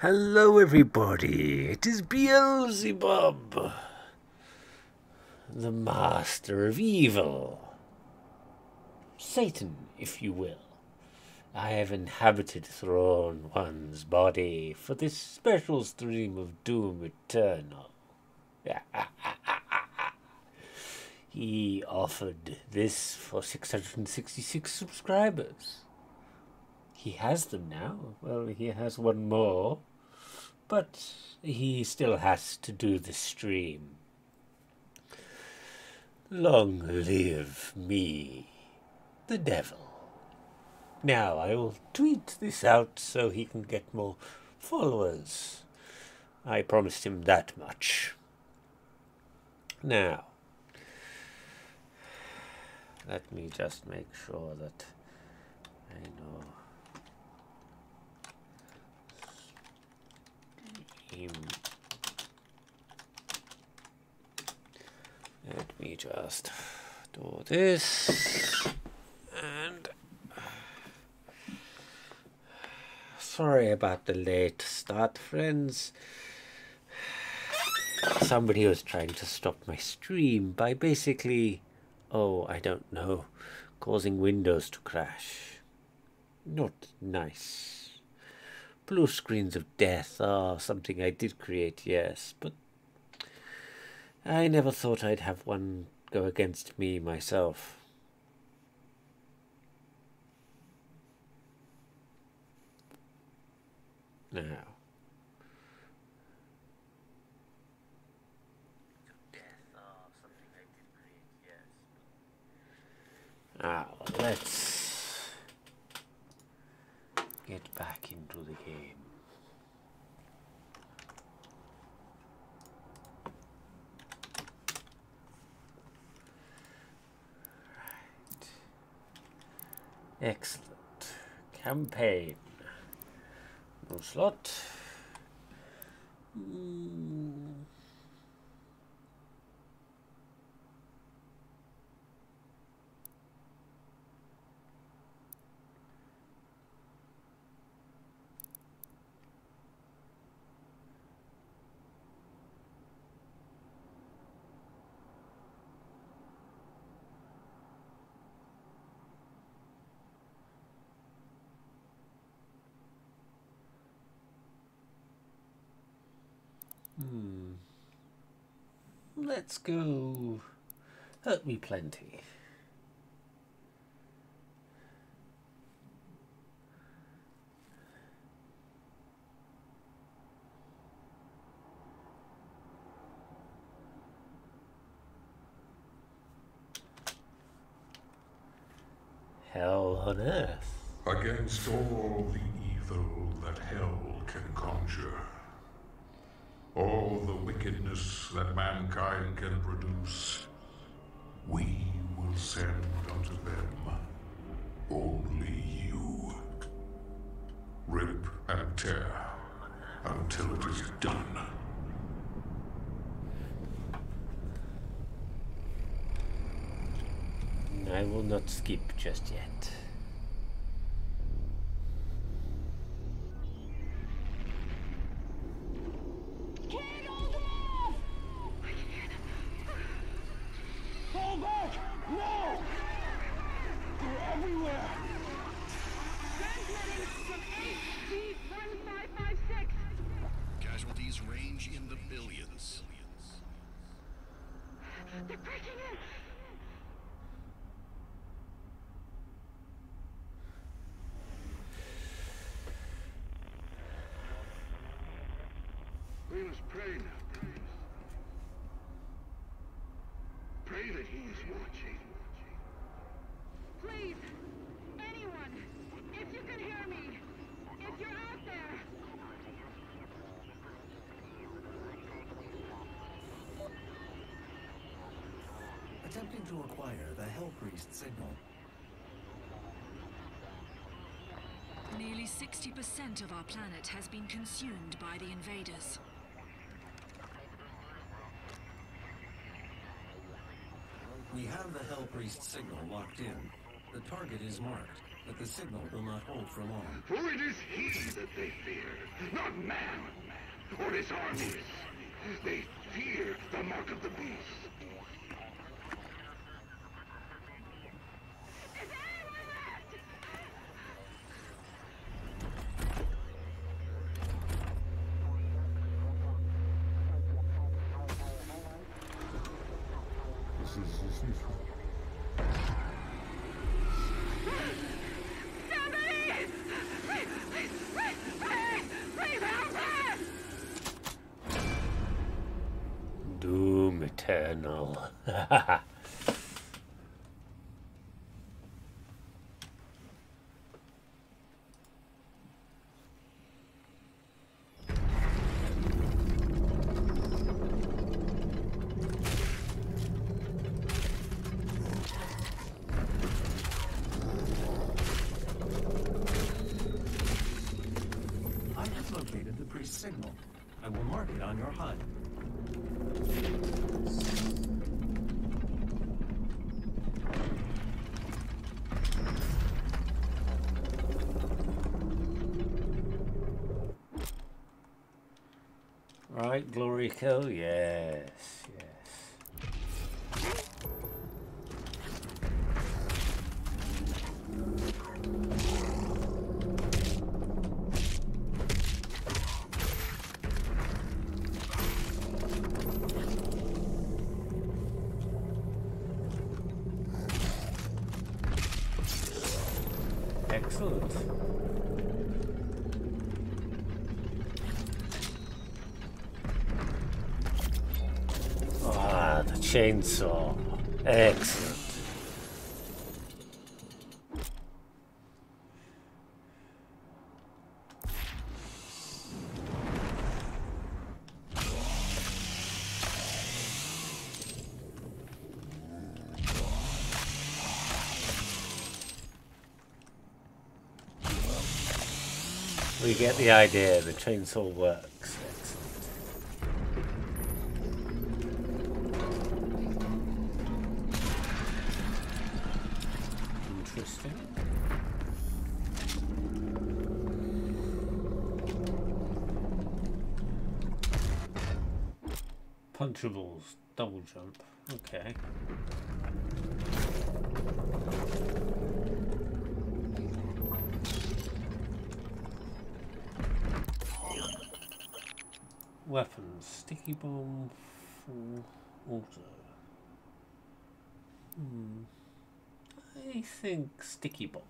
Hello, everybody. It is Beelzebub, the master of evil. Satan, if you will. I have inhabited Thrawn One's body for this special stream of doom eternal. he offered this for 666 subscribers. He has them now. Well, he has one more. But he still has to do the stream. Long live me, the devil. Now I will tweet this out so he can get more followers. I promised him that much. Now, let me just make sure that I know. Let me just do this and sorry about the late start friends somebody was trying to stop my stream by basically, oh, I don't know, causing Windows to crash. Not nice. Blue screens of death are something I did create, yes, but I never thought I'd have one go against me myself. Now, ah, Now, let's get back into the game. Right. Excellent. Campaign. No slot. Mm. Hmm. Let's go. Hurt me plenty. Hell on earth. Against all the evil that hell can conjure, all the wickedness that mankind can produce, we will send unto them only you. Rip and tear until it is done. I will not skip just yet. Fall back! No! They're everywhere! Transmitting from HD-1556. Casualties range in the billions. They're breaking in. We must pray now, Priest. Pray that he is watching. Please, anyone, if you can hear me, if you're out there, Attempting to acquire the Hell signal. Nearly 60% of our planet has been consumed by the invaders. We have the Hell Priest signal locked in. The target is marked. but the signal will not hold for long. For it is he that they fear, not man, or his armies. They fear the mark of the beast. Is anyone left? Somebody! Please, please, please, please, please help us! Doom Eternal. I have located the priest's signal. I will mark it on your HUD. Right, Glory Kill? Yes, yes. Excellent. Ah, the chainsaw. Excellent. We get the idea. The chainsaw works. Excellent. Interesting. Punchables, double jump. Okay. Weapons, sticky bomb, full auto. Hmm. I think sticky bomb.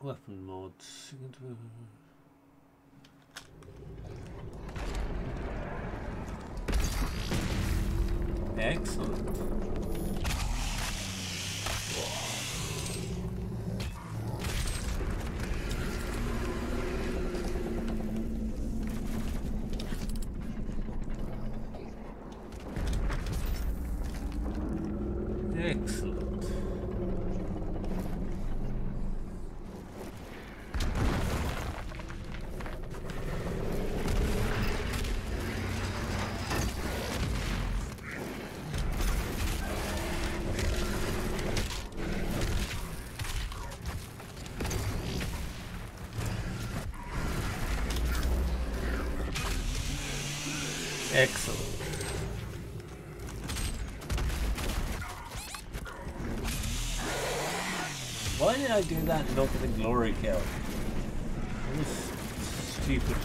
Weapon mods. Excellent. Excellent. Excellent. Why did I do that and not get a glory kill? Was stupid.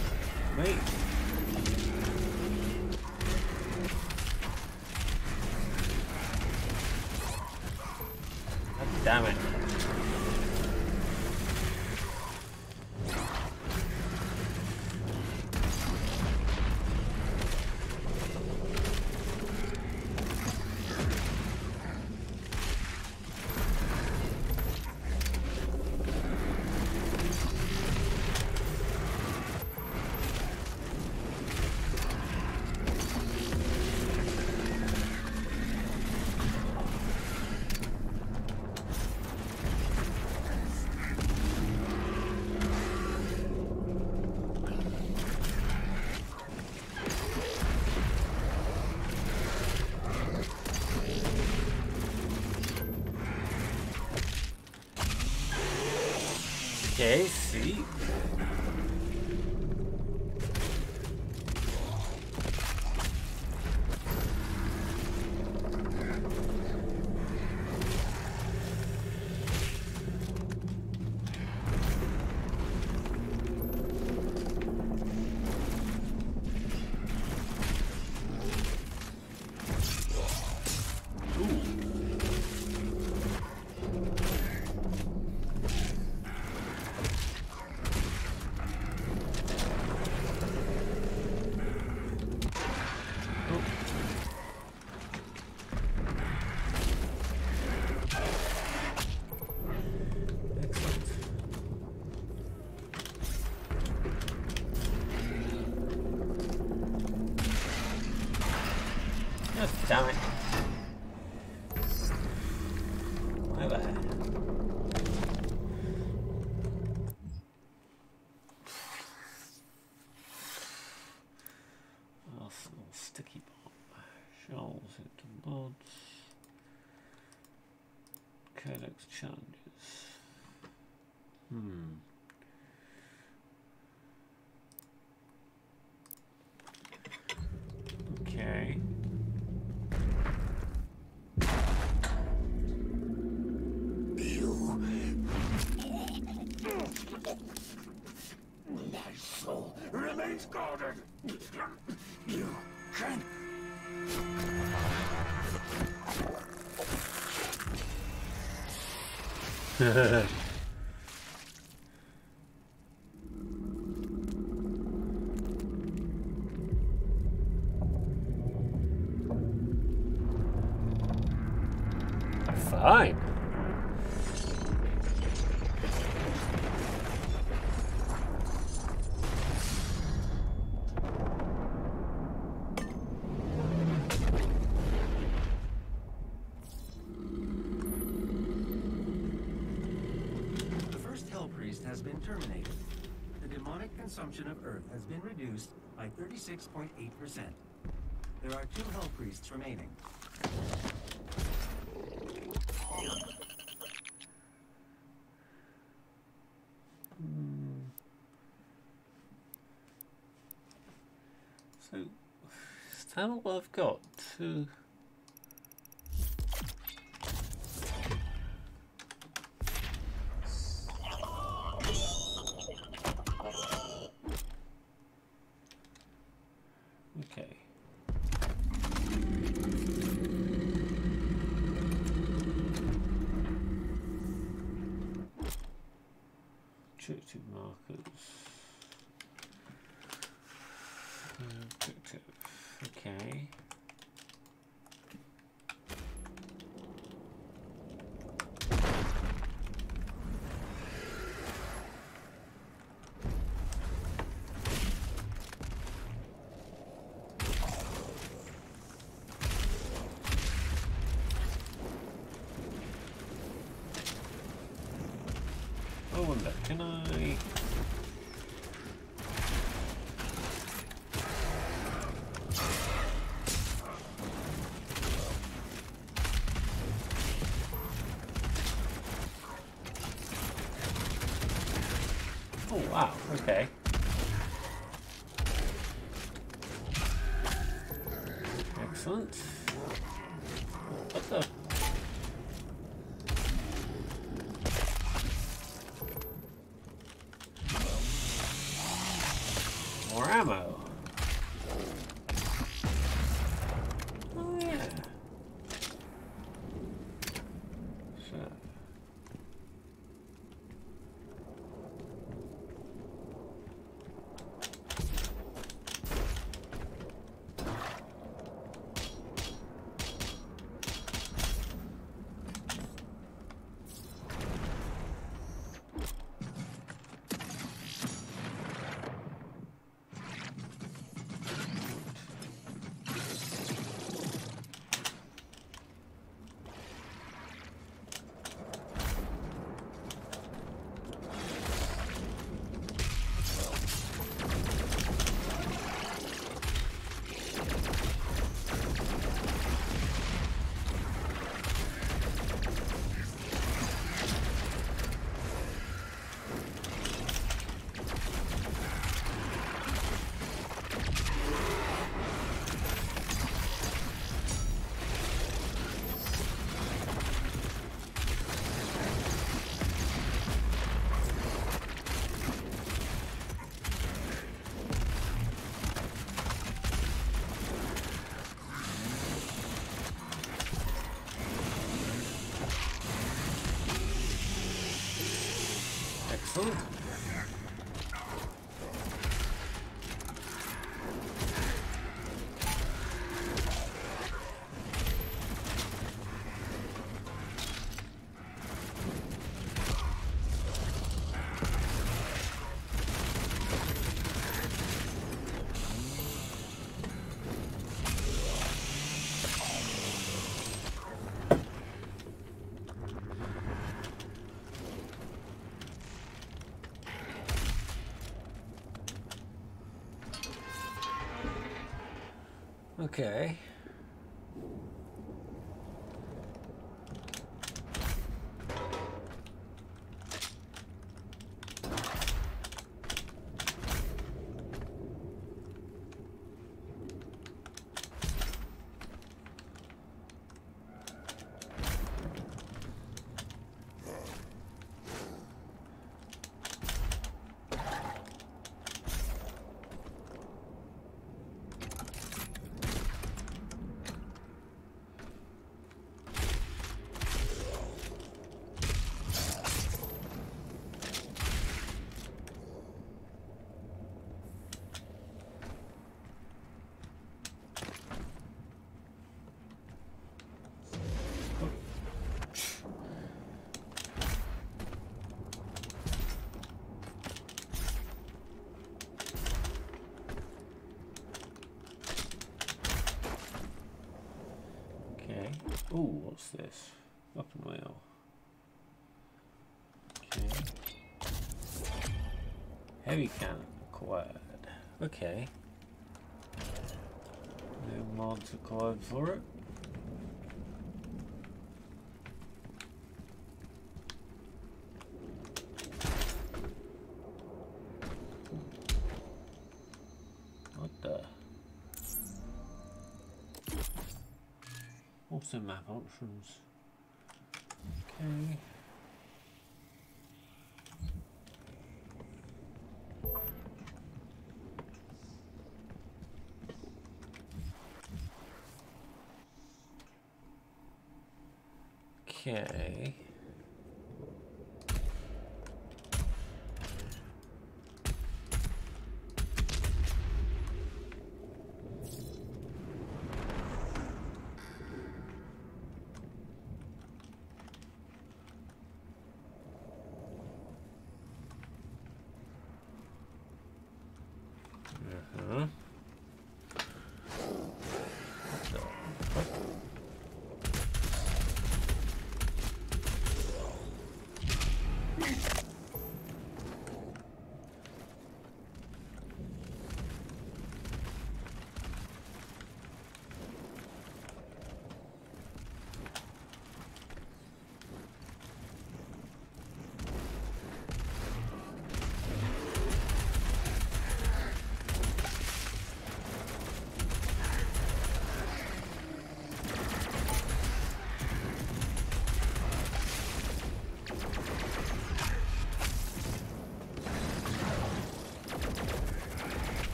Yeah. panel I've got to Oh, wow. Okay. Excellent. What the... Okay. Okay. Ooh, what's this? Weapon wheel. Okay. Heavy cannon acquired. Okay. New mods acquired for it. Options. Okay. Okay.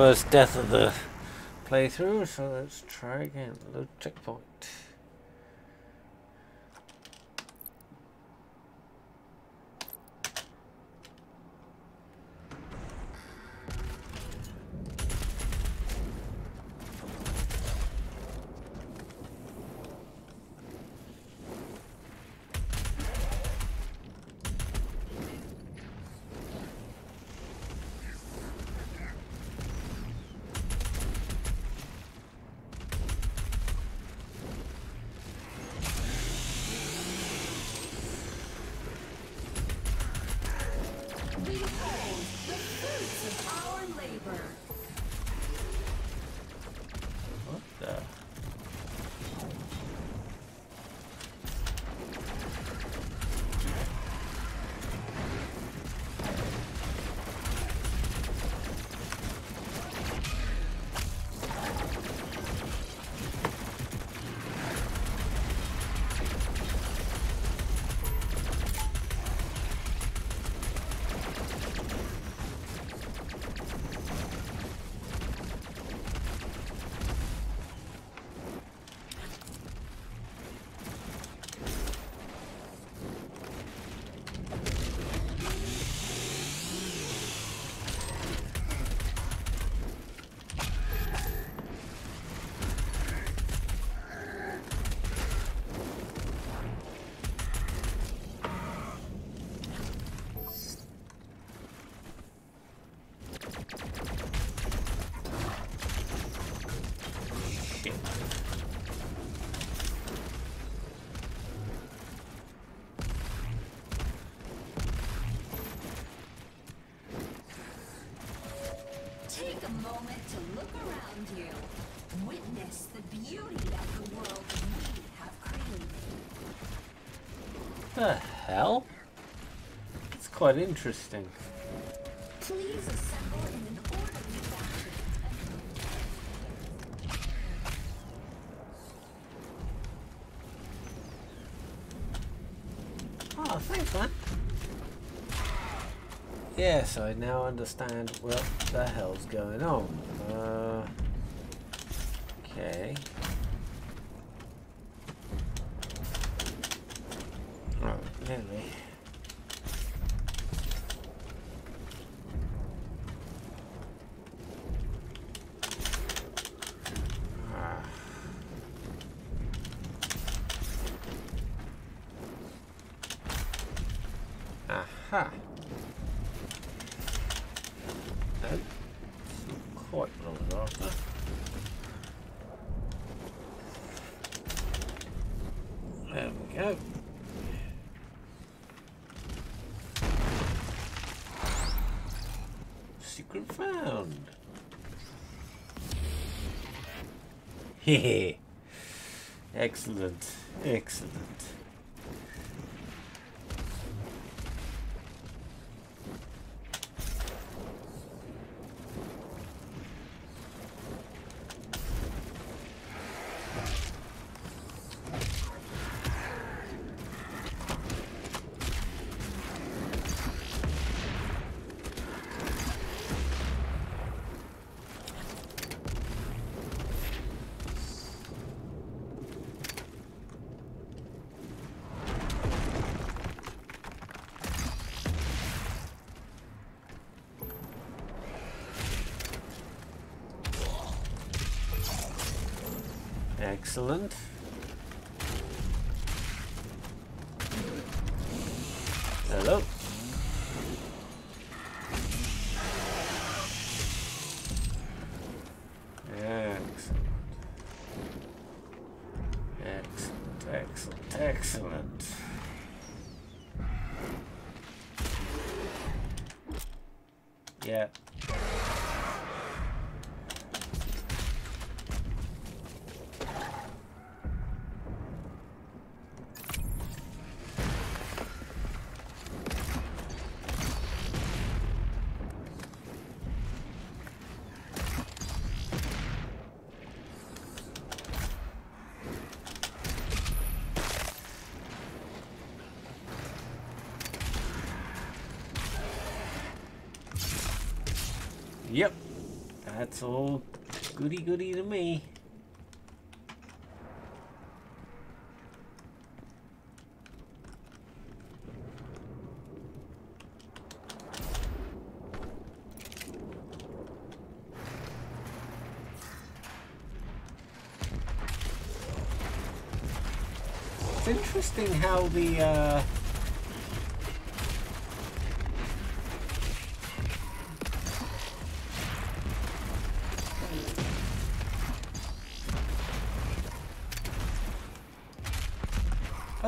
First death of the playthrough, so let's try again. Load checkpoint. The hell? It's quite interesting. Please assemble in an orderly fashion. Oh, thanks, man. Yes, I now understand what the hell's going on. Uh, okay. Oh, really? Ah. Aha. Nope. Not quite what I was after. There we go. Secret found. Hehe. excellent. Excellent. Excellent. Hello. Excellent. Excellent, excellent, excellent. Yeah. Yep. That's all goody goody to me. It's interesting how the uh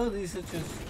Oh, these just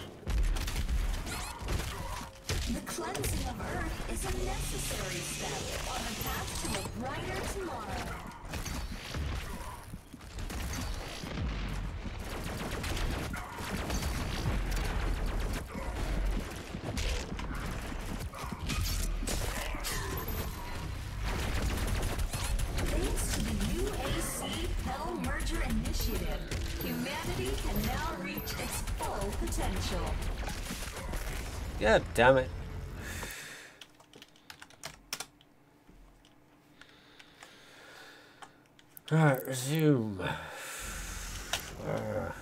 damn it. Alright, resume. Uh,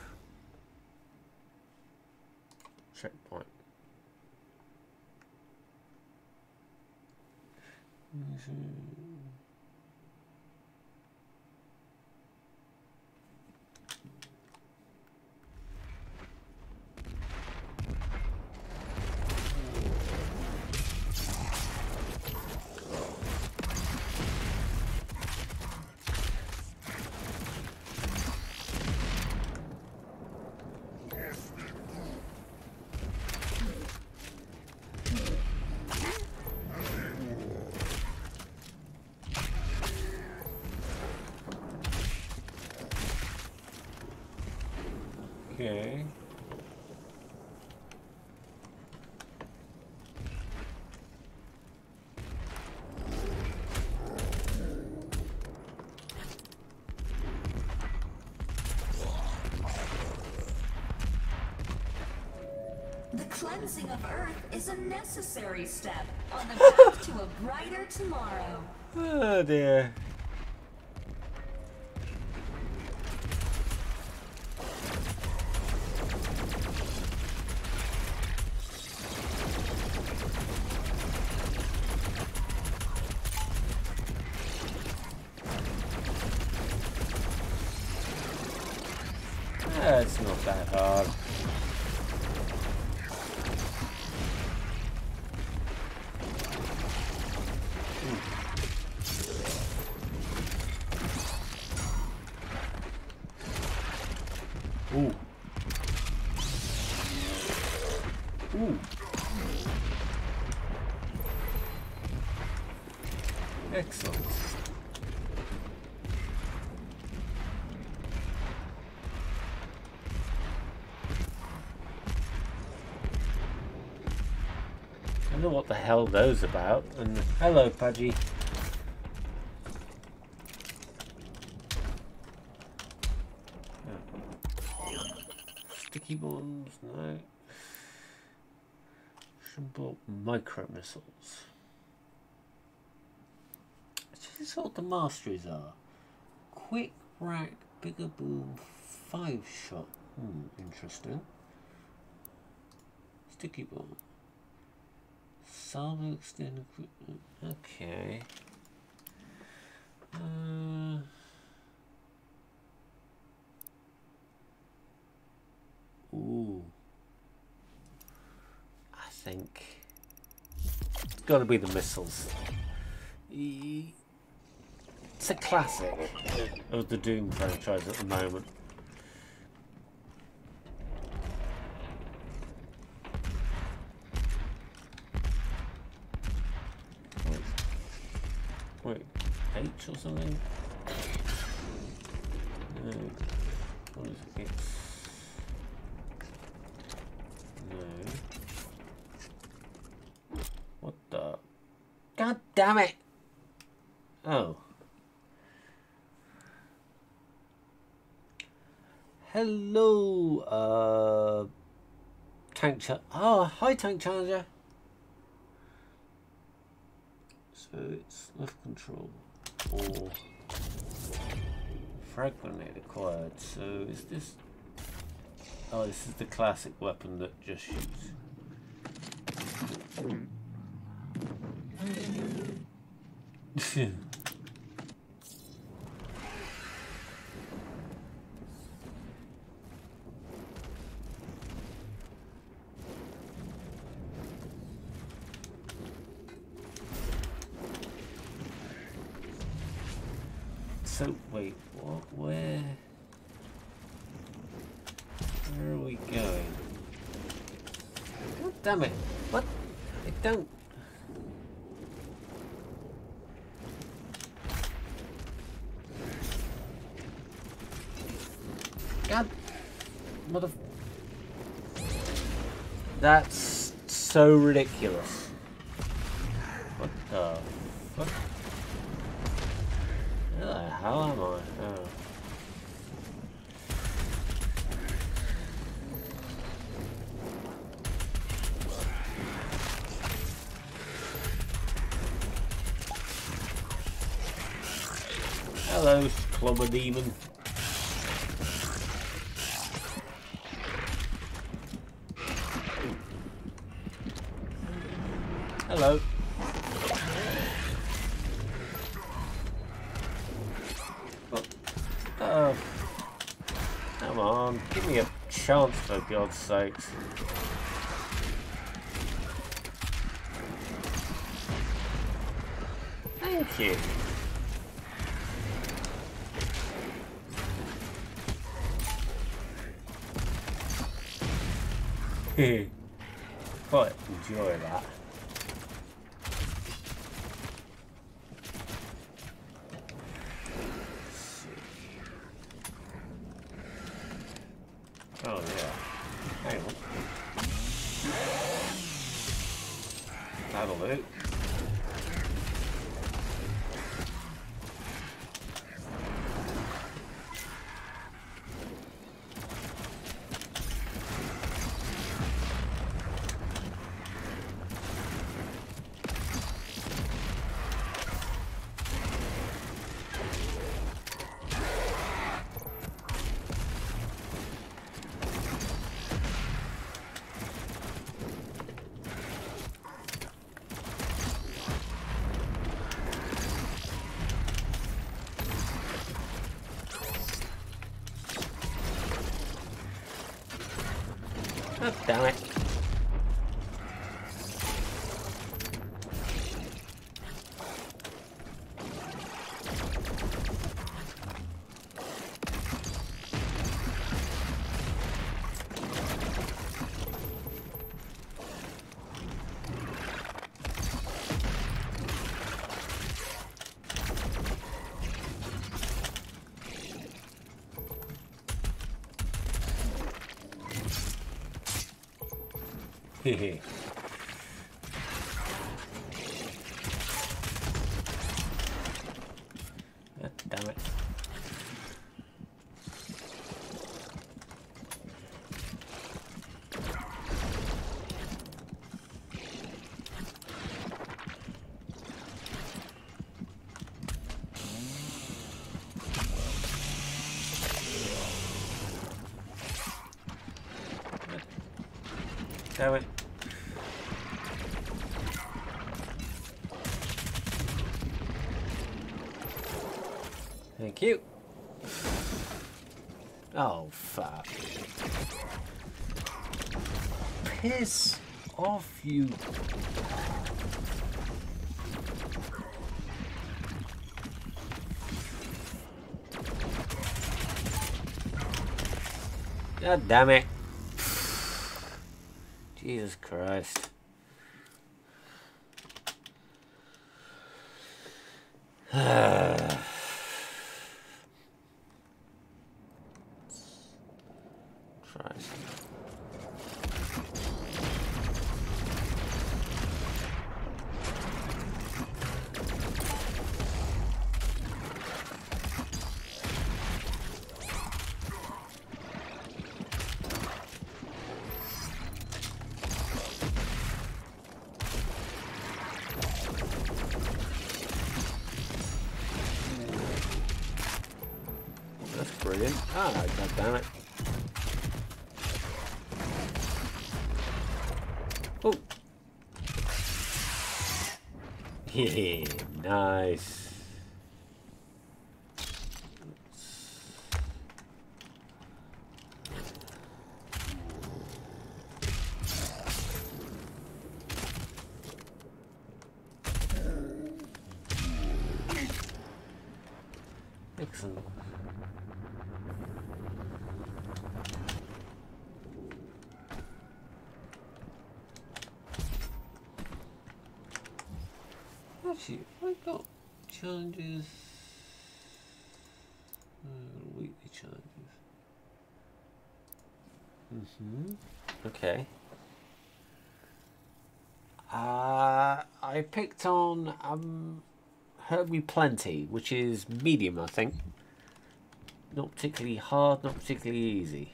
checkpoint. Okay. The cleansing of Earth is a necessary step on the path to a brighter tomorrow. Oh dear. Ah, it's not that hard. Ooh. Ooh. Excellent. I don't know what the hell those about. And hello, Pudgy. Sticky bombs, no. Simple micro missiles. This is what the masteries are. Quick rack, bigger boom, five shot. Hmm, interesting. Sticky bomb. Salvo extended equipment. Okay. Uh, ooh. I think it's got to be the missiles. It's a classic of the Doom franchise at the moment. Wait, wait, H or something? No. What is it? It's... No. What the? God damn it! Oh. Hello, uh, tank cha- Oh, hi, tank charger. So it's left control or fragmented acquired. So is this? Oh, this is the classic weapon that just shoots. Hmm. So wait, what? Where? Where are we going? God damn it! What? I don't. God, mother. That's so ridiculous. What the fuck? Where the hell am I? Oh. Hello, Clubber Demon. Hello. What? Oh. Come on, give me a God's sakes. Thank you. Quite enjoy that. Oh yeah. Hang on. That'll do. Oh, damn it. Hehehe. Piss off, you. God damn it. Jesus Christ. Try some- That's brilliant. Ah, god damn it. Oh. Yeah, nice. Excellent. Actually, I got challenges. Uh, weekly challenges. Mm-hmm. Okay. Uh, I picked on um, Hurt Me Plenty, which is medium, I think. Not particularly hard, not particularly easy.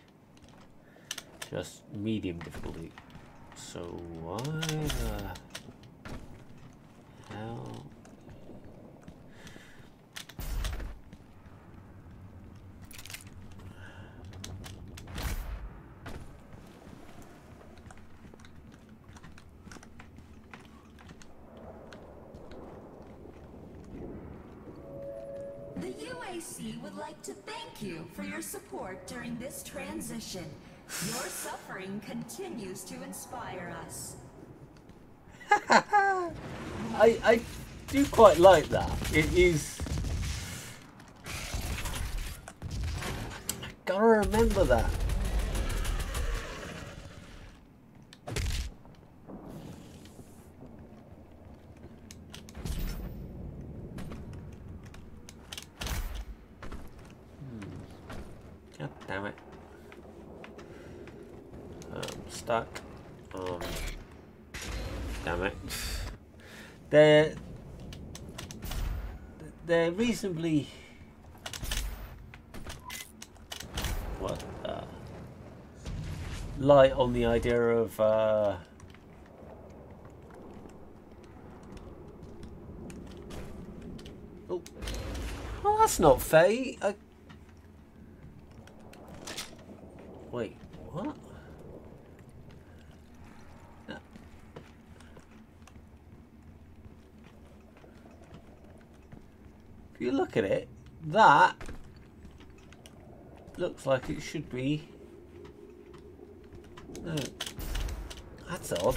Just medium difficulty. So why the The UAC would like to thank you for your support during this transition. Your suffering continues to inspire us. I I do quite like that. It is. I gotta remember that. Hmm. God damn it. stuck. Um, damn it. They're they're reasonably what uh, light on the idea of uh, oh, well, that's not Faye. I... Wait, what? No. If you look at it, that looks like it should be. That's odd.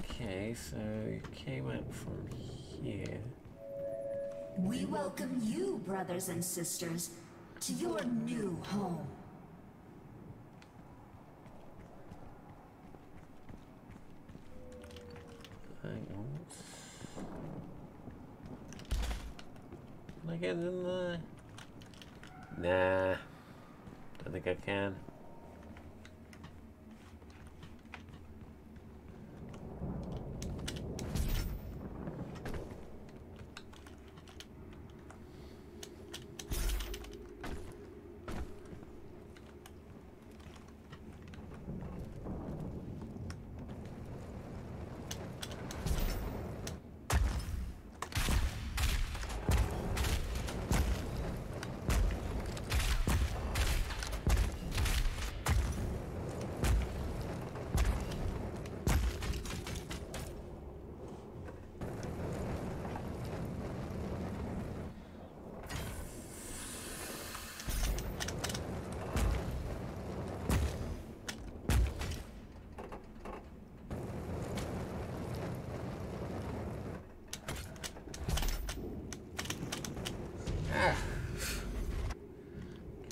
okay, so it came out from here. We welcome you, brothers and sisters, to your new home. Hang on. Can I there? Uh, nah. Don't think I can.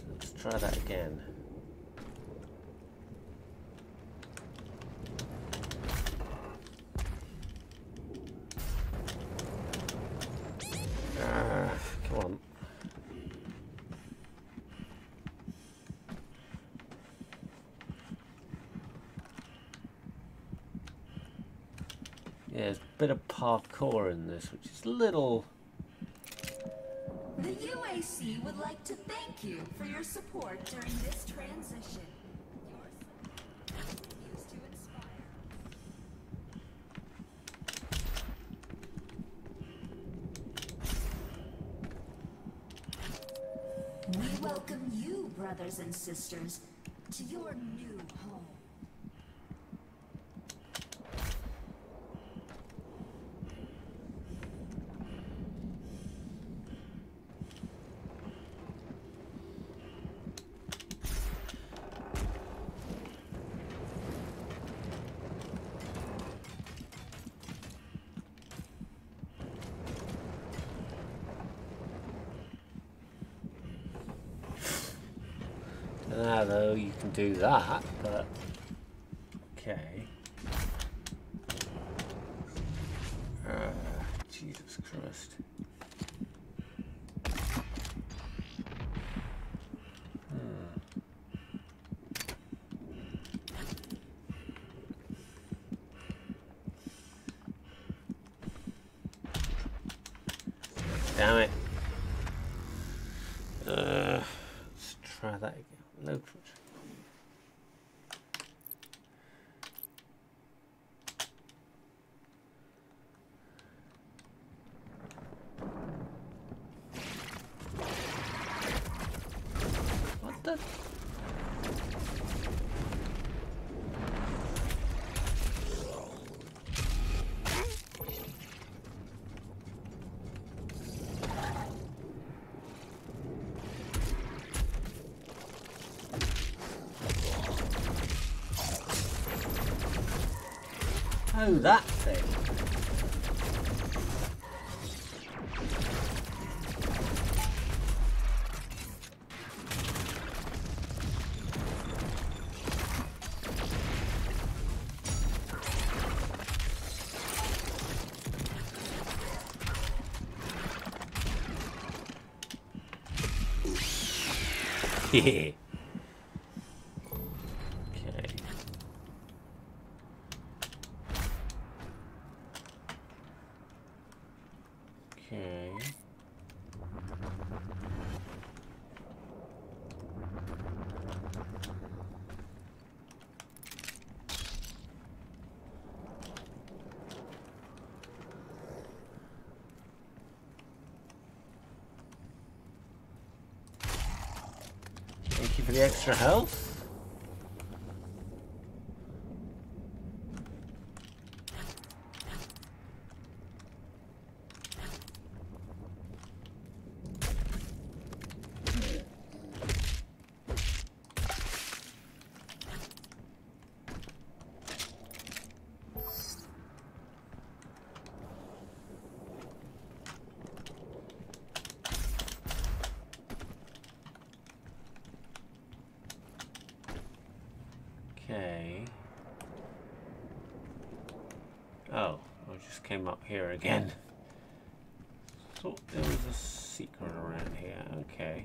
Let's try that again. Ah, come on. Yeah, there's a of in this, which is a little... The UAC would like to thank you for your support during this transition. We welcome you, brothers and sisters, to your new home. Don't know how though you can do that, but okay. Ah, Jesus Christ. Hmm. Damn it. Uh, let's try that again. Load for What the? That the extra health. Okay. Oh, I just came up here again. Thought there was a secret around here. Okay.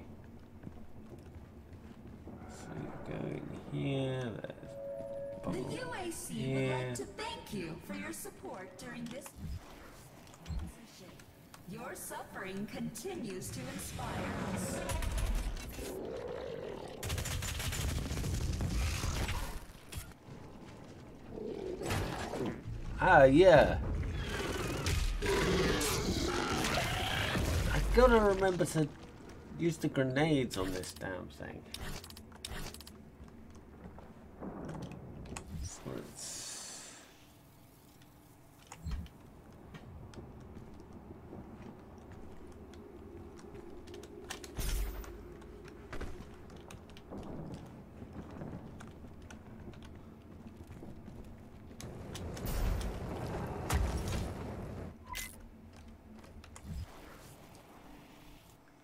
So going here. There's The bubble. UAC would Yeah. like to thank you for your support during this transition. Your suffering continues to inspire us. Ah, yeah. Gotta remember to use the grenades on this damn thing. So it's-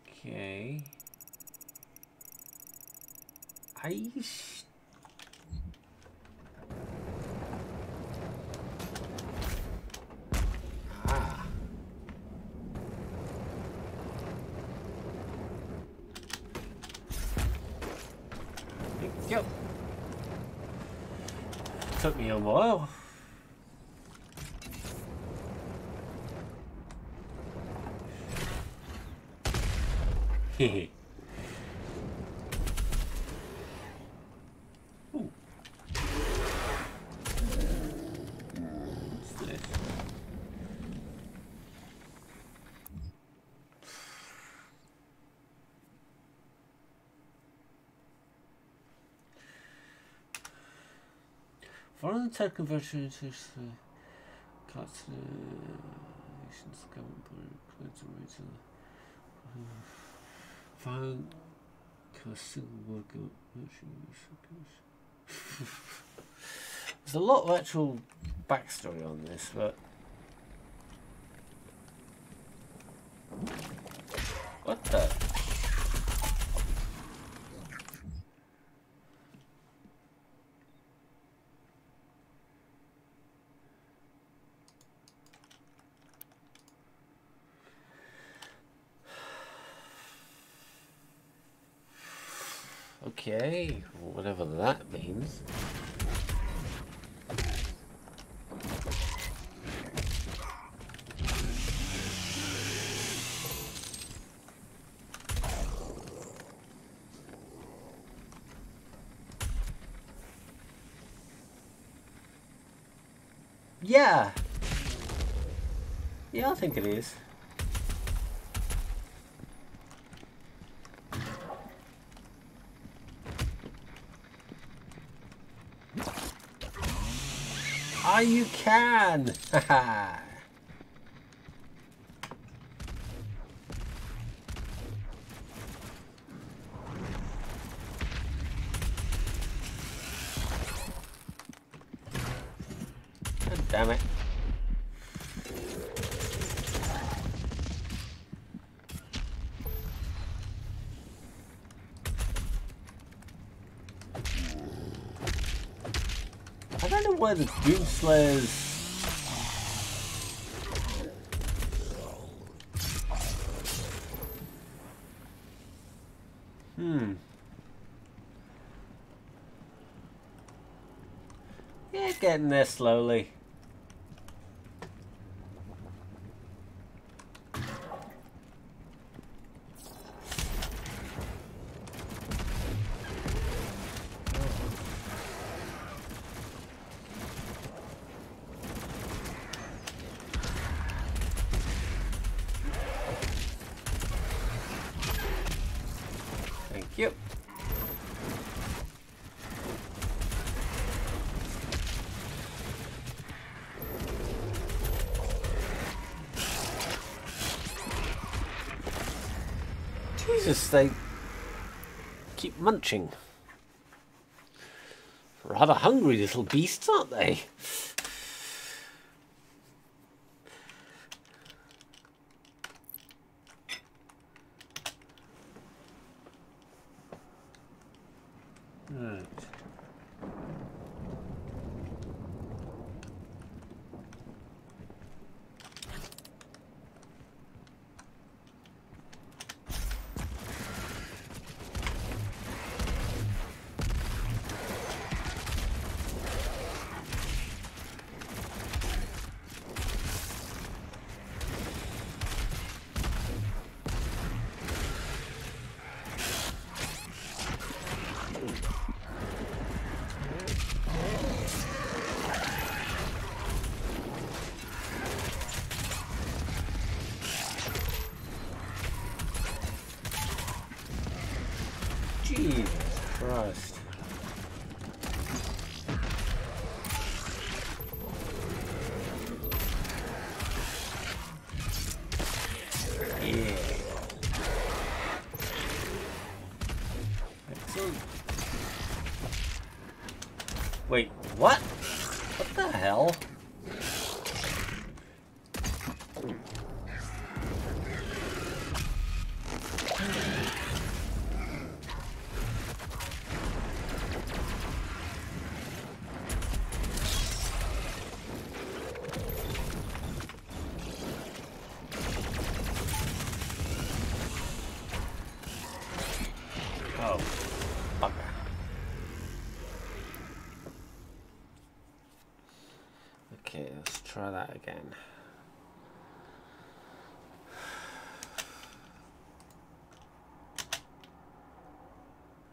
Okay. I. sh- Ah. Yep. Took me a while. Hehe. Ooh. What's this? Tech conversion into the cuts the nation's government a. Found a single worker There's a lot of actual backstory on this, but what the? Okay, whatever that means. Yeah. I think it is. Ah, you can! Haha. play the Doom Slayers Hmm. Yeah, getting there slowly. Munching. Rather hungry little beasts, aren't they? Right. Jesus Christ. Yeah. Excellent. Wait, what? What the hell? Oh, bugger. Okay, let's try that again.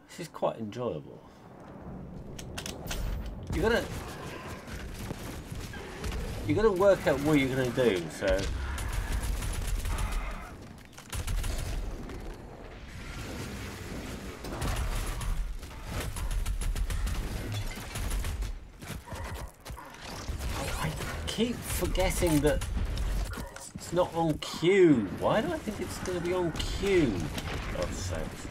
This is quite enjoyable. You gotta you gotta work out what you're gonna do, so keep forgetting that it's not on cue. Why do I think it's going to be on cue? Oh, God's sake.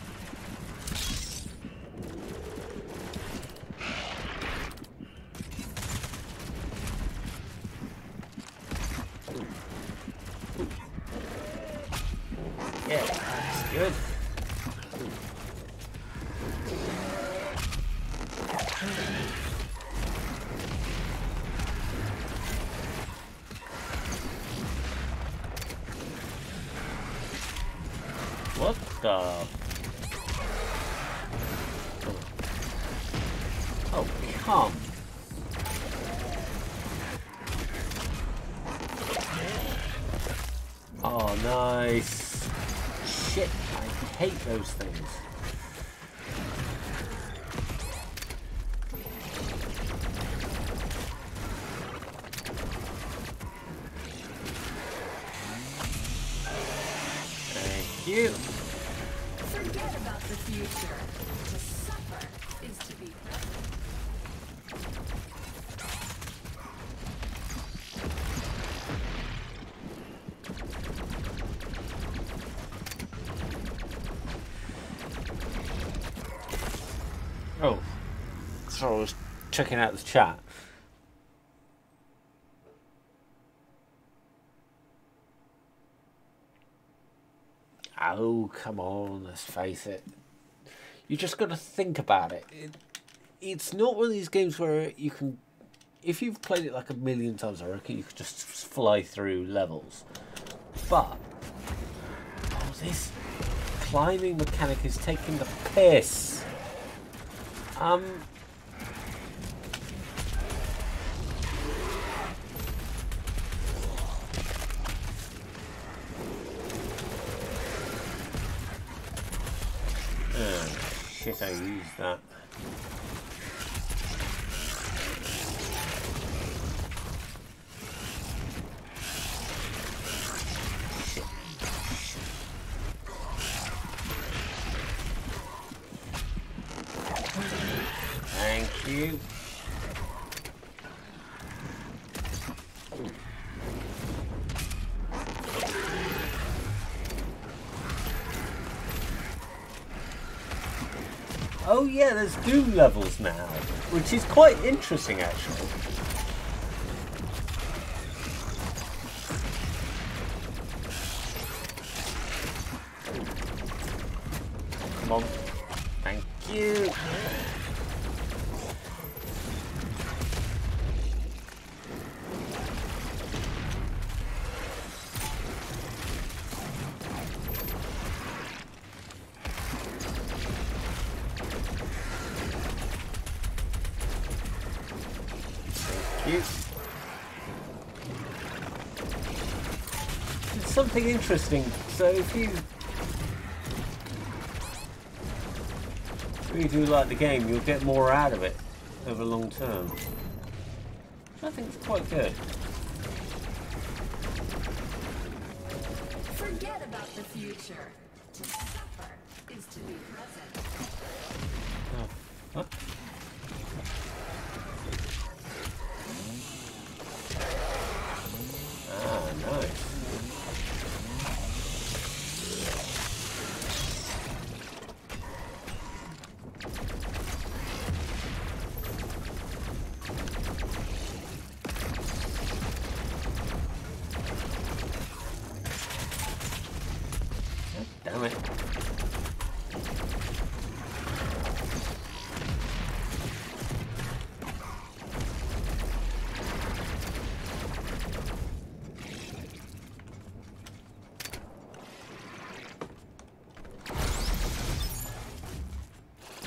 Checking out the chat. Oh, come on, let's face it. You just got to think about it. it. It's not one of these games where you can, if you've played it like a million times, I reckon you could just fly through levels. But, oh, this climbing mechanic is taking the piss. Um. Shit I used that. Thank you. Oh yeah, there's Doom levels now, which is quite interesting actually. Come on. Thank you. Thank you. It's something interesting. So if you really do like the game, you'll get more out of it over long term. Which I think is quite good. Forget about the future. To suffer is to be present. What? Ah, nice. God Damn it.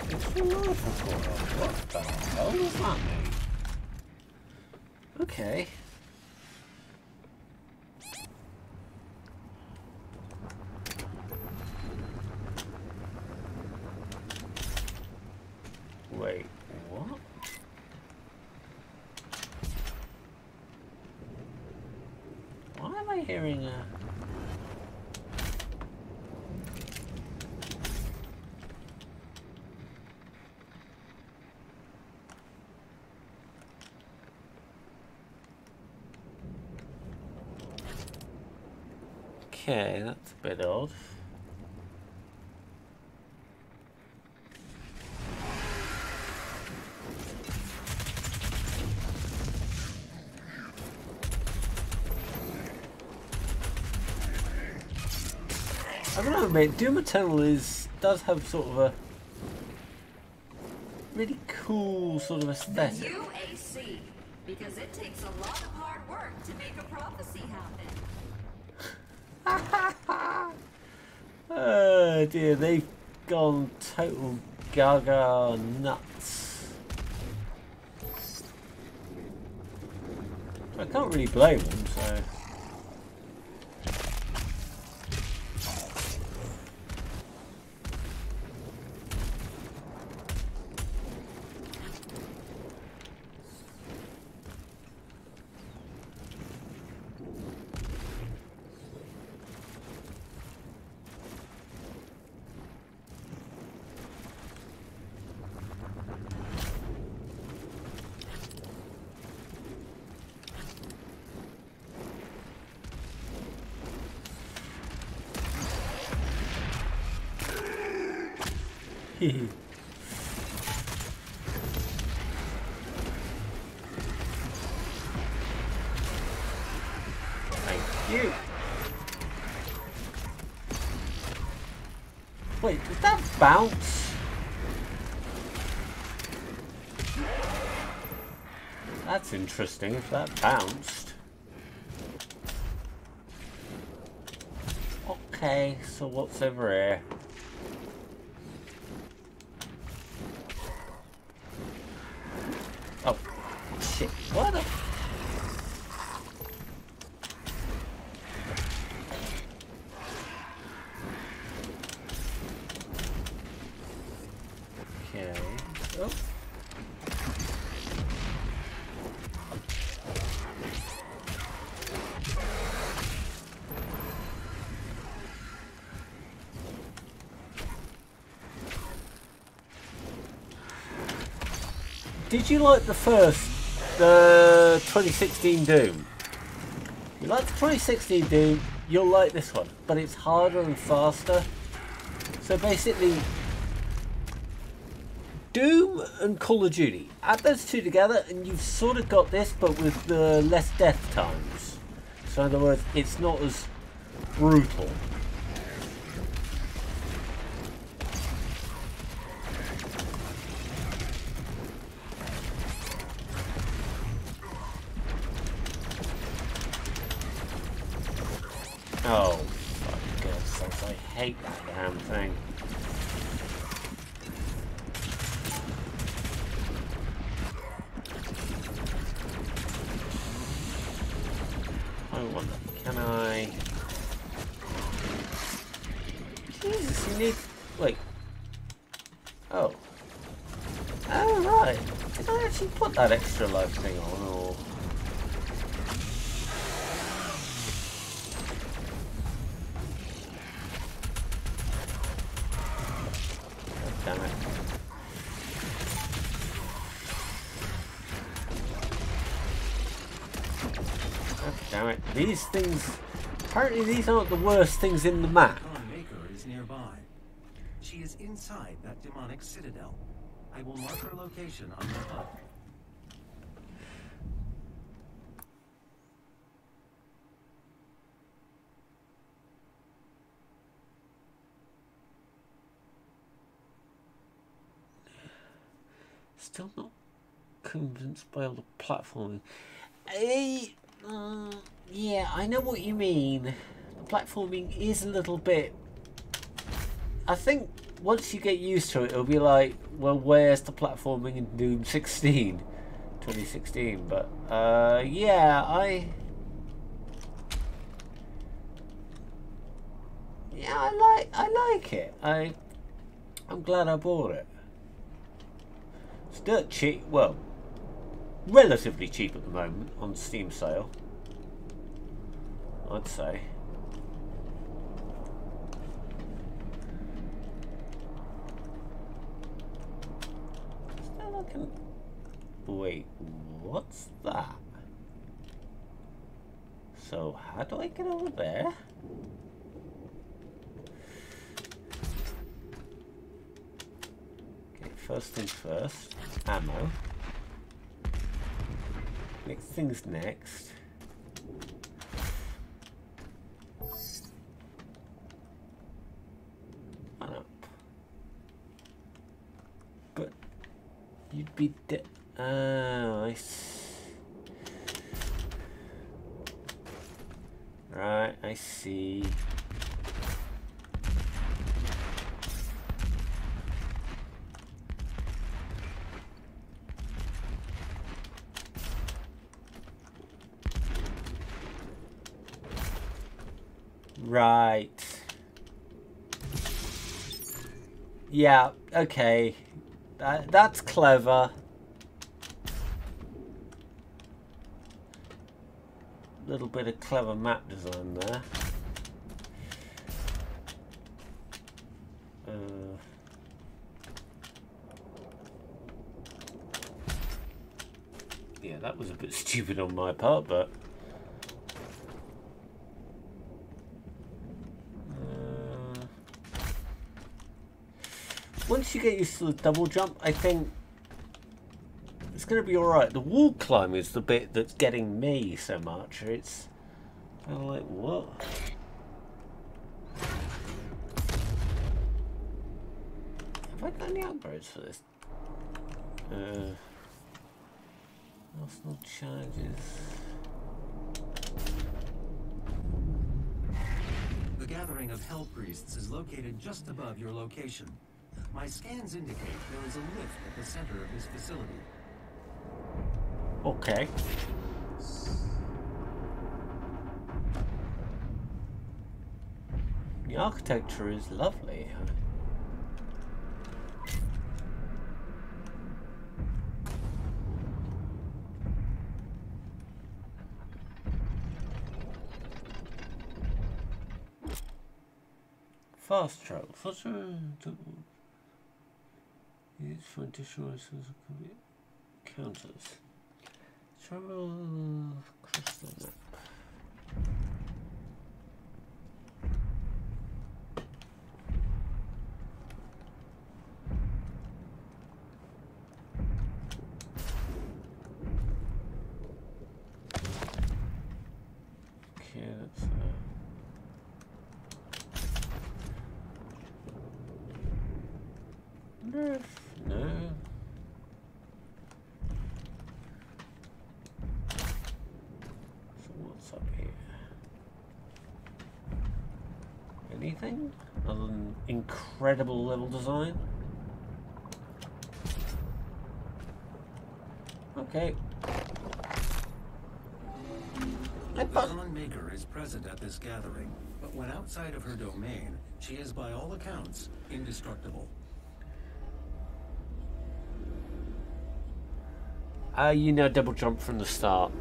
It's a rifle for What the hell does that mean? Okay. Wait, what? Why am I hearing a... Okay, that's a bit odd. I don't know, mate. Doom Eternal is does have sort of a really cool sort of The aesthetic. UAC. Because it takes a lot of hard work to make a prophecy happen. Oh dear, they've gone total gaga nuts. I can't really blame them, so. Thank you. Wait, did that bounce? That's interesting if that bounced. Okay, so what's over here? Oh, shit. What the? Did you like the first, the 2016 Doom? You like the 2016 Doom, you'll like this one, but it's harder and faster. So basically, Doom and Call of Duty, add those two together and you've sort of got this, but with the less death times. So in other words, it's not as brutal. Oh, for God's sakes, I hate that damn thing. I wonder, can I... Jesus, you need... Wait. Oh. Oh, right. Did I actually put that extra life thing on, or... God damn it. God damn Things... Apparently these aren't the worst things in the map. Maker is nearby. She is inside that demonic citadel. I will mark her location on the. Still not convinced by all the platforming. Eh, mm, yeah, I know what you mean. The platforming is a little bit. I think once you get used to it, it'll be like, well, where's the platforming in Doom 16? 2016, but uh, yeah, I. Yeah, I like I like it. I I'm glad I bought it. It's dirt cheap. Well, relatively cheap at the moment on Steam sale. I'd say. Still looking. Wait, what's that? So how do I get over there? Okay, first things first. Ammo. Next things next. You'd be dead. Oh, I s- Right, I see. Right. Yeah, okay. That, that's clever. Little bit of clever map design there. Uh, yeah, that was a bit stupid on my part, but once you get used to the double jump, I think it's going to be alright. The wall climb is the bit that's getting me so much. It's kind of like, what? Have I got any upgrades for this? Uh, Arsenal charges. The gathering of Hell Priests is located just above your location. My scans indicate there is a lift at the center of this facility. Okay. The architecture is lovely. Fast travel. Fast travel. For additional resources. encounters. Travel map. Okay, that's uh, wonder if no. So what's up here? Anything other than incredible level design? Okay. The Khan Maker is present at this gathering, but when outside of her domain, she is by all accounts indestructible. Uh, you know double jump from the start.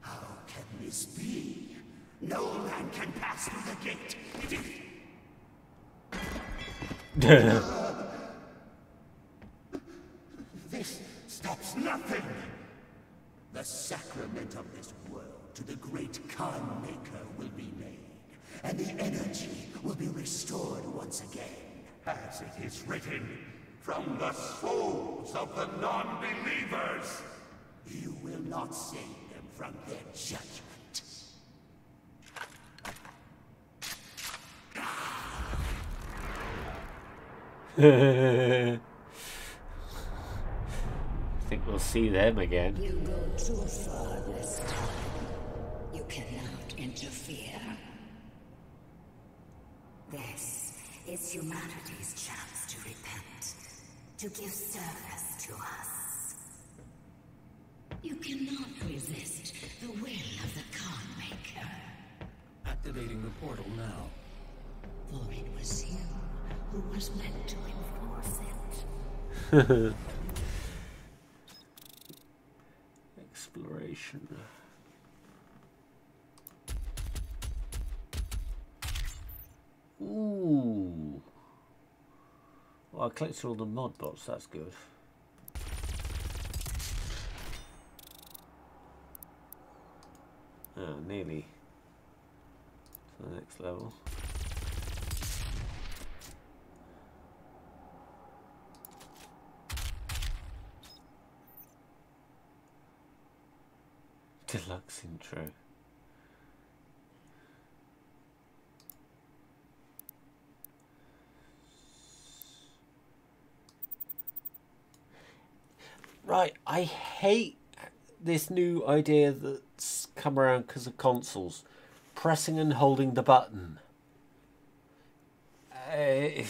How can this be? No man can pass through the gate. It is This stops nothing. The sacrament of this world to the great Khan Maker will be made, and the energy will be restored once again. As it is written, from the souls of the non-believers. You will not save them from their judgment. I think we'll see them again. You go too far this time. You cannot interfere. This is humanity's chance to repent, to give service to us. You cannot resist the will of the Khan Maker, Activating the portal now. for it was you who was meant to enforce it. Exploration. Ooh. Well, I collected all the mod bots, that's good. Ah, nearly to the next level. Deluxe intro. Right, I hate this new idea that's come around because of consoles. Pressing and holding the button. Uh, I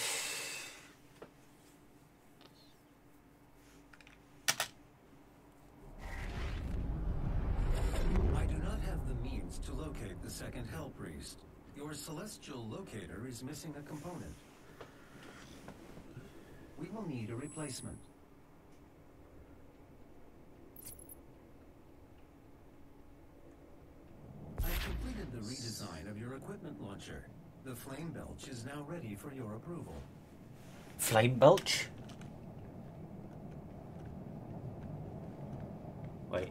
do not have the means to locate the second Hell Priest. Your celestial locator is missing a component. We will need a replacement. I've completed the redesign of your equipment launcher. The Flame Belch is now ready for your approval. Flame Belch? Wait.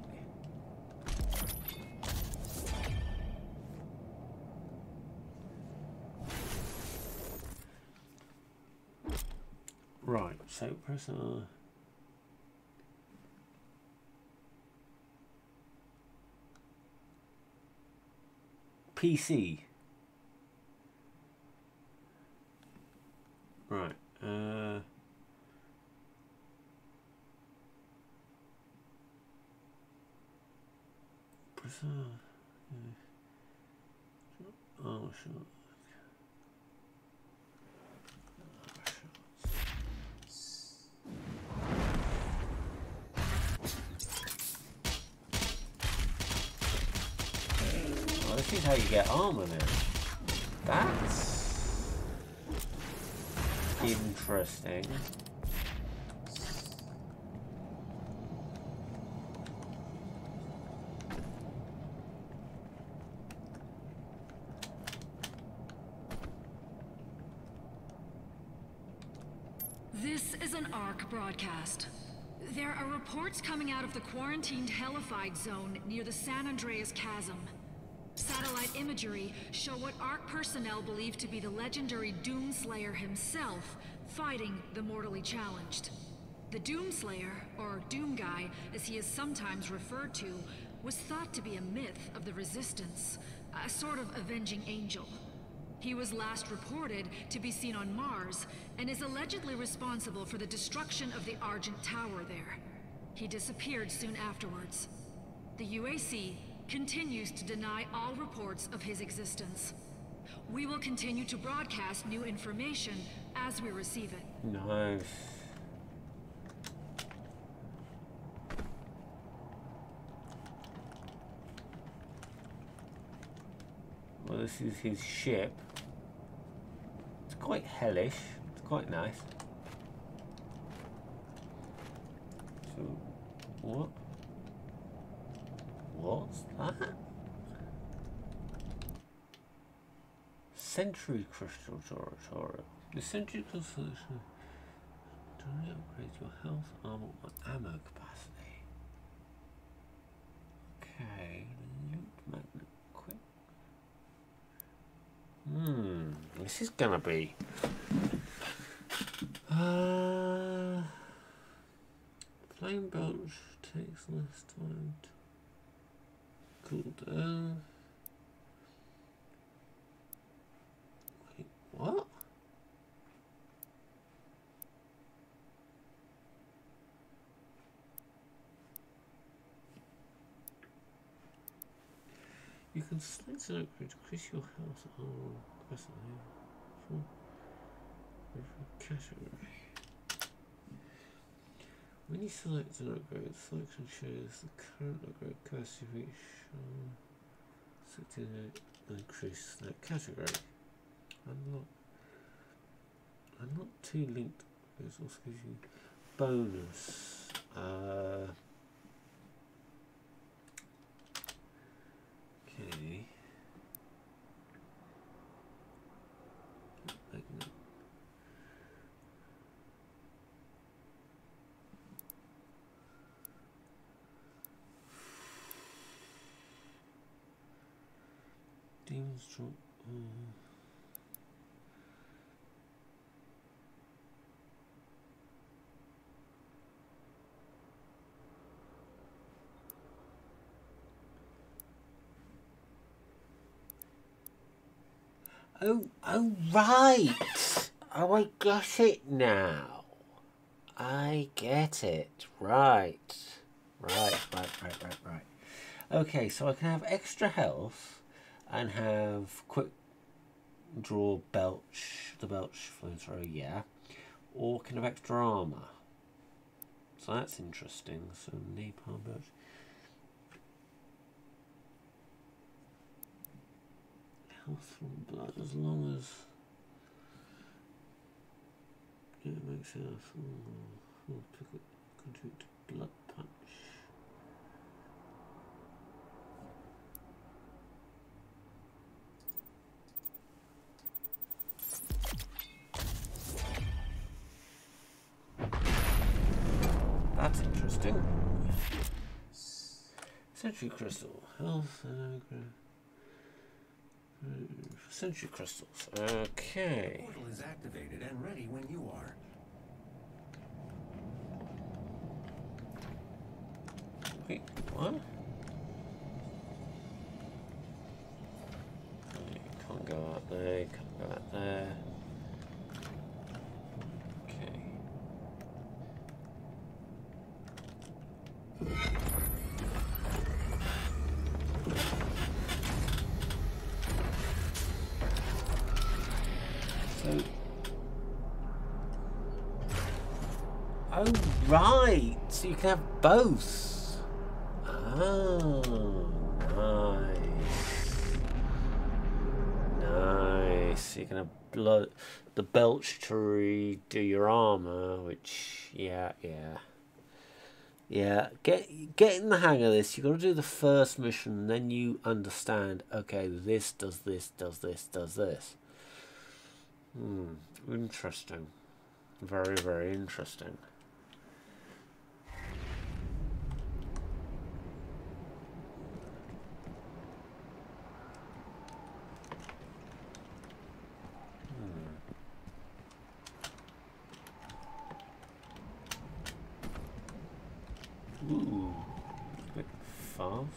Right, so press R. PC. Right. Uh. Oh, sure. is how you get armor now. That's... Interesting. This is an ARC broadcast. There are reports coming out of the quarantined hellified zone near the San Andreas Chasm. Imagery show what ARC personnel believe to be the legendary Doomslayer himself fighting the mortally challenged. The Doomslayer, or Doom Guy, as he is sometimes referred to, was thought to be a myth of the Resistance, a sort of avenging angel. He was last reported to be seen on Mars, and is allegedly responsible for the destruction of the Argent Tower there. He disappeared soon afterwards. The UAC continues to deny all reports of his existence. We will continue to broadcast new information as we receive it. Nice. Well, this is his ship. It's quite hellish. It's quite nice. So, what? What's that? Sentinel Crystal Territorial. The Sentinel Crystal to upgrade your health, armor, and ammo capacity. Okay, magnet quick. Hmm, this is gonna be. Uh, flame belch takes less time to down. Äh. Wait, what? You can select an upgrade to increase your health on the name for category. When you select an upgrade, selection shows the current upgrade capacity of each selected and increase that category. I'm not I'm not too linked because also gives you bonus. Uh, Okay. Magnet. Demons drop. Uh, Oh, oh, right. Oh, I get it now. I get it. Right. Right, right, right, right, right. Okay, so I can have extra health and have quick draw belch, the belch flamethrower, yeah. Or can have extra armour. So that's interesting. So napalm belch. health from blood as long as it makes oh, oh, it, contribute to blood Sentinel crystal, health, and Sentinel crystals. Okay. Portal is activated and ready when you are. Wait, what? can't go out there, can't go out there. Right, so you can have both. Oh, nice. Nice. You can have blood, the belch to redo your armor, which, yeah, yeah. Yeah, get get in the hang of this. You've got to do the first mission, then you understand, okay, this does this, does this, does this. Hmm, interesting. Very, very interesting. Hmm. Ooh, a bit fast.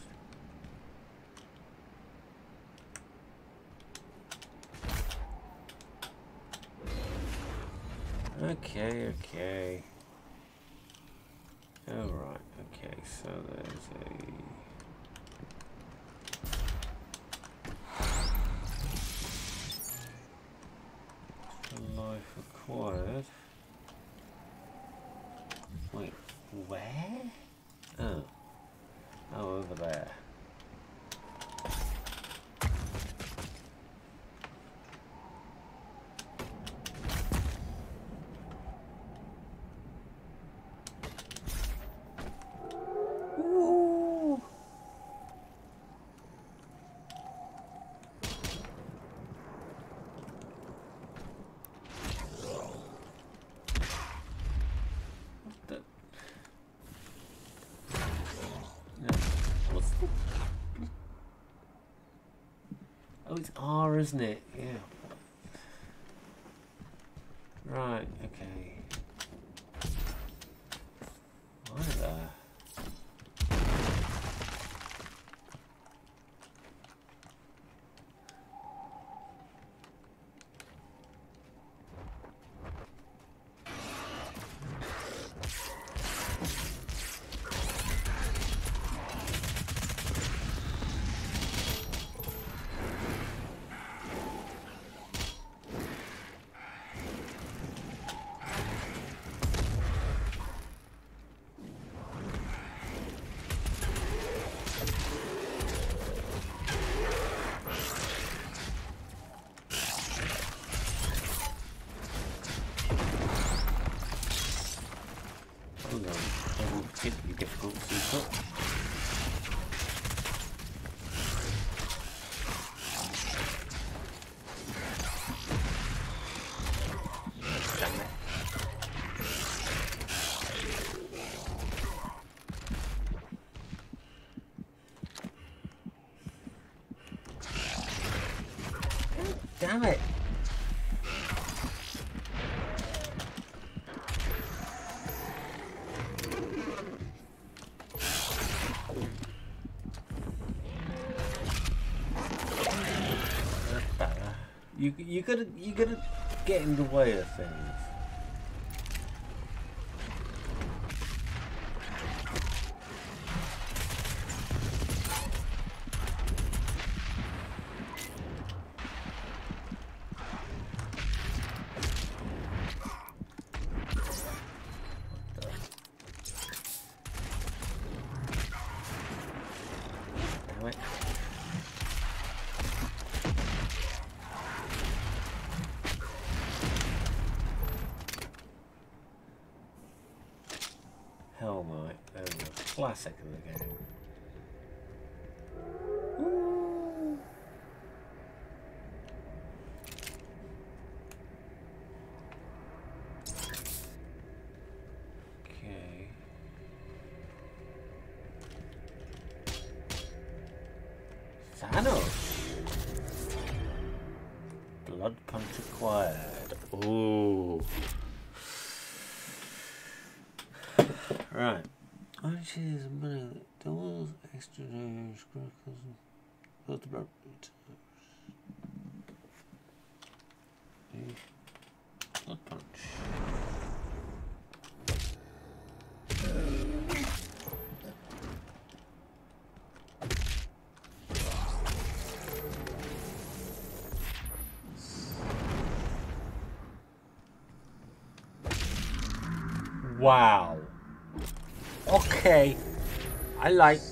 Okay, okay. Alright, okay, so there's a... Life acquired. Wait, where? Oh. Oh, over there. Ooh. What the? No. What's the? Oh, it's R, isn't it? Yeah. Right. Okay. Why there? Oh no, wasn't particularly difficult to keep up. Damn it. Damn it! You you gotta you gotta get in the way of things. Damn it. Hell Knight, there's a classic Is money doubles extra damage criticals both about Blood punch. Wow. Okay. I like.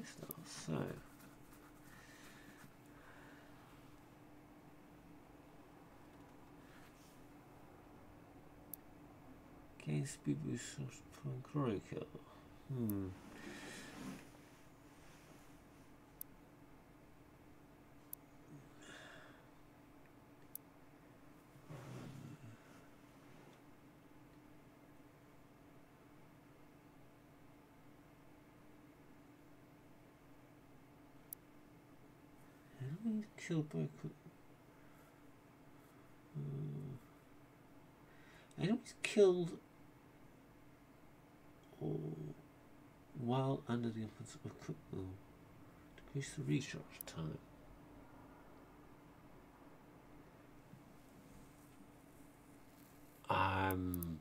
Your playstyle. So. Boost from Glory Hmm. Enemies killed by. Uh, enemies killed or while under the influence of oh, decrease the recharge time. Um.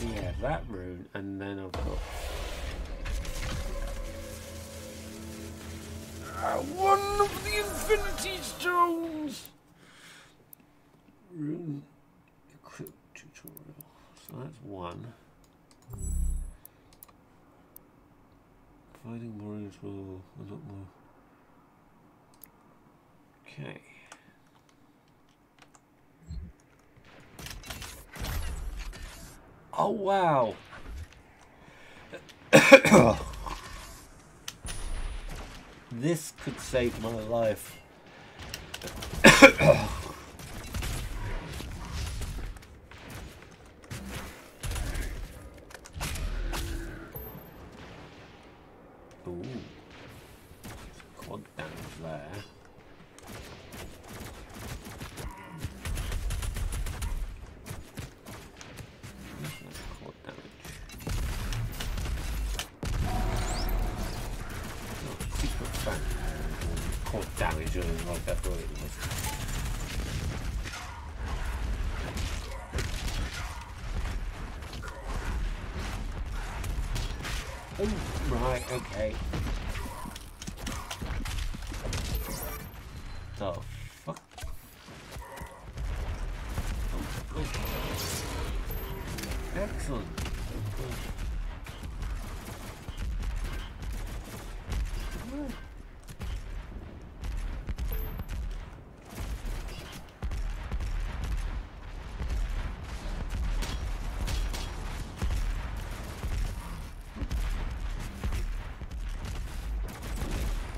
Yeah, that rune, and then I've got Ah, one of the Infinity Stones. Rune equip tutorial. So that's one. Fighting warriors will a lot more. Okay. Oh wow. This could save my life. Ooh. Quad damage there. That's quad damage. Oh, secret fan. Quad damage or like I thought it was. Oh, right, okay. The fuck? Oh, oh. Excellent. Good.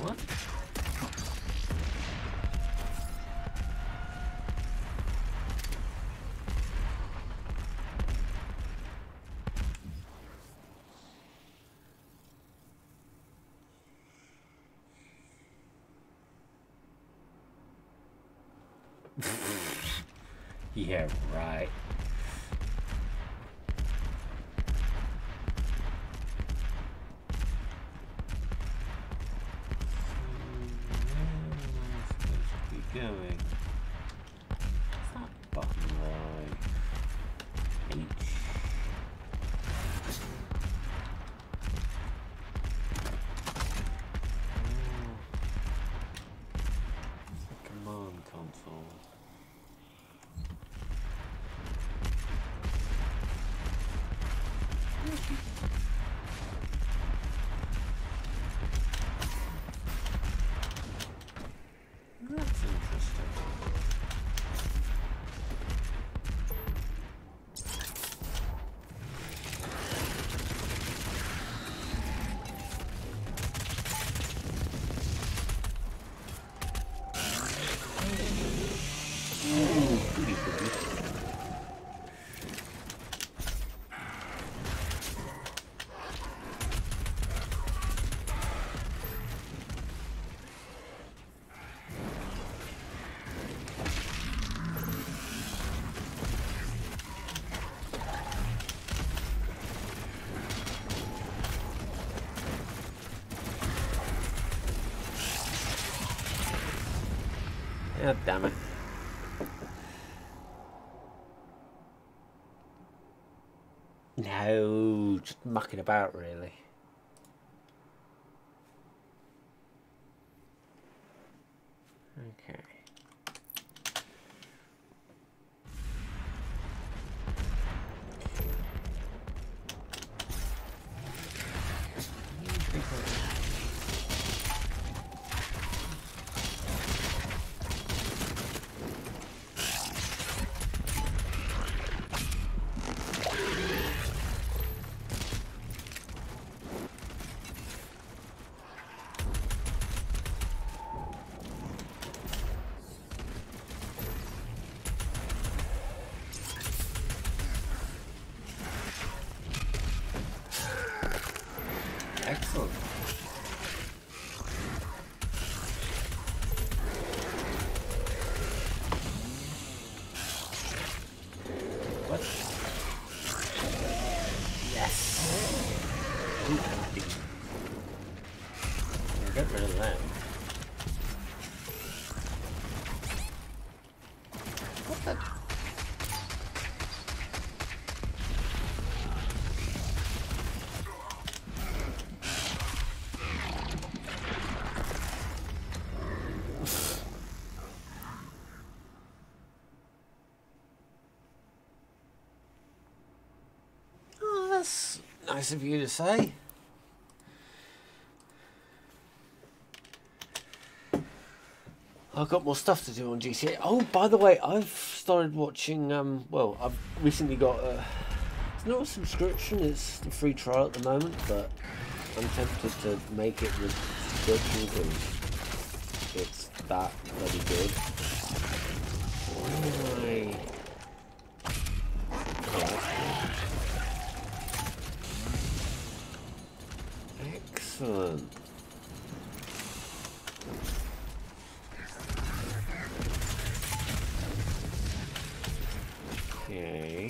What? Yeah, right. God damn it. No, just mucking about really. Okay. Excellent. What? Yes. Ooh, empty. Get rid of that. What the? Oh, that's nice of you to say. I've got more stuff to do on GTA. Oh, by the way, I've started watching. Um, well, I've recently got a. It's not a subscription; it's a free trial at the moment. But I'm tempted to make it with subscription because it's that bloody good. Why? Yeah. Excellent. Okay.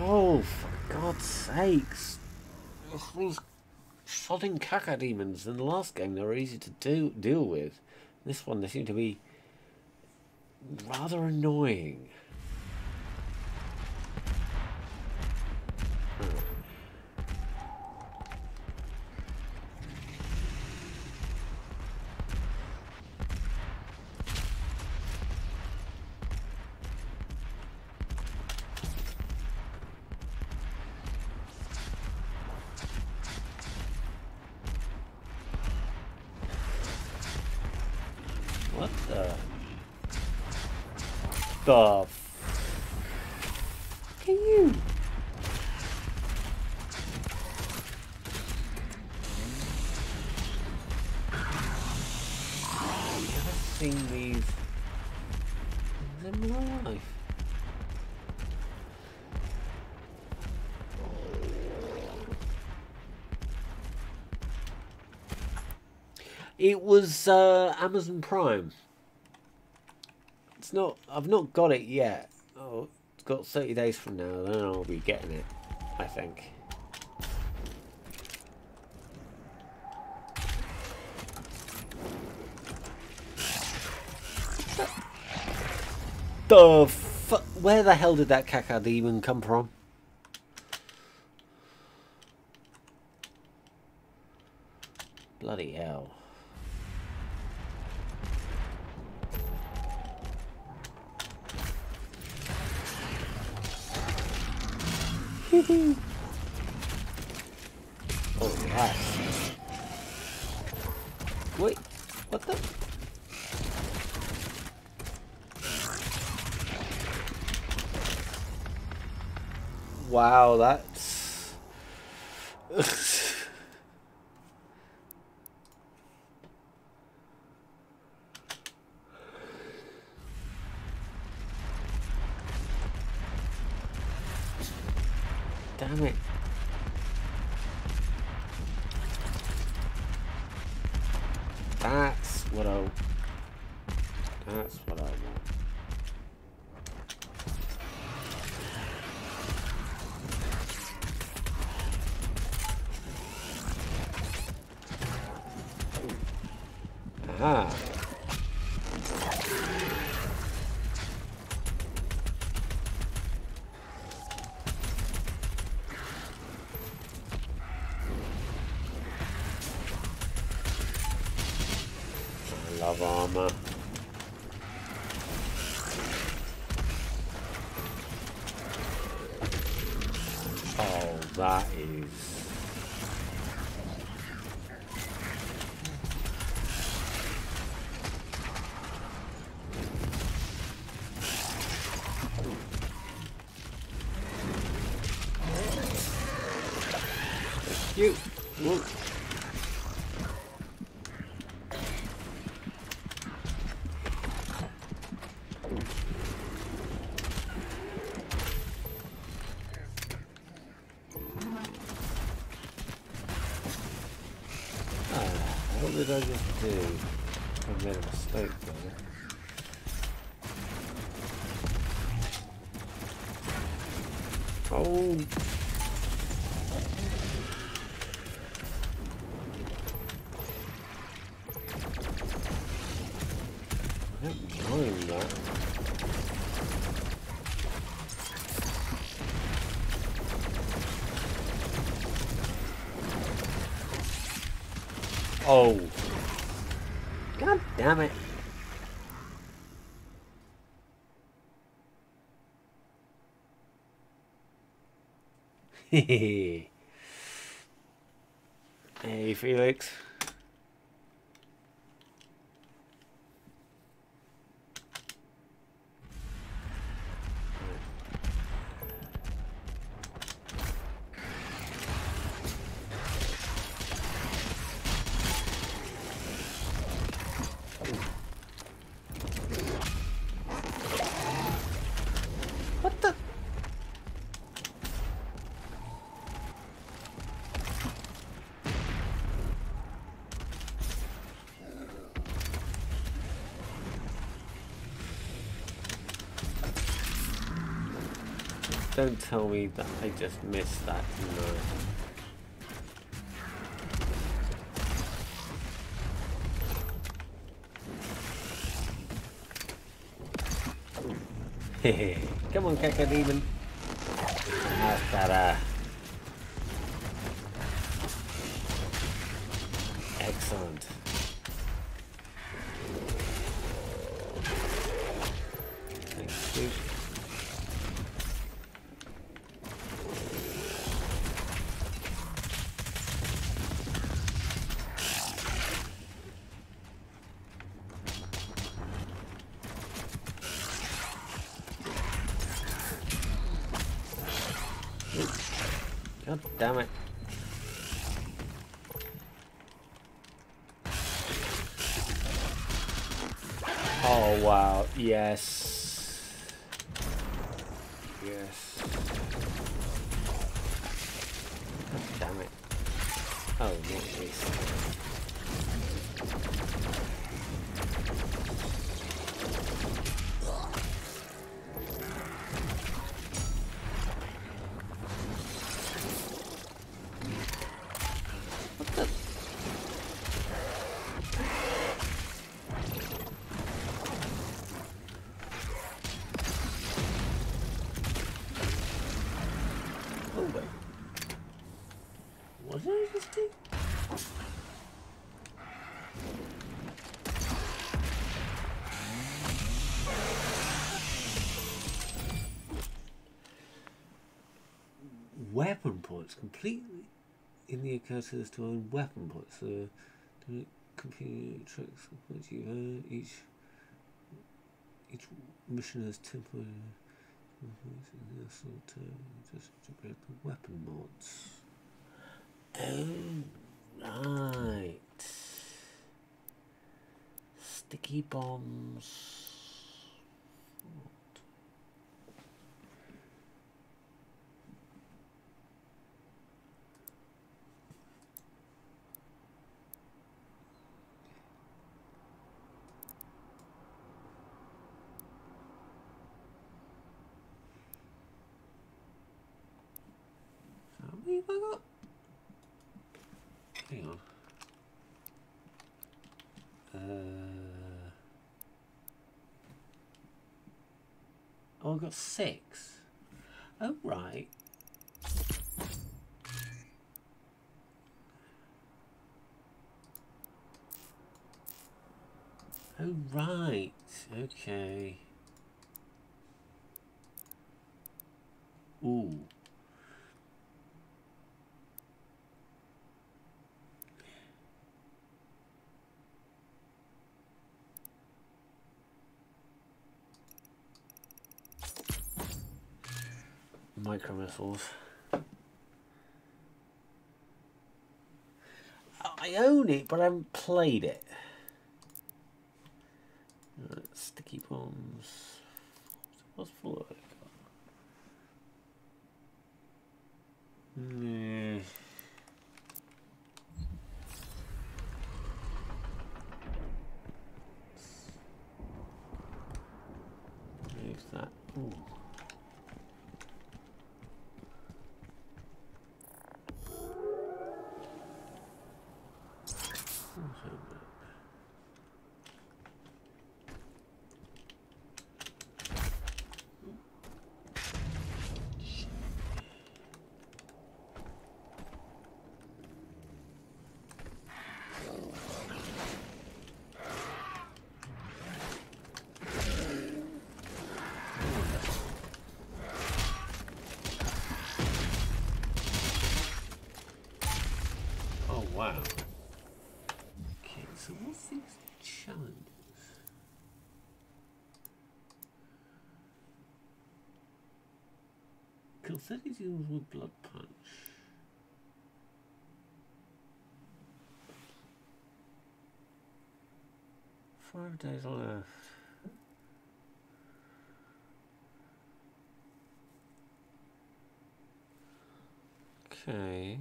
Oh, for God's sakes. These sodding cacodemons in the last game, they were easy to do, deal with. This one, they seem to be rather annoying. What the? The f- Can you? I've never seen these in my life. Uh, Amazon Prime. It's not. I've not got it yet. Oh, it's got 30 days from now. Then I'll be getting it. I think. The fu- Where the hell did that cacodemon come from? Bloody hell. Oh, yes. Wait, what the? Wow, that's... Oh. God damn it. hey, Felix. What the? Don't tell me that I just missed that. No. Come on, Cacodemon. Mascara. Excellent. Completely in the occurrences to own weapon points. So, computer tricks points you earn each each mission has temporary just to upgrade the weapon mods. Oh, right. Sticky bombs. How many have I got? Hang on. Uh, I got six. Oh, right. Oh, right. Okay. Ooh. Micro missiles. I own it, but I haven't played it. Right, sticky bombs. What's full? Nah. Use that. Ooh. What's that? Oh wow. Okay, so what's these challenges? Kill 30 deals with blood punch. Five days left. Okay.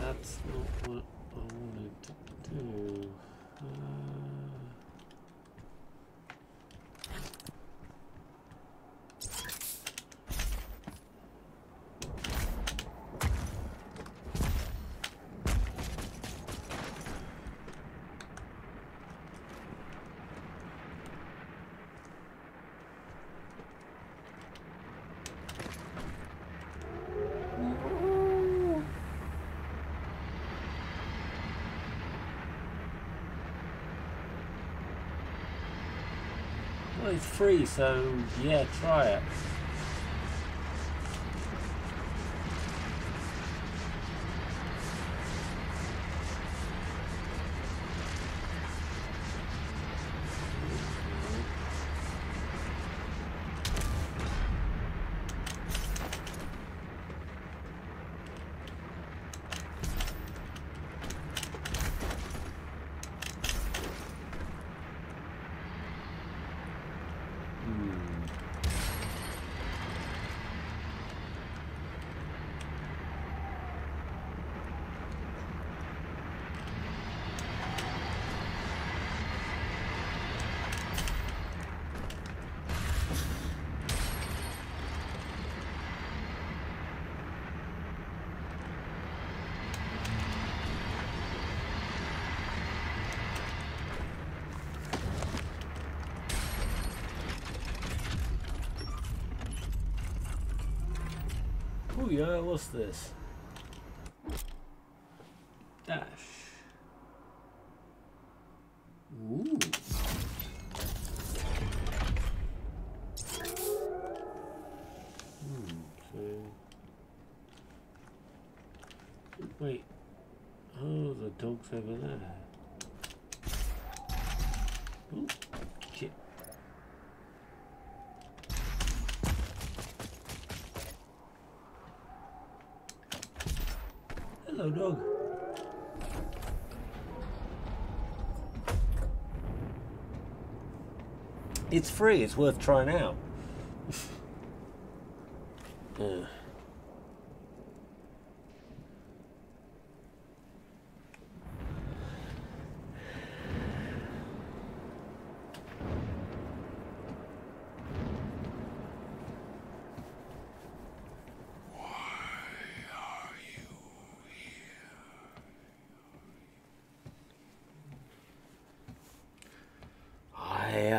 That's not what I wanted to do. Uh, well, it's free, so yeah, try it. Oh what's this? Dash. Ooh. Hmm, so... Wait. Oh, the dog's over there. Ooh, shit. Dog. It's free. It's worth trying out. yeah.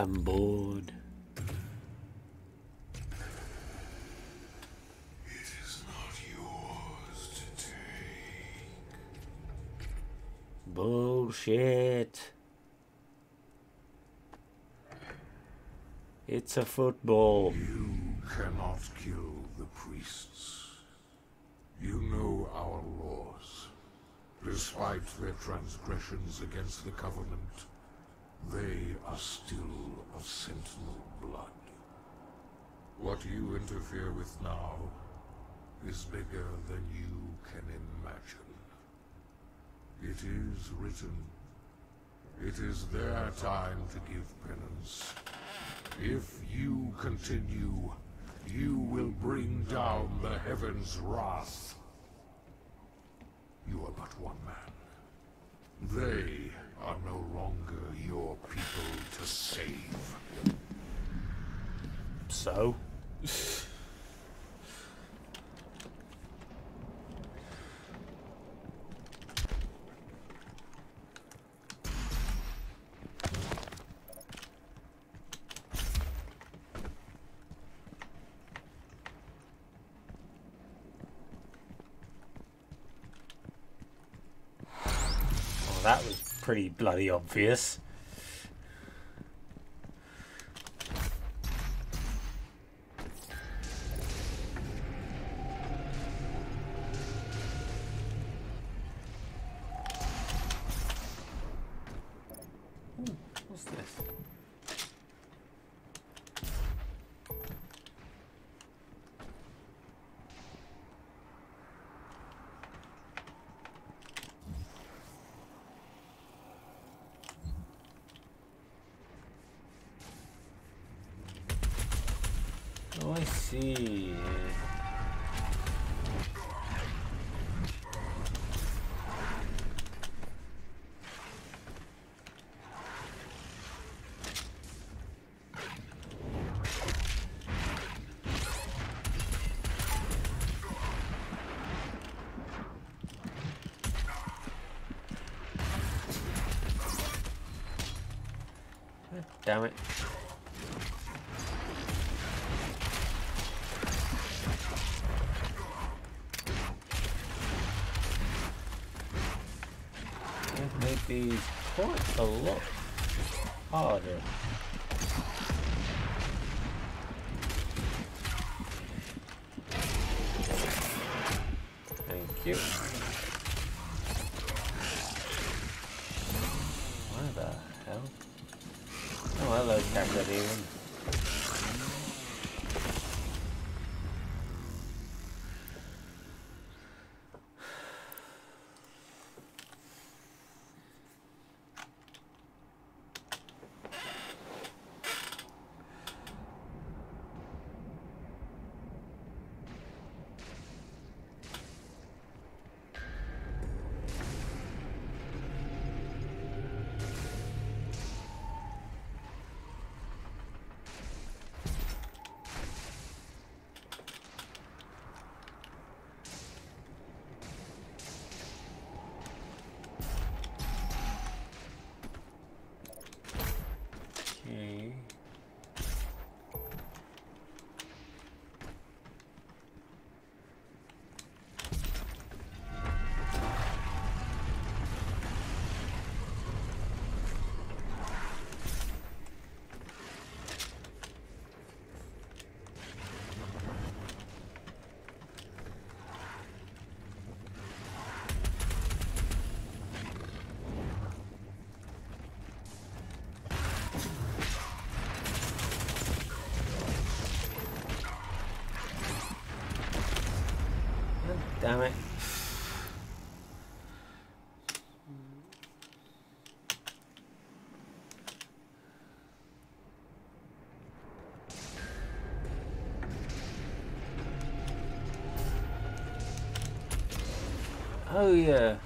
I'm bored. It is not yours to take. Bullshit. A football. You cannot kill the priests. You know our laws. Despite their transgressions against the Covenant, they are still of Sentinel blood. What you interfere with now is bigger than you can imagine. It is written. It is their time to give penance. If you continue, you will bring down the heavens' wrath. You are but one man. They are no longer your people to save. So? Well, that was pretty bloody obvious. Damn it. Oh yeah.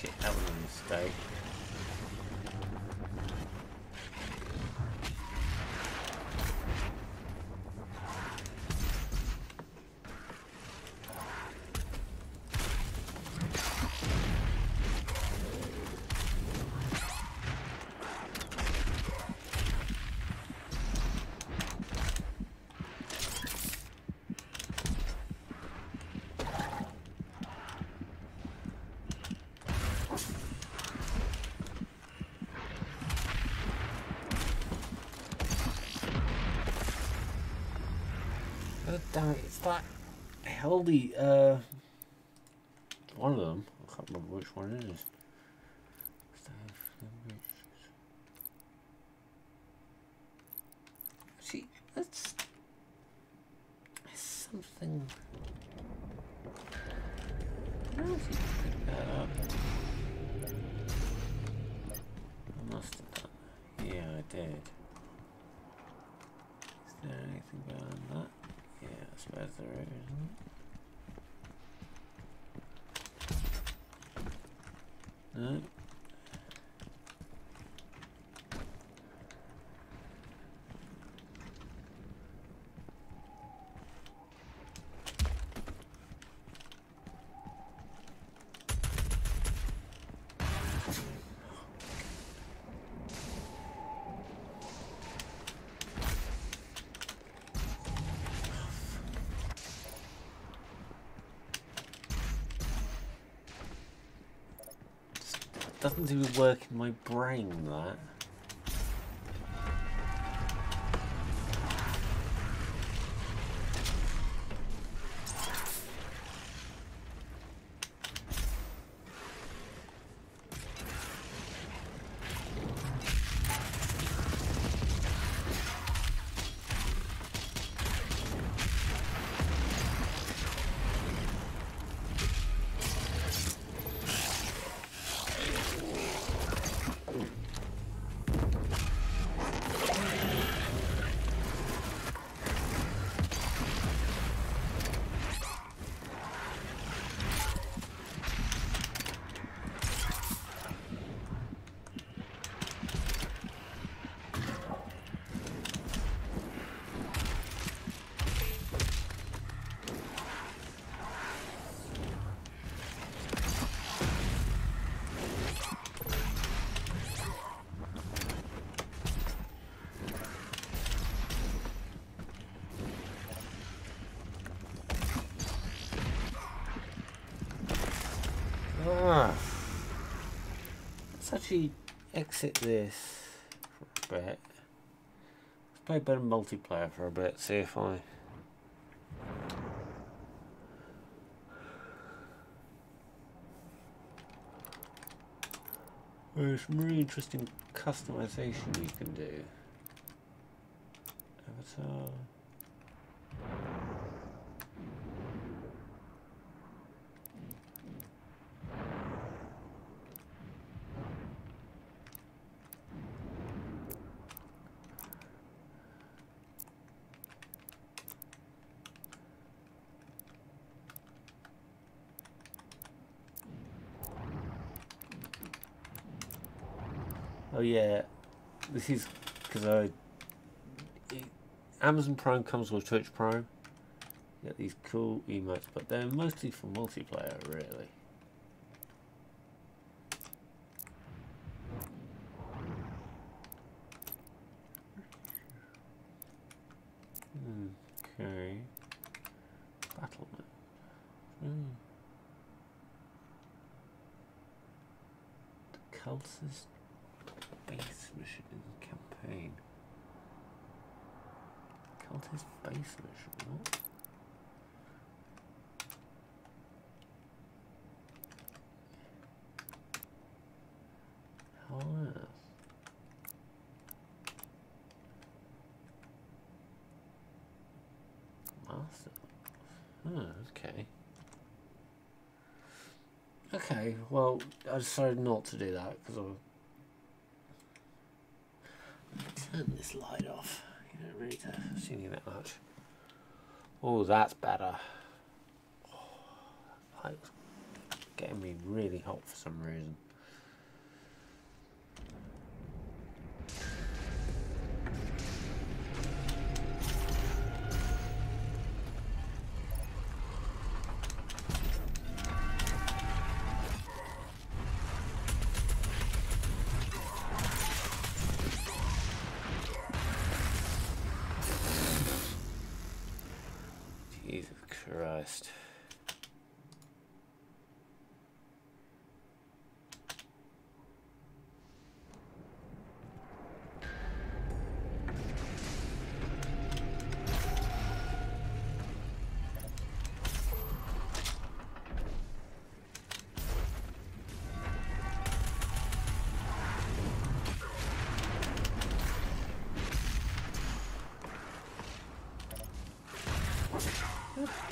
Shit, that was God damn it, it's that Heldy, uh, one of them. I can't remember which one it is. See, that's, that's something. I don't know if you can pick that up. I must have done. Yeah, I did. Is there anything beyond that? Yeah, I suppose there is, isn't it? No. Doesn't seem to work in my brain, that. Actually exit this for a bit. Let's play a bit of multiplayer for a bit, see if I... There's some really interesting customization you can do. Avatar... Oh, yeah, this is because I Amazon Prime comes with Twitch Prime. You get these cool emotes, but they're mostly for multiplayer, really. Okay. Battle mode. Hmm. The cultist base mission in the campaign. Cultist base mission, what? How on earth? Master. Oh, okay. Okay, well, I decided not to do that because I turn this light off. You don't really to see me that much. Oh, that's better. Oh, light's getting me really hot for some reason.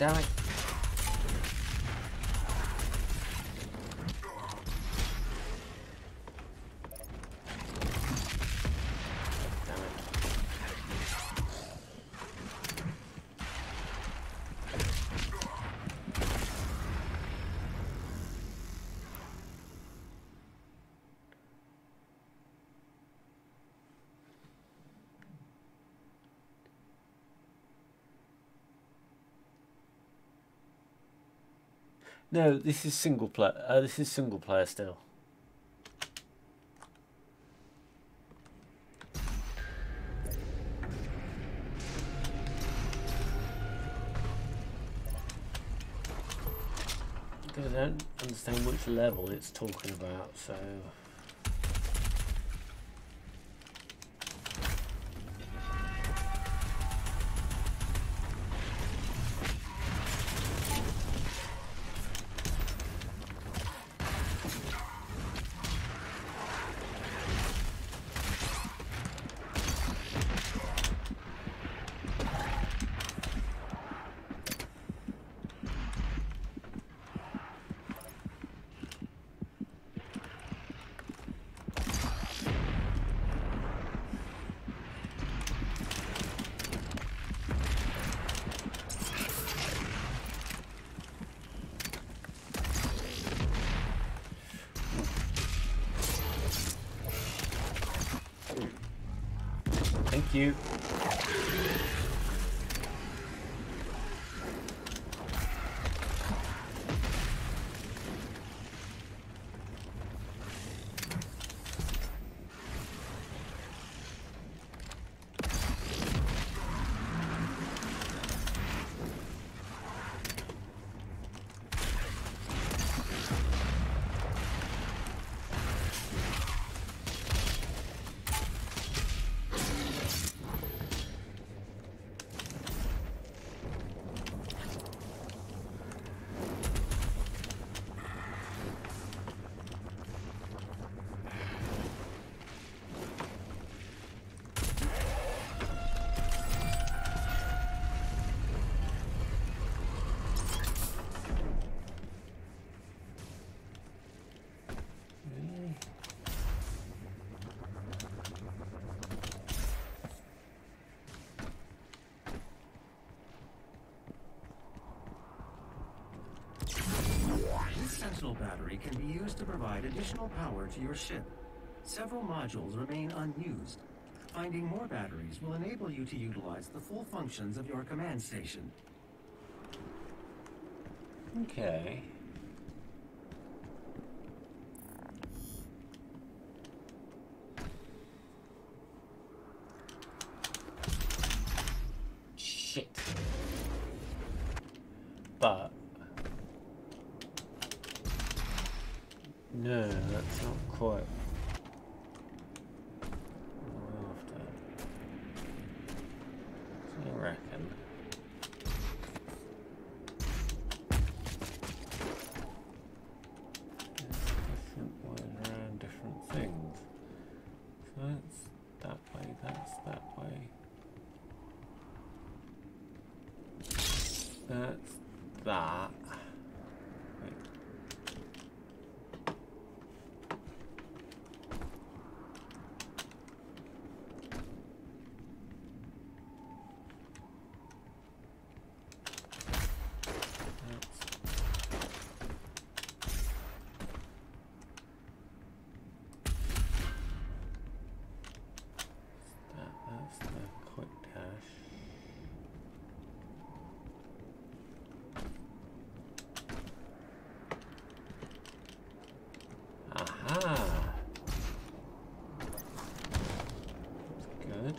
Damn it. Damn it. No, this is single player. Uh, this is single player still. Because I don't understand which level it's talking about, so. Can be used to provide additional power to your ship. Several modules remain unused. Finding more batteries will enable you to utilize the full functions of your command station. Okay. Shit. But no, that's not quite. what I'm after. So I reckon. different ways around different things. So that's that way, that's that way. That's that. Wait. That's That, that's the quick dash. Aha! That's good.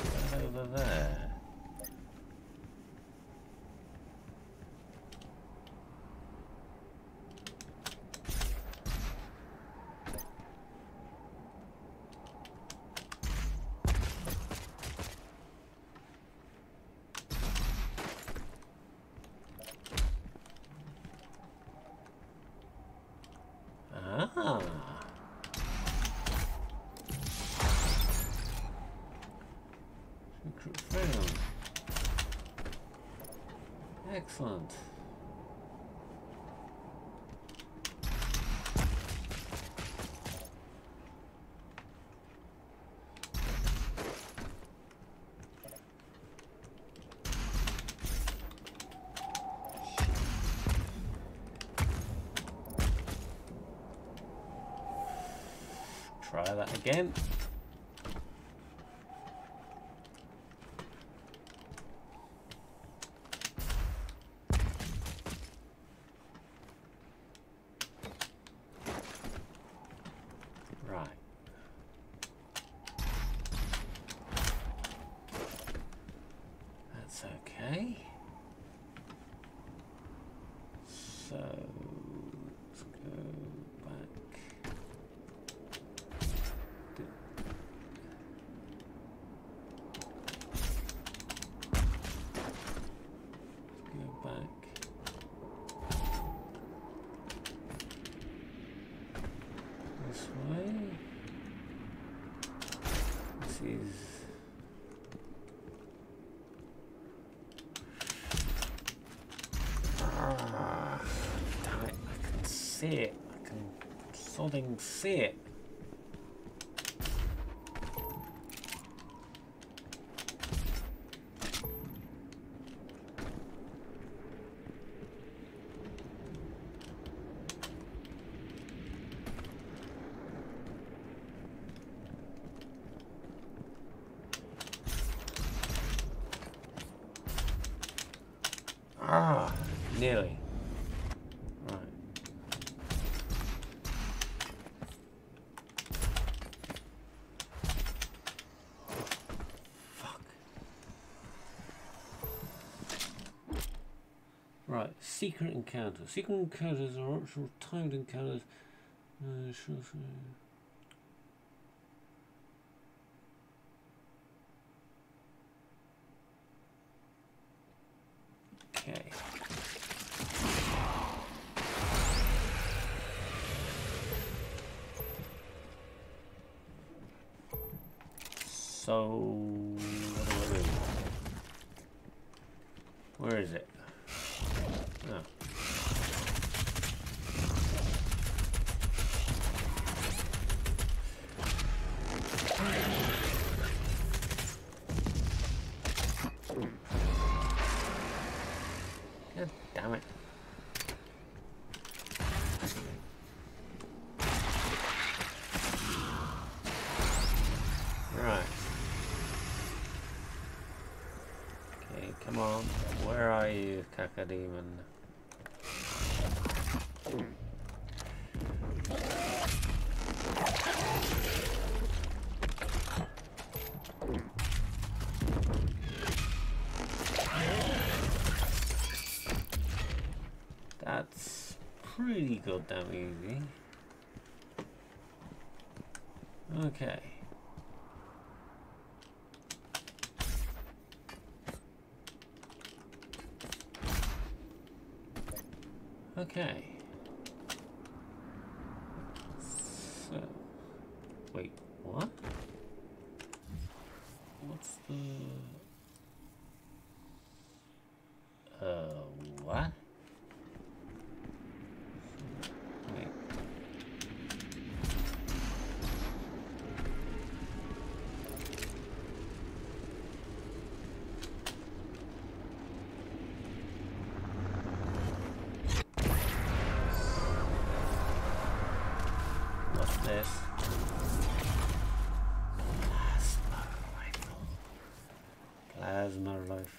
What's that over there? Excellent. Try that again. building set. Ah, nearly. secret encounters. Secret encounters are actual timed encounters. Uh, build that easy. Okay.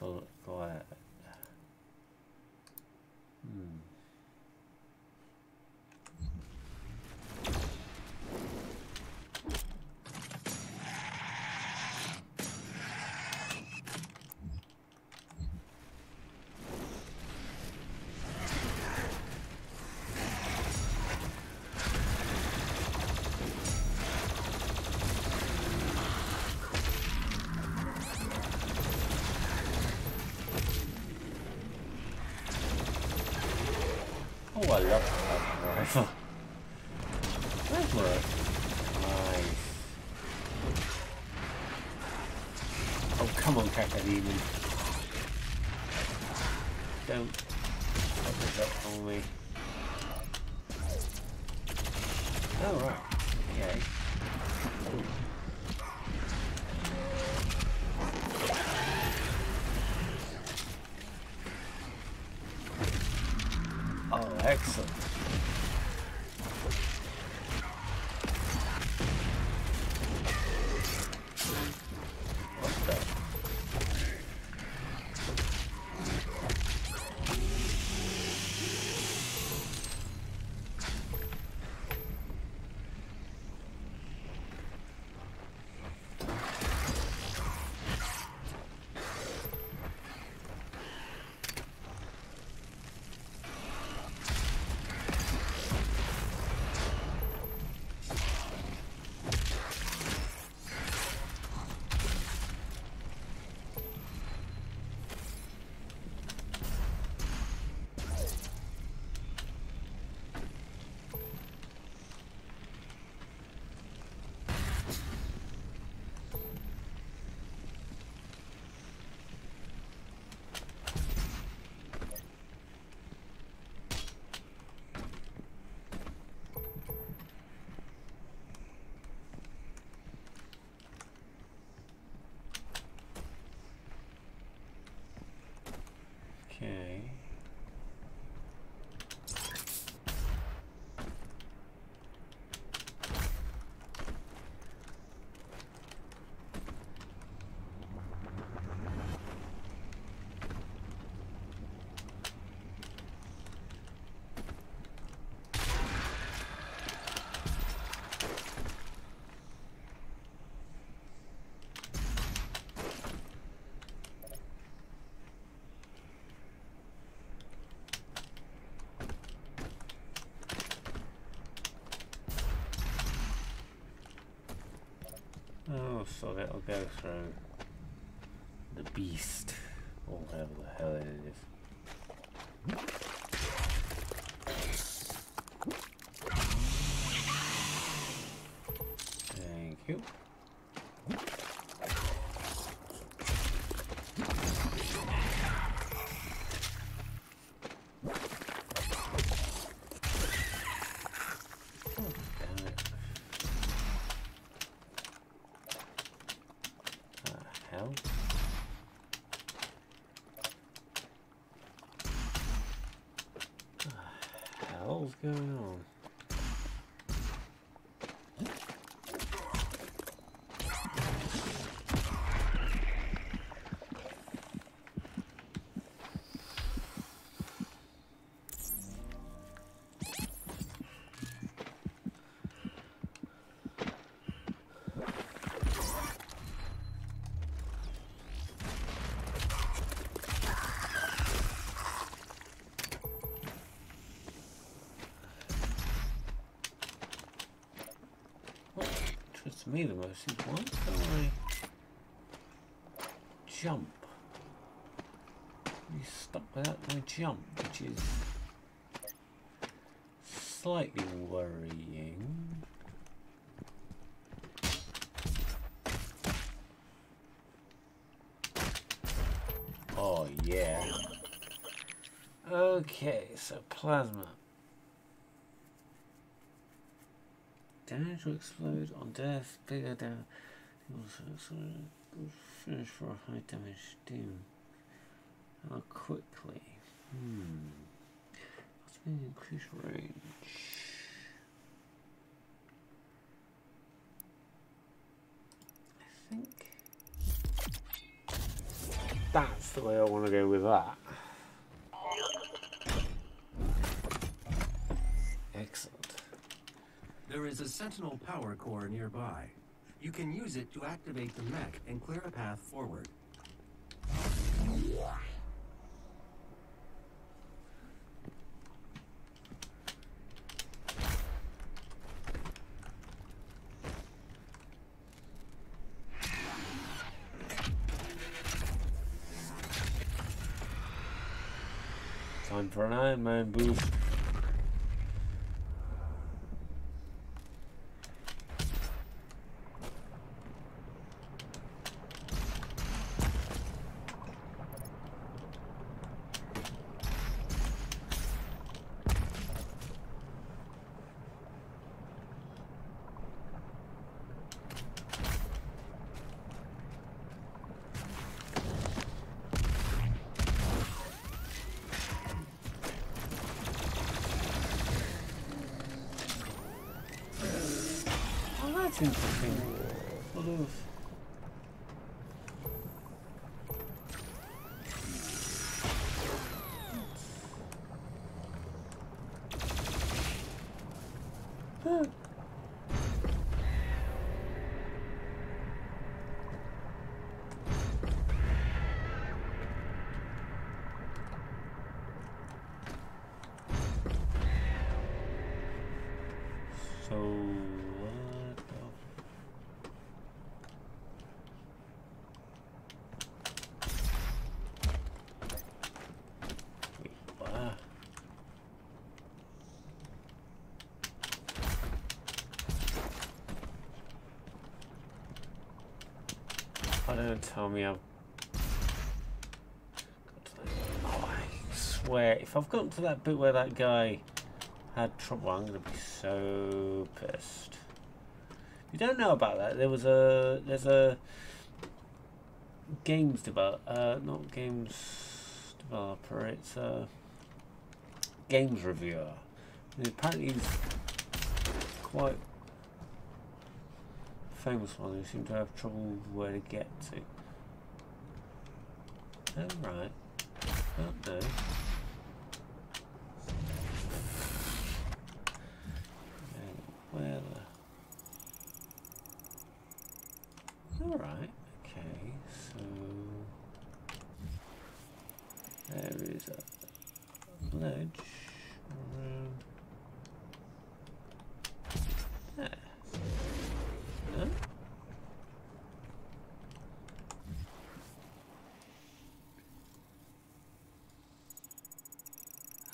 uh, Yep. So that'll go through the beast, or whatever the hell it is. Thank you. Oh, damn it. The hell? The hell's me the most is why don't I jump? You stuck without my jump, which is slightly worrying. Oh yeah. Okay, so plasma. Damage will explode on death, bigger down. Finish for a high damage doom. How quickly? Hmm. Must be increased range. I think that's the way I want to go with that. Excellent. There is a Sentinel power core nearby. You can use it to activate the mech and clear a path forward. Time for an Iron Man boost. That's interesting. Sort of. Huh. So what the Wait, what? Don't tell me I've. Oh, I swear, if I've gotten to that bit where that guy had trouble, I'm gonna be so pissed. If you don't know about that, there was a there's a games develop uh not games developer, it's a games reviewer. And apparently he's quite famous one who seemed to have trouble where to get to. Oh right. Oh no. Well, all right. Okay, so there is a ledge around there. No?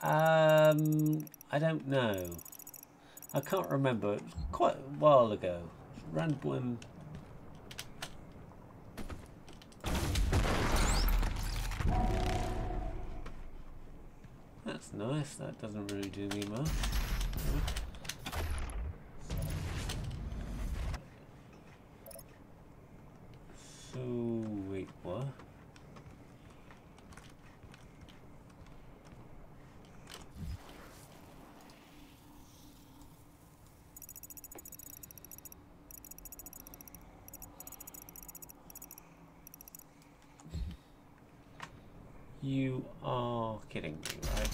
Um, I don't know. I can't remember. It was quite a while ago. Random. That's nice. That doesn't really do me much. So wait, what? You are kidding. me, right?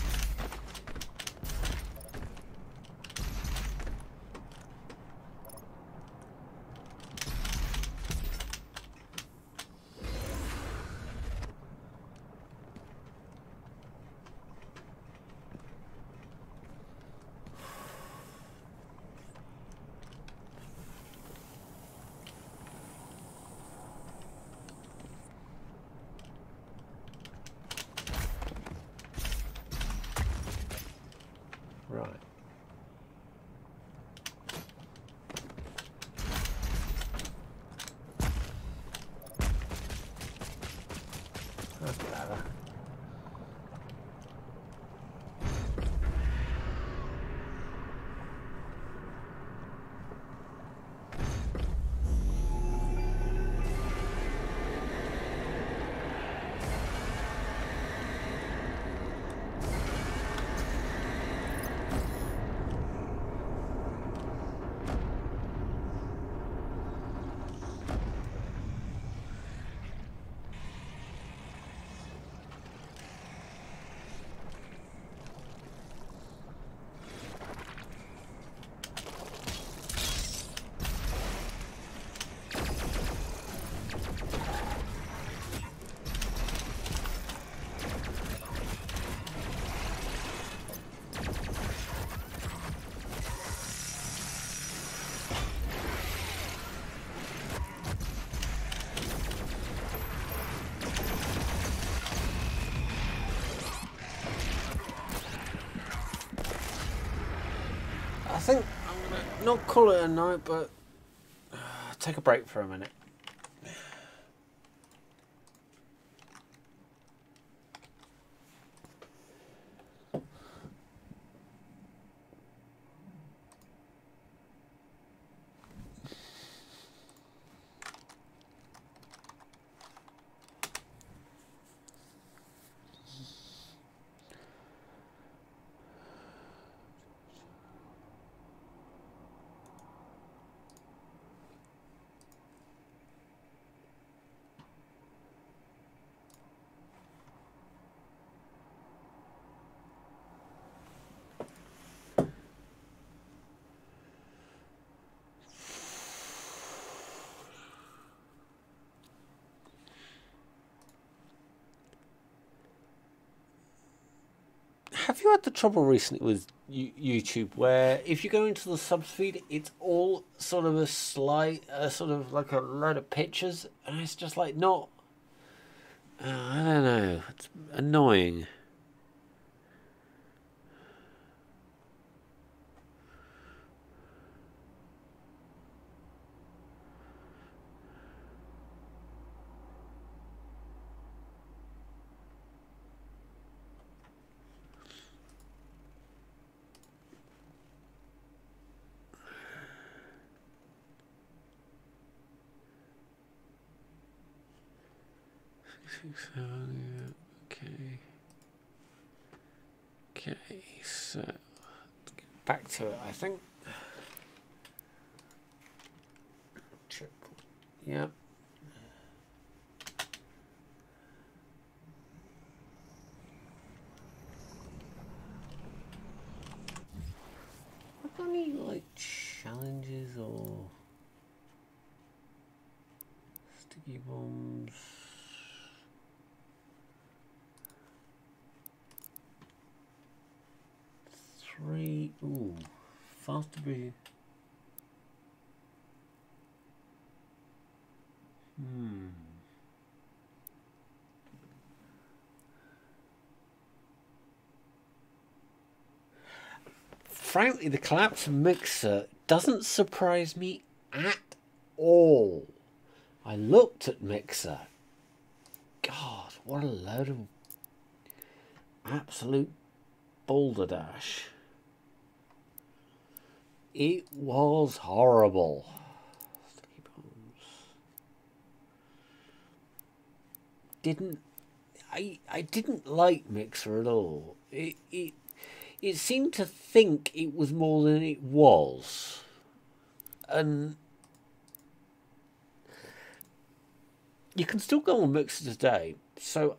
Right. That's better. I think I'm gonna not call it a night, but uh, take a break for a minute. Have you had the trouble recently with YouTube where if you go into the subfeed, it's all sort of a slight, uh, sort of like a load of pictures, and it's just like not. Uh, I don't know. It's annoying. okay. Okay, so let's get back to it, I think. Triple. Yep. Have got any like challenges or sticky bombs? three. Ooh, faster be. Hmm. Frankly, the collapse Mixer doesn't surprise me at all. I looked at Mixer. God, what a load of absolute balderdash. It was horrible. Didn't I? I didn't like Mixer at all. It it it seemed to think it was more than it was, and you can still go on Mixer today. So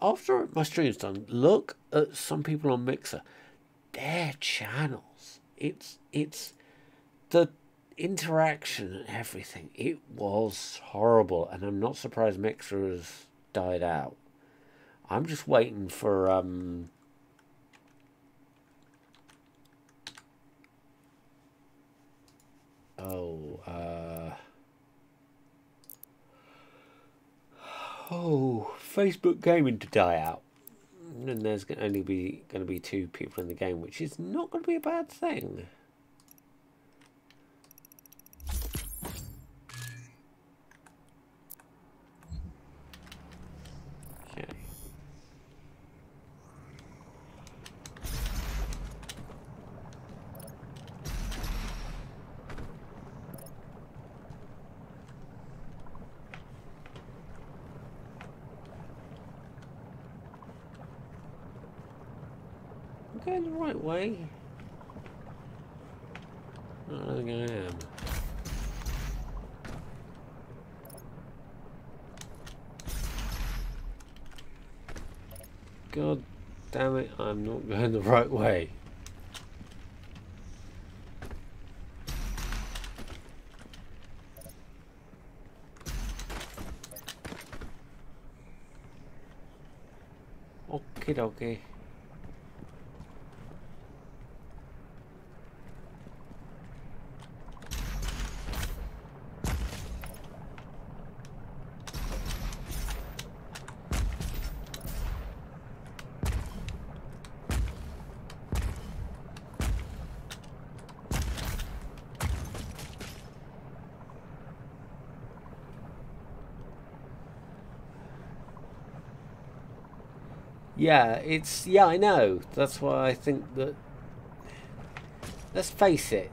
after my stream's done, look at some people on Mixer. Their channels. It's it's the interaction and everything. It was horrible, and I'm not surprised Mixer has died out. I'm just waiting for um. Oh, uh. Oh, Facebook gaming to die out. And there's only be going to be two people in the game, which is not going to be a bad thing. going the right way? I don't think I am. God damn it, I'm not going the right way. Okay, okay. Yeah, it's yeah, I know. That's why I think that. Let's face it.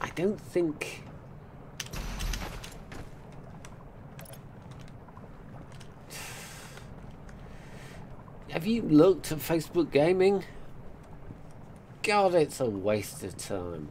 I don't think. Have you looked at Facebook gaming? God, it's a waste of time.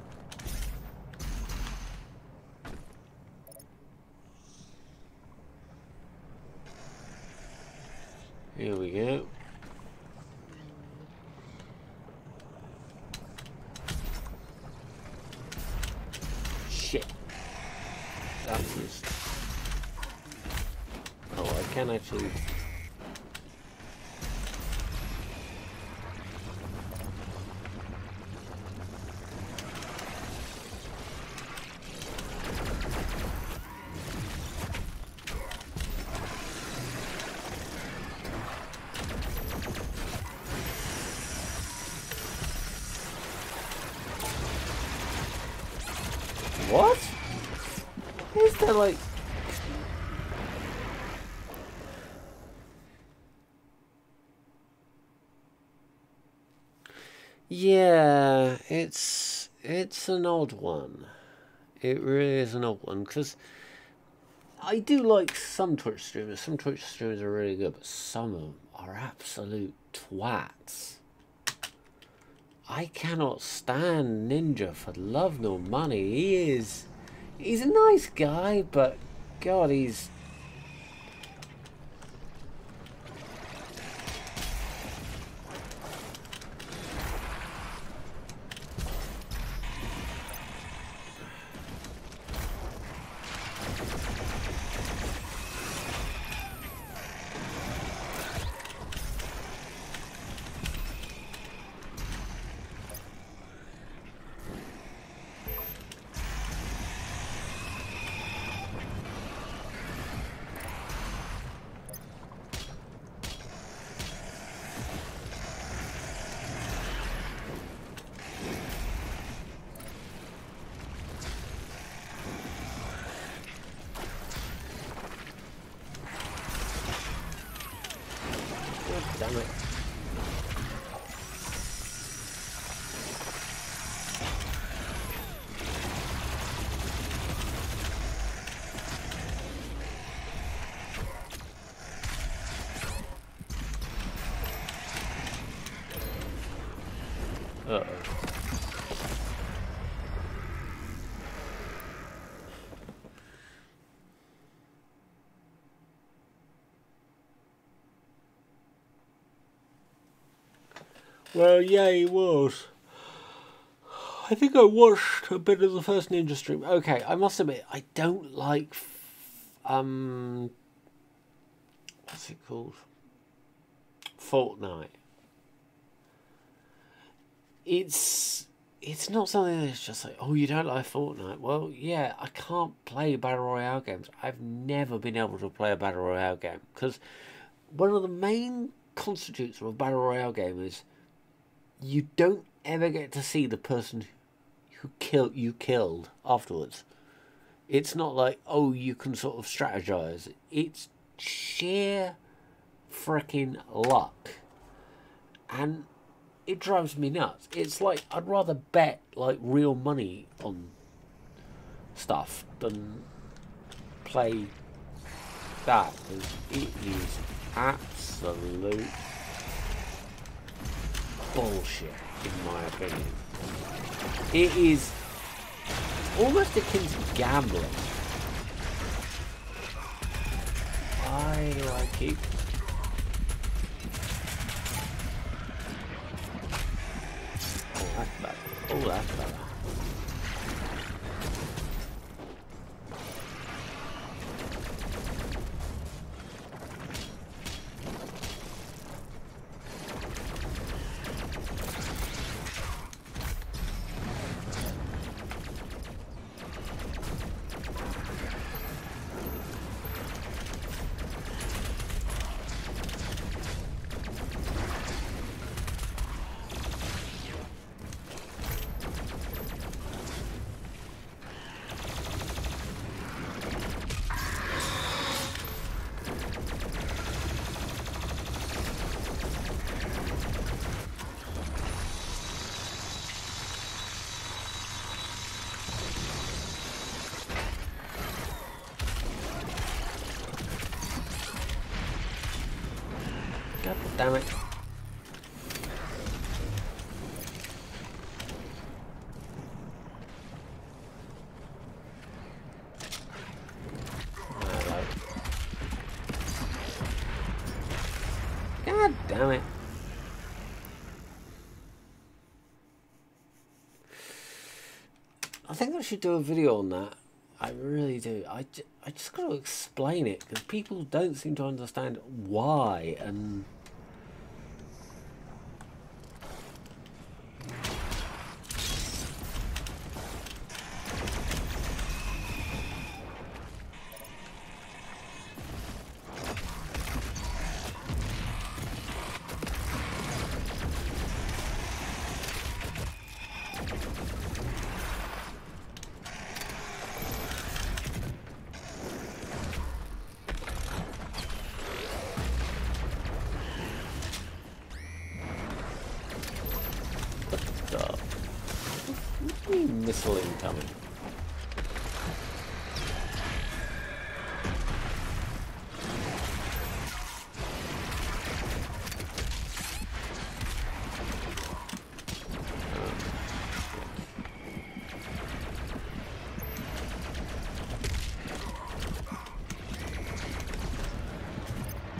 Here we go. Shit. Oh, I can actually... odd one. It really is an odd one because I do like some Twitch streamers. Some Twitch streamers are really good, but some of them are absolute twats. I cannot stand Ninja for love nor money. He is, he's a nice guy, but God, he's God damn it. Uh-oh. Well, yeah, he was. I think I watched a bit of the first Ninja stream. Okay, I must admit, I don't like, um, what's it called? Fortnite. It's it's not something that's just like, oh, you don't like Fortnite. Well, yeah, I can't play battle royale games. I've never been able to play a battle royale game because one of the main constitutes of a battle royale game is you don't ever get to see the person who killed you killed afterwards. It's not like oh you can sort of strategize. It's sheer freaking luck, and it drives me nuts. It's like I'd rather bet like real money on stuff than play that because it is absolute bullshit, in my opinion. It is almost akin to gambling. Why do I keep... Oh, that's better. Oh, that's better. God damn it. God damn it. I think I should do a video on that. I really do. I, I just got to explain it because people don't seem to understand why and missile incoming.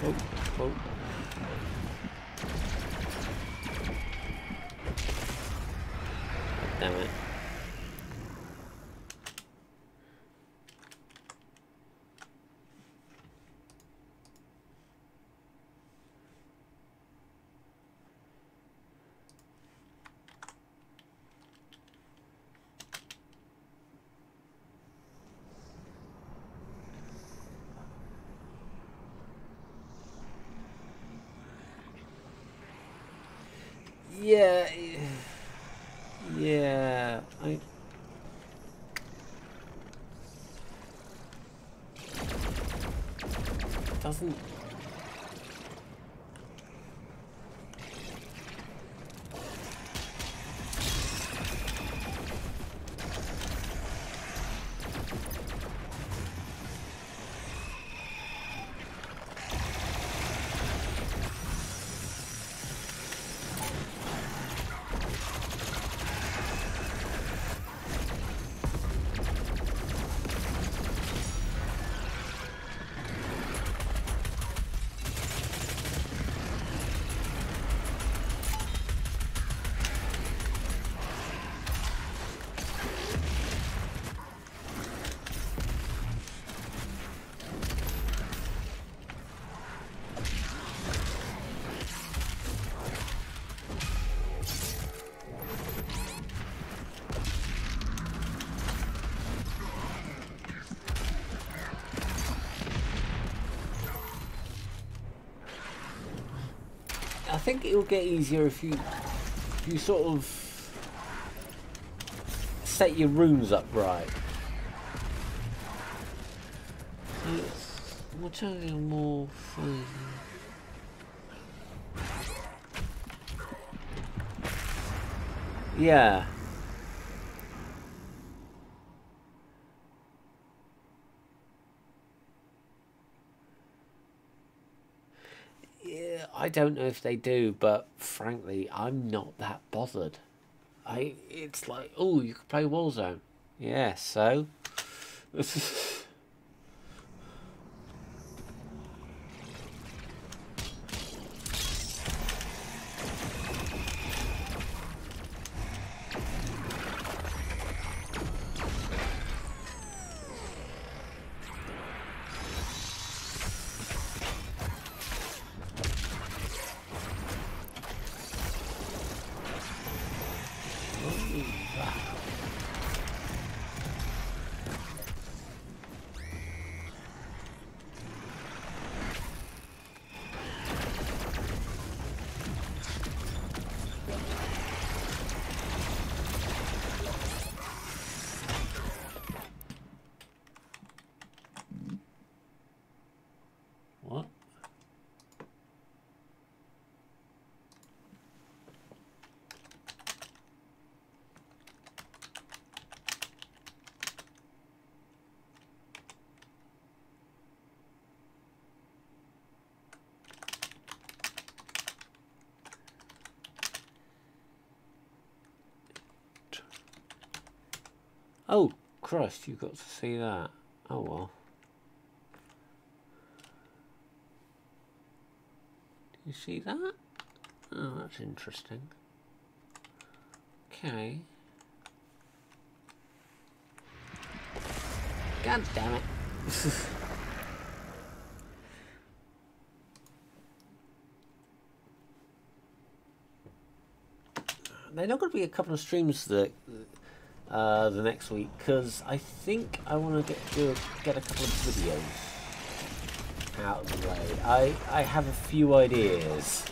Oh, oh. Damn it. Yeah, yeah. I. Doesn't. I think it will get easier if you, if you sort of set your runes up right. So it's much more fun. Yeah. Yeah, I don't know if they do, but frankly, I'm not that bothered. I it's like, oh, you could play Warzone. Yeah, so What? Oh, Christ, you got to see that. Oh well. Do You see that? Oh, that's interesting. Okay. God damn it. They're not going to be a couple of streams the uh, the next week because I think I want to get do, get a couple of videos out of the way. I I have a few ideas.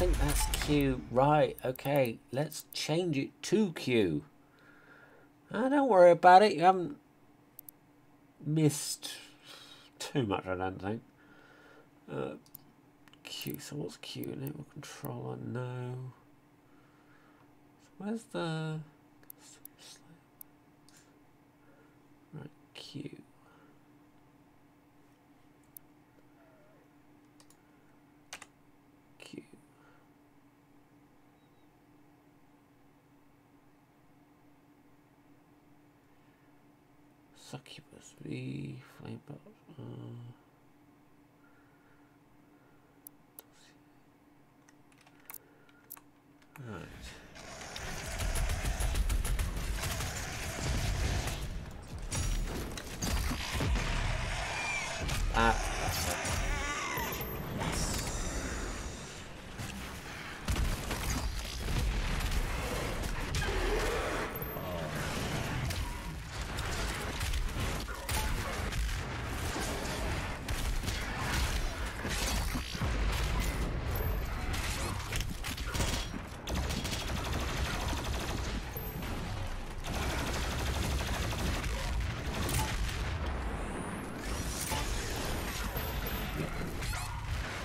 Think that's Q. Right, okay, let's change it to Q. Ah, don't worry about it, you haven't missed too much, I don't think. Uh, Q, so what's Q? Enable controller, no. So where's the... Right, Q. Q. Succubus V, Flamebot. Uh. Ah, that's it.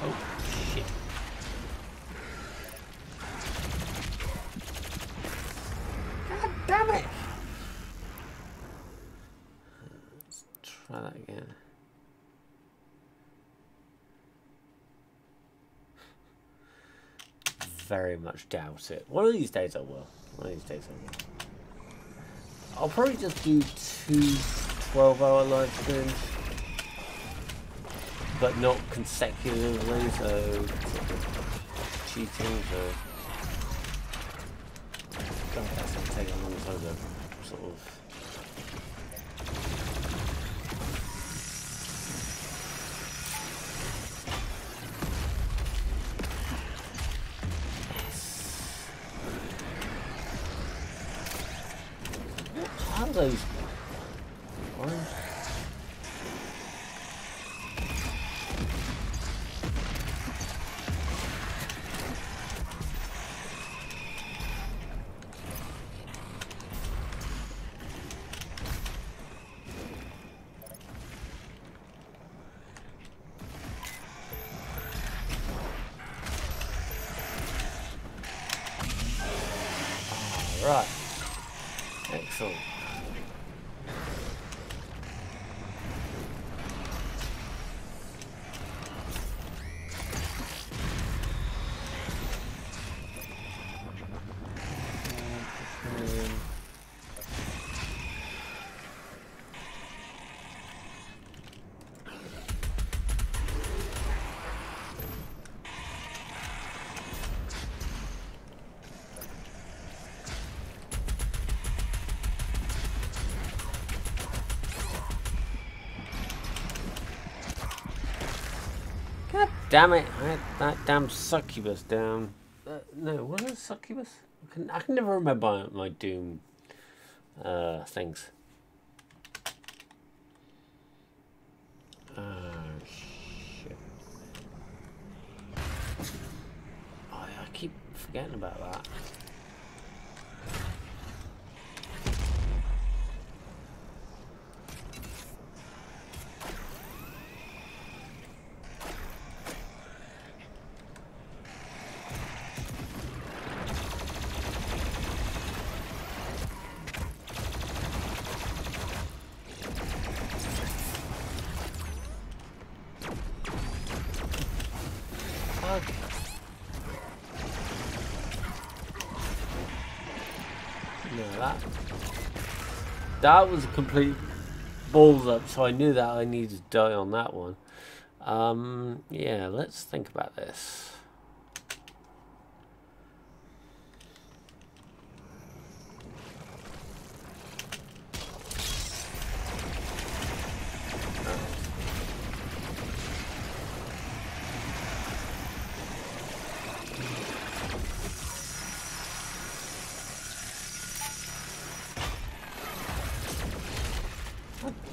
Oh, shit. God damn it! Let's try that again. Very much doubt it. One of these days I will. One of these days I will. I'll probably just do two 12 hour live streams but not consecutively, so cheating, so damn it! I that damn succubus down. Uh, no, what is succubus? I can, I can never remember my Doom uh, things. Oh, shit. Oh, I keep forgetting about that. bug. No, that that was a complete balls up, so I knew that I needed to die on that one. Um, yeah, let's think about this.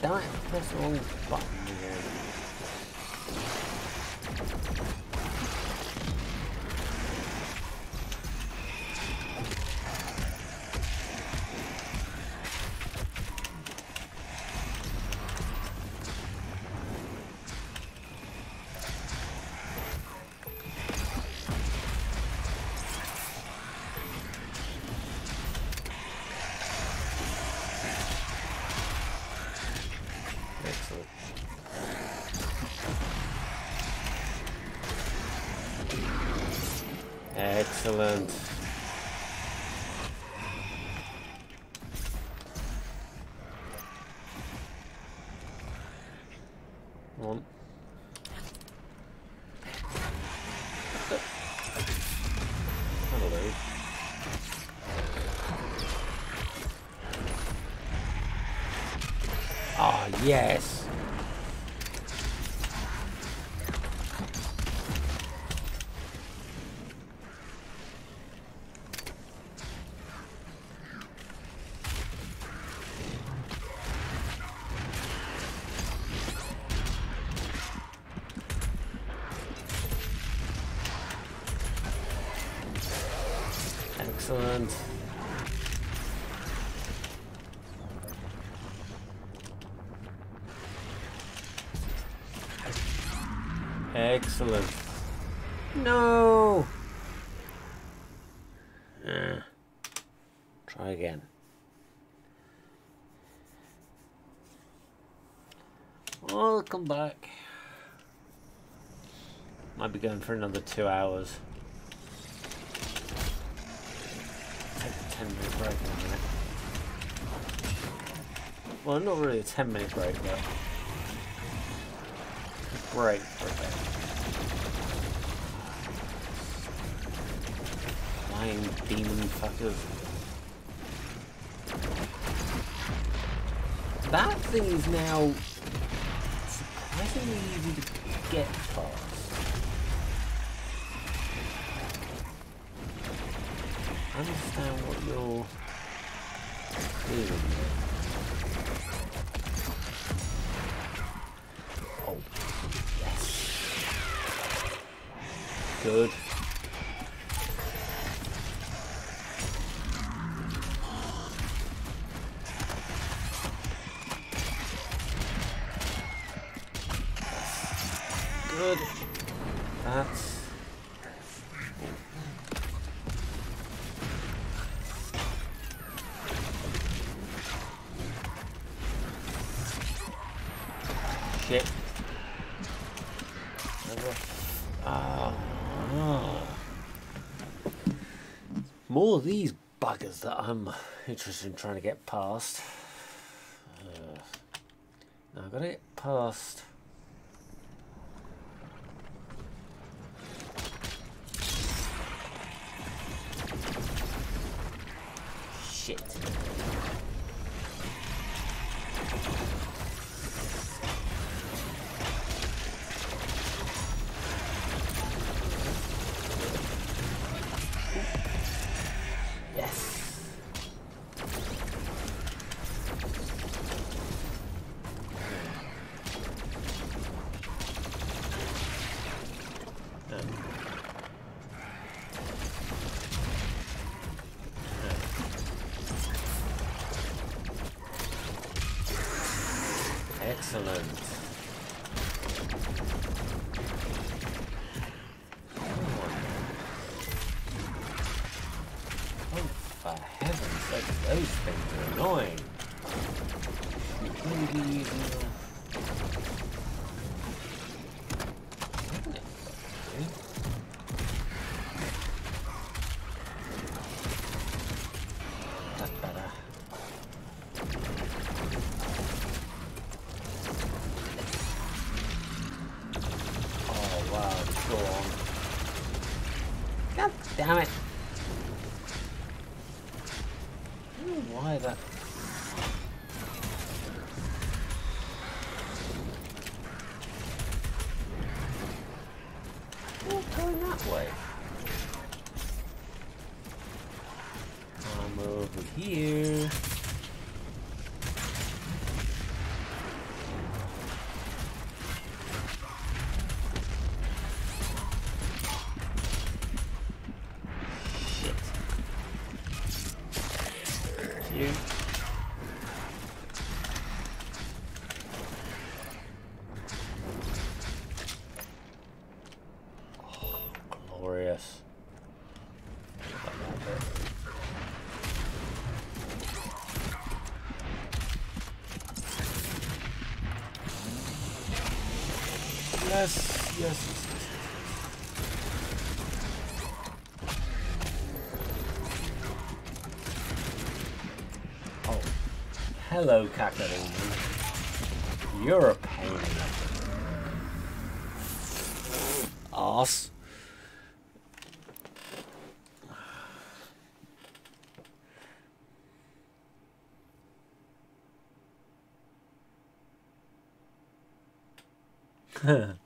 Damn it, press the wrong button again. Excellent. Excellent. One. Hello. Ah, yes. Excellent. No. Eh. Try again. I'll come back. Might be going for another two hours. Take a 10 minute break in a minute. Well, not really a 10 minute break, but break for a bit. Flying demon fuckers. That thing is now surprisingly easy to get past. Understand what you're there. Oh, yes. Good. More of these buggers that I'm interested in trying to get past. Uh, now I've got to get past. Glorious. Got that bit. Yes, yes, yes. Oh, hello, Kakaroon. You're a pain in Arse. you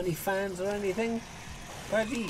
any fans or anything? Ready?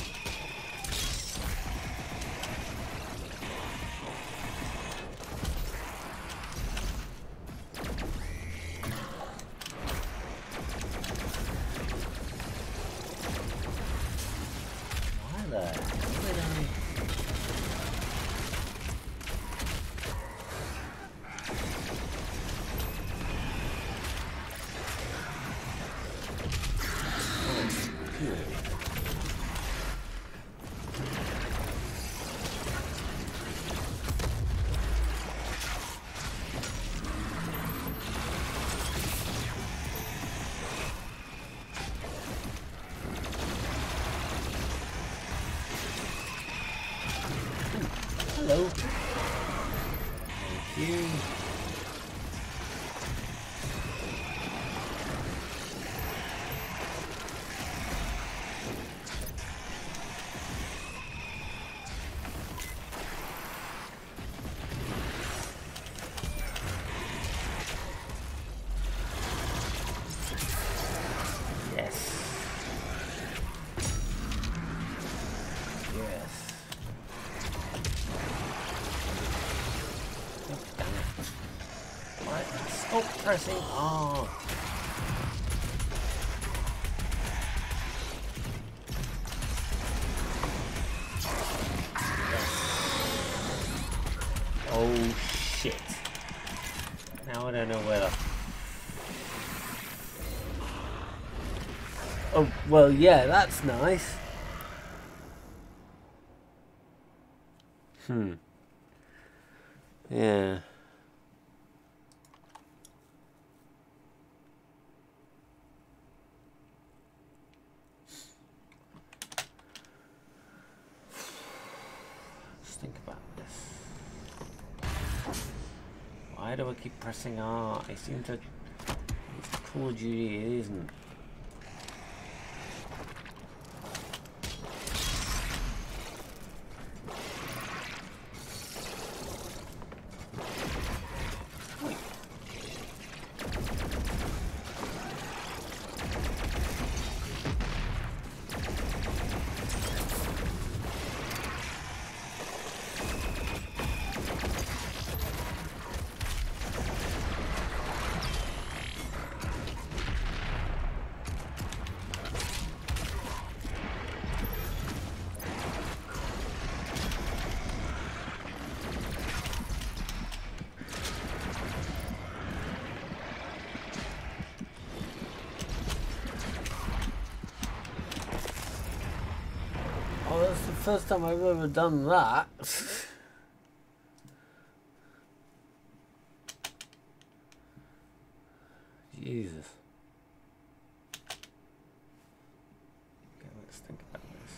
Pressing R. Oh. oh shit. Now I don't know where. Oh, well, yeah, that's nice. Hmm. Yeah. Let's think about this. Why do I keep pressing R? I seem to... It's Call of Duty, it isn't. Oh, that's the first time I've ever done that. Jesus. Okay, let's think about this.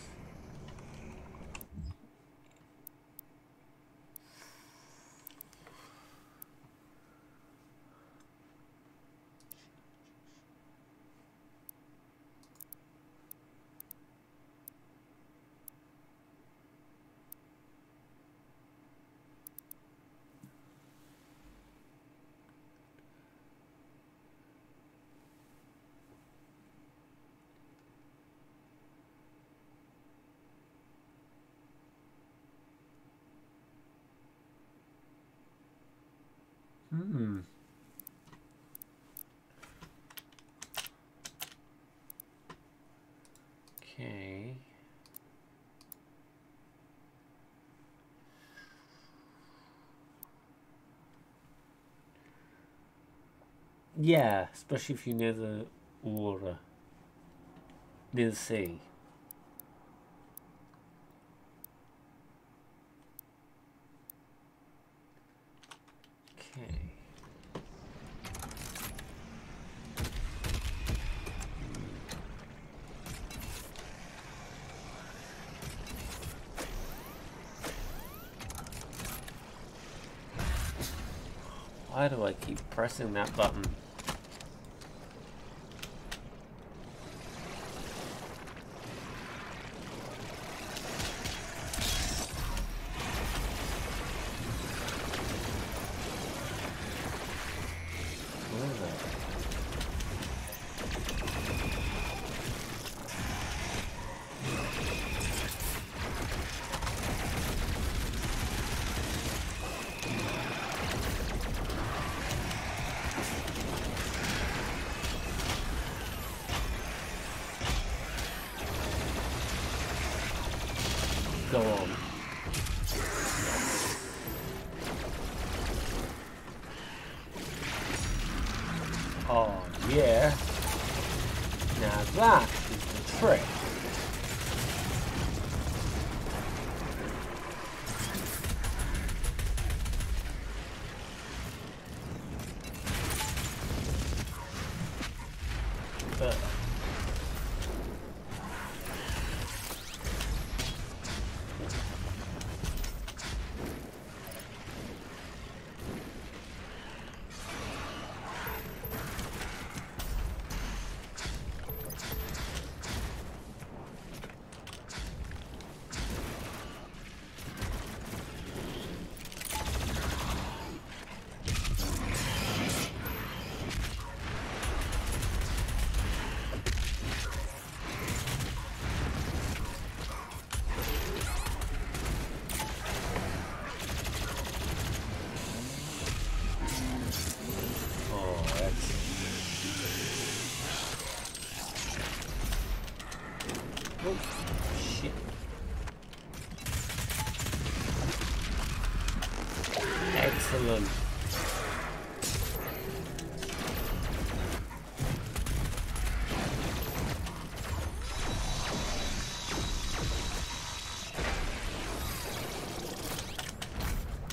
Yeah, especially if you know the water. Near the sea. Okay. Why do I keep pressing that button?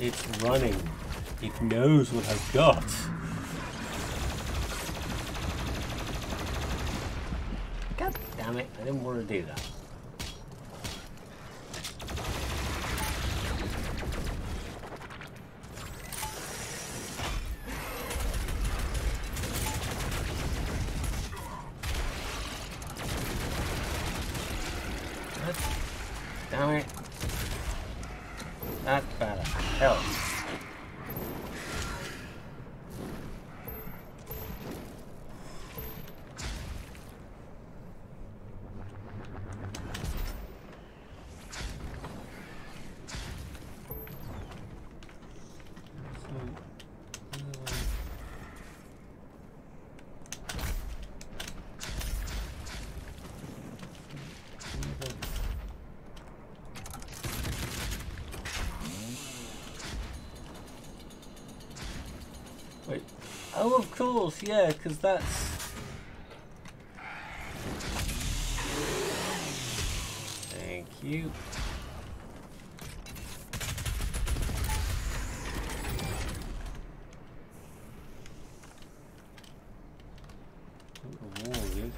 It's running. It knows what I've got. God damn it, I didn't want to do that. God damn it. That's better. Hell. Wait. Course, yeah, because that's. Thank you. What a wall, dude.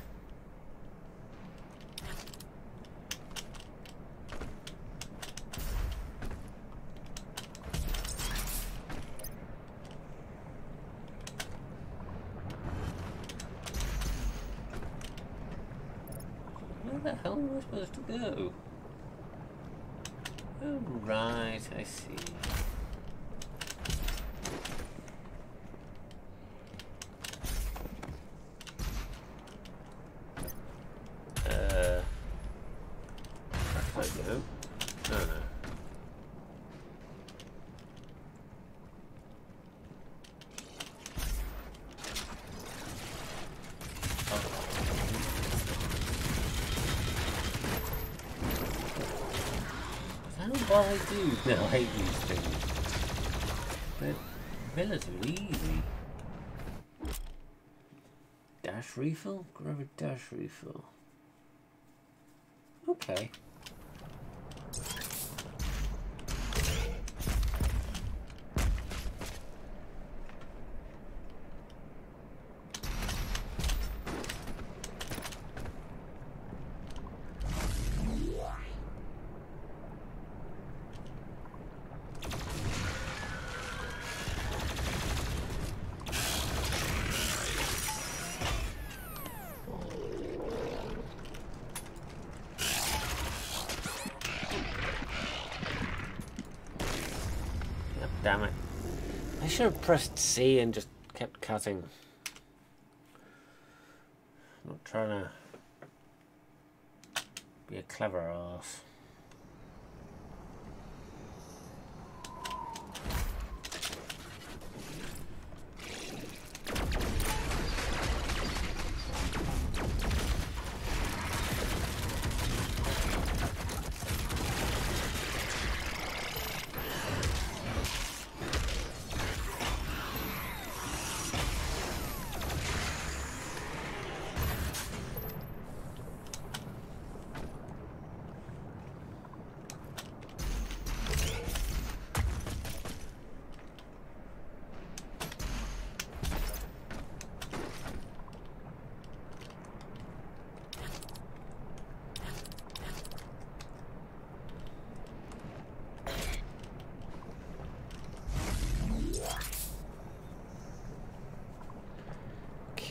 Where the hell am I supposed to go? Oh, right, I see. Uh, I don't know. No, no. I do? No, I hate these things. They're relatively easy. dash refill? Grab a dash refill. Okay. Should have pressed C and just kept cutting. I'm not trying to be a clever ass.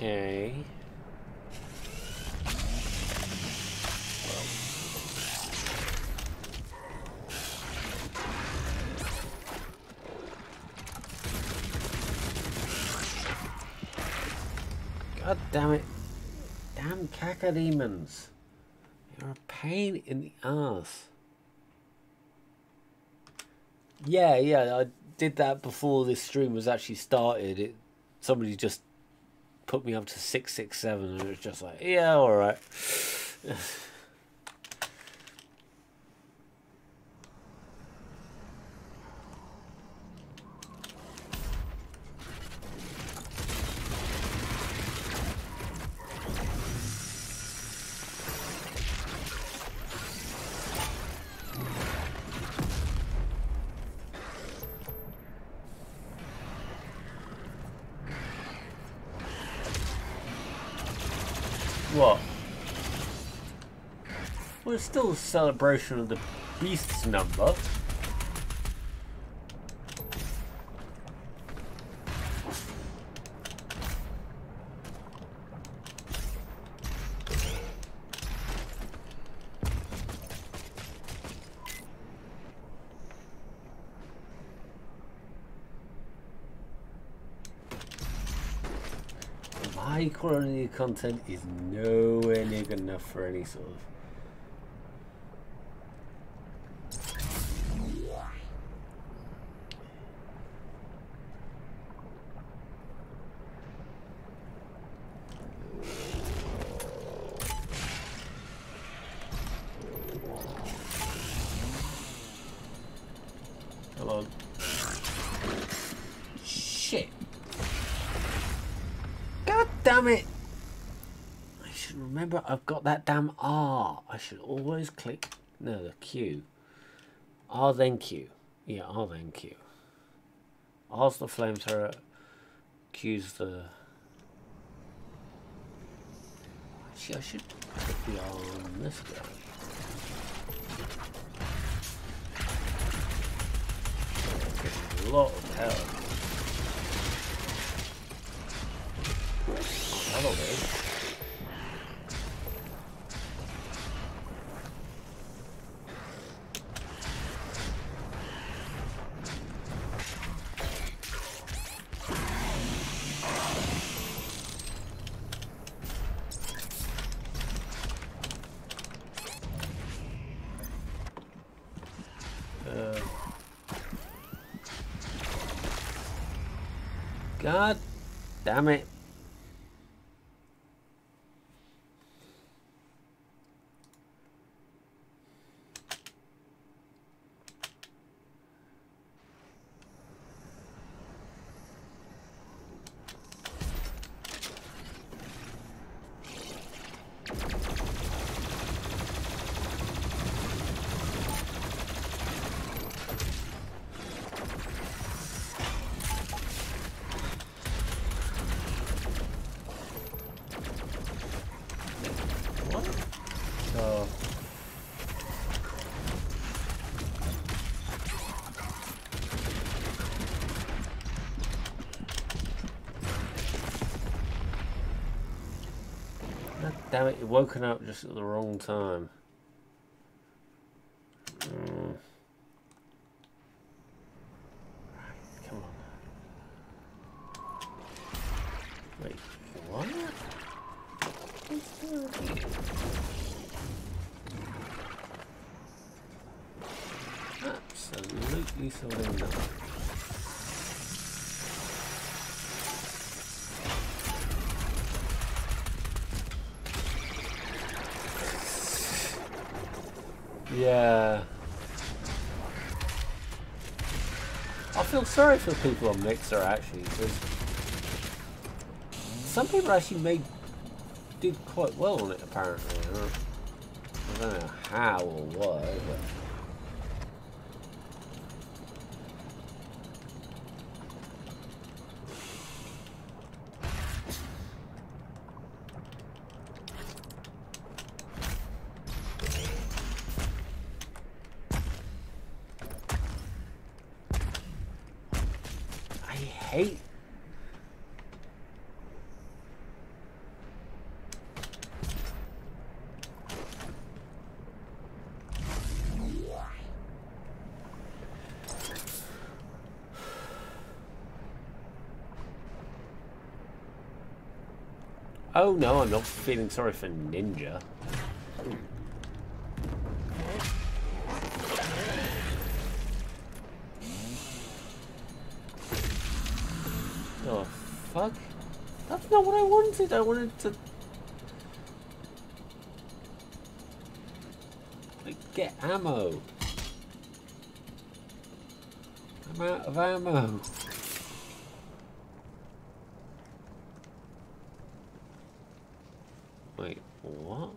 Okay. God damn it. Damn cacodemons. You're a pain in the ass. Yeah, yeah, I did that before this stream was actually started. It somebody just put me up to 667 and it was just like, yeah, all still a celebration of the beast's number. high quality content is nowhere near good enough for any sort of remember I've got that damn R. I should always click, no, the Q. R then Q. Yeah, R then Q. R's the flamethrower, Q's the... Actually, I should put the R on this guy. A lot of health. That'll do. Damn it. Damn it, you're woken up just at the wrong time. Mm. Right, come on. Wait, what? Absolutely sorting nothing. Yeah. I feel sorry for people on Mixer actually, because some people actually made did quite well on it apparently. I don't know how or why, but. I hate Oh no, I'm not feeling sorry for Ninja. Oh fuck? That's not what I wanted. I wanted to like, get ammo. I'm out of ammo. Wait, what?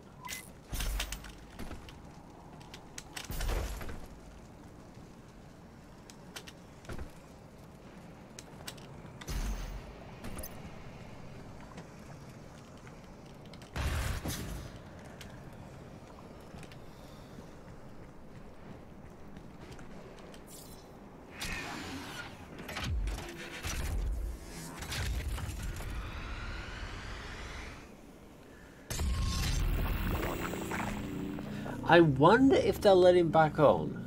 I wonder if they'll let him back on.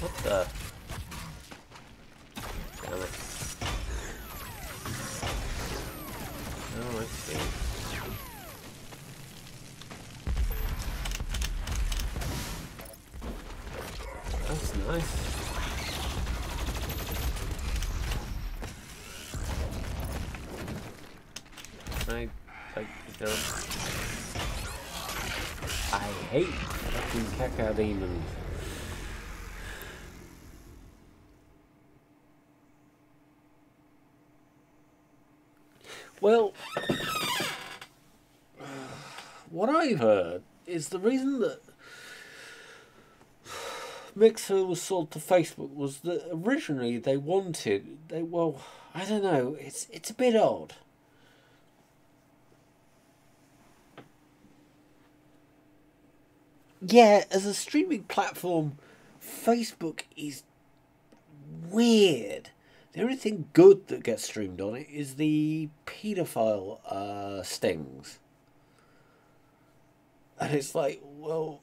What the? Damn it. Oh, I see. That's nice. Can I, like, is there... I hate fucking cacodemons. Well, what Heard is the reason that Mixer was sold to Facebook was that originally they wanted they well I don't know it's it's a bit odd. Yeah, as a streaming platform, Facebook is weird. The only thing good that gets streamed on it is the paedophile uh, stings. And it's like, well.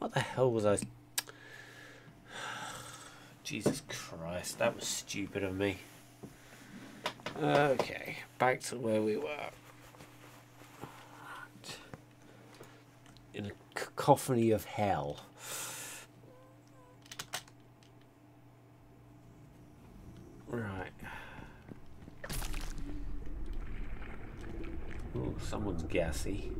What the hell was I... Jesus Christ, that was stupid of me. Okay, back to where we were. In a cacophony of hell. Right. Oh, someone's gassy.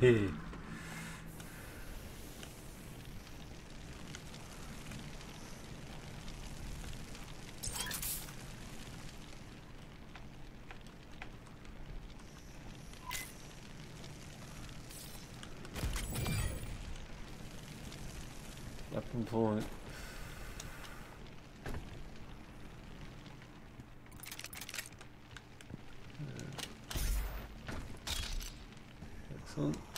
Weapon point. Excellent.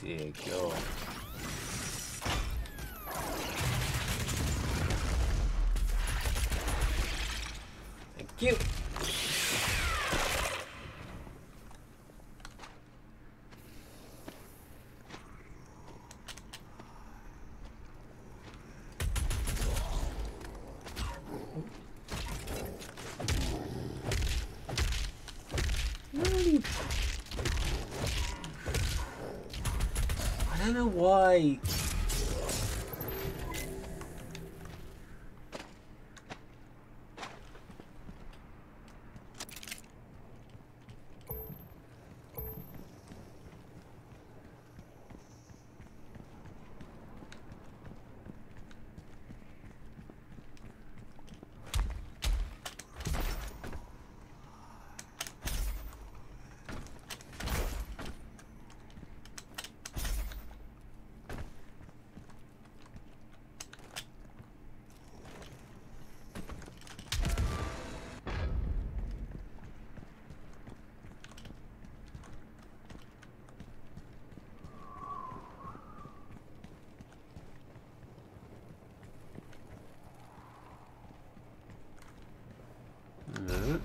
Dear God. Thank you. Really? I don't know why. No.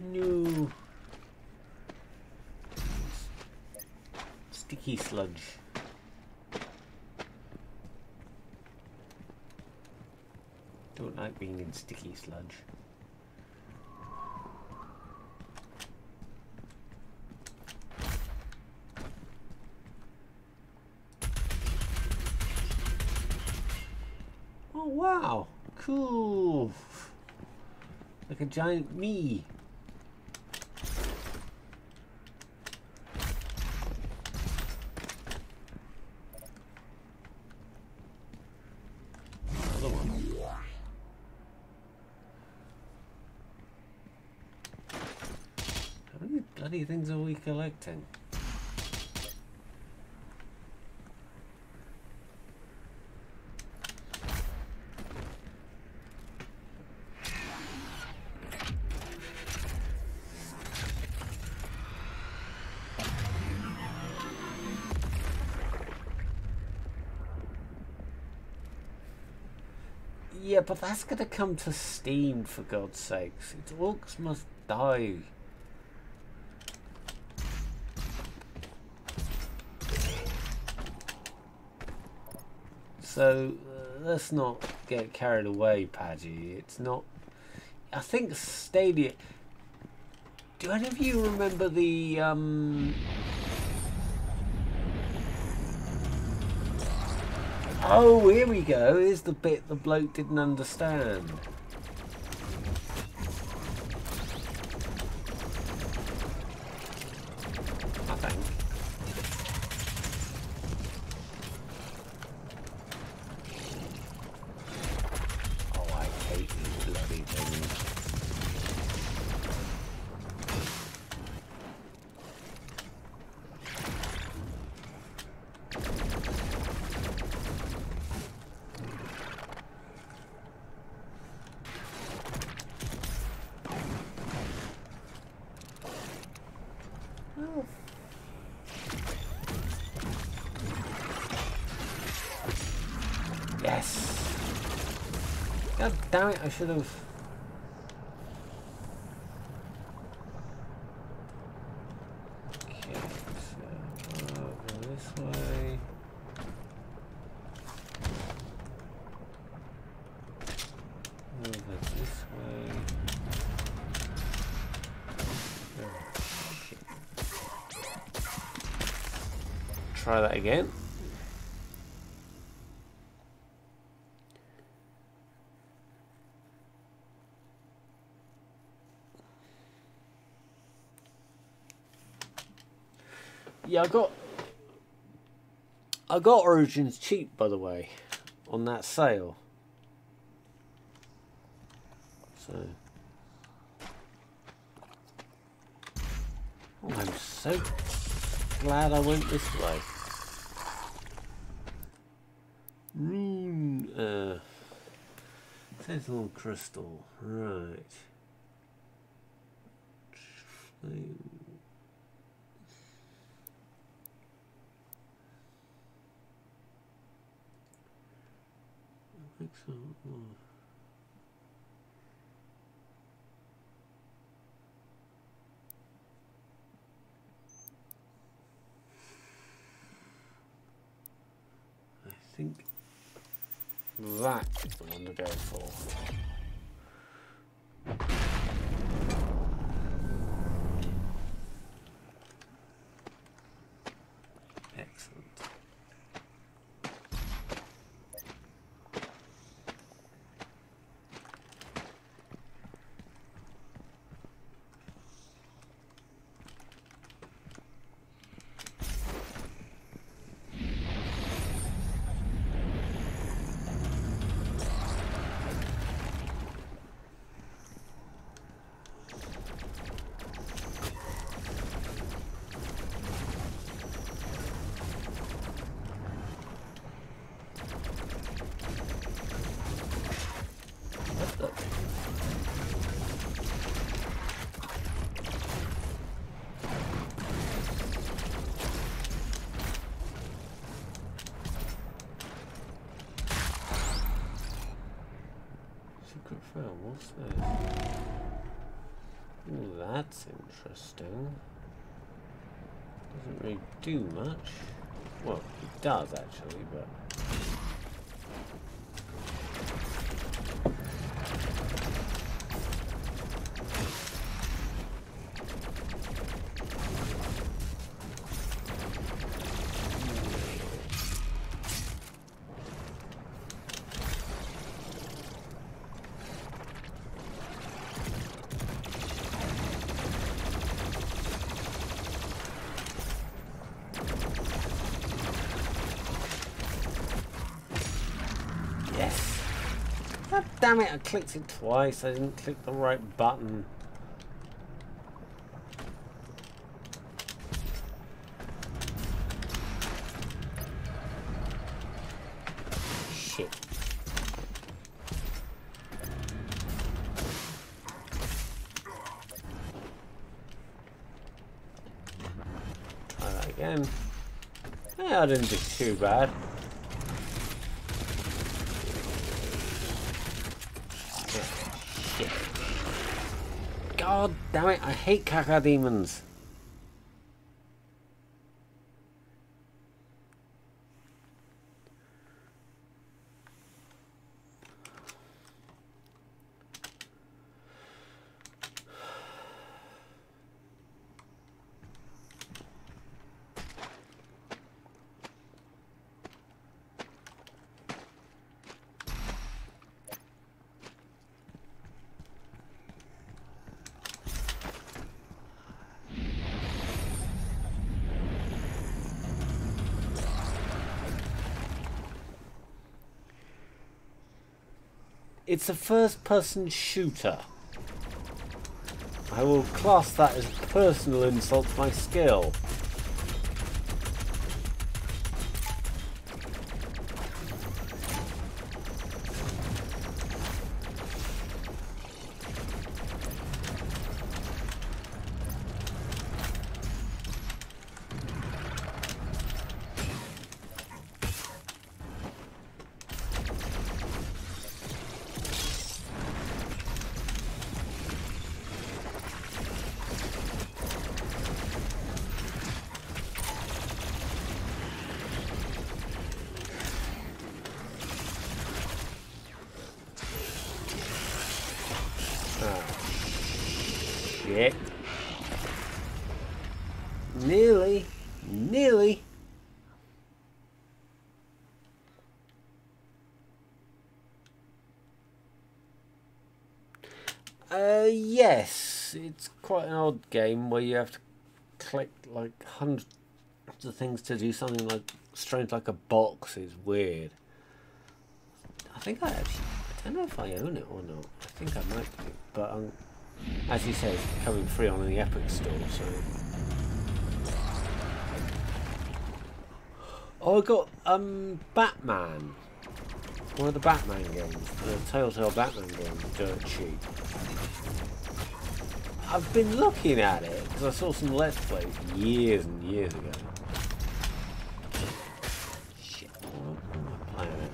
No. Sticky sludge. Don't like being in sticky sludge. Oh wow, cool. Like a giant me. Another one. bloody things are collecting? Yeah, but that's gonna come to Steam for God's sakes. Its orcs must die. So let's not get carried away, Padgy. It's not. I think Stadia. Do any of you remember the um? Oh, here we go. Here's the bit the bloke didn't understand. I think. Oh, I hate these bloody things. Yes. God damn it, I should have. Okay, uh, this way. This way. Try that again. Yeah, I got I got Origins cheap by the way on that sale. So oh, I'm so glad I went this way. Rune uh Sentinel crystal, right. Excellent. Oh. I think that is the to for. File, what's this? Ooh, that's interesting. Doesn't really do much. Well, it does actually, but... damn it, I clicked it twice. I didn't click the right button. Shit. Try that again. Yeah, I didn't do too bad. Damn it, I hate cacodemons. It's a first person shooter. I will class that as personal insult to my skill. Where you have to click like hundreds of things to do something like strange like a box is weird. I think I actually, I don't know if I own it or not. I think I might do, but um, as you say, it's coming free on the Epic Store, so. Oh, I got um Batman. One of the Batman games, the Telltale Batman game, dirt cheap. I've been looking at it because I saw some Let's Plays years and years ago. Shit, what am I playing it?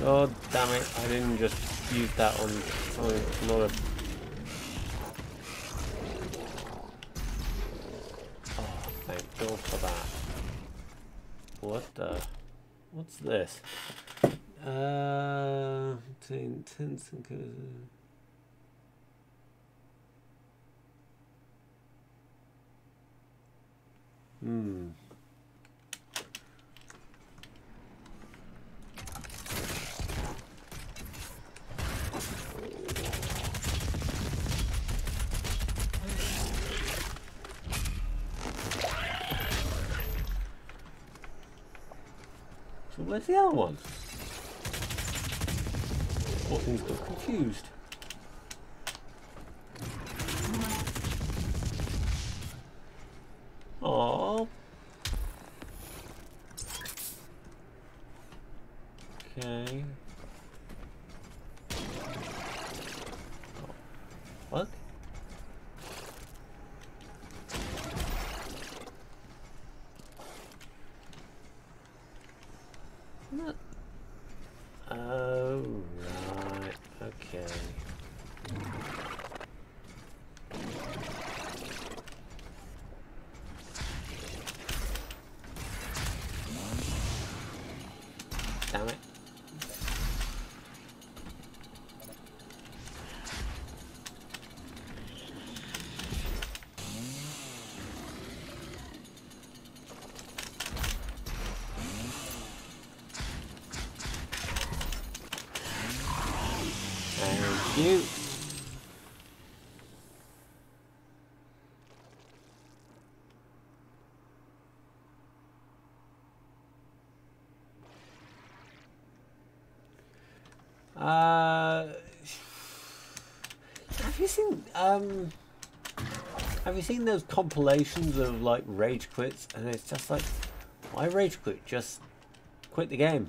God damn it, I didn't just use that on something not a... Oh, thank God for that. What the... What's this? Uh... ten- ten seconds. Hmm. So where's the other one? All things got confused. Aww. Okay. What? Not. Oh, right. Okay. Damn it. you. Uh, have you seen um? Have you seen those compilations of like rage quits? And it's just like, why rage quit? Just quit the game.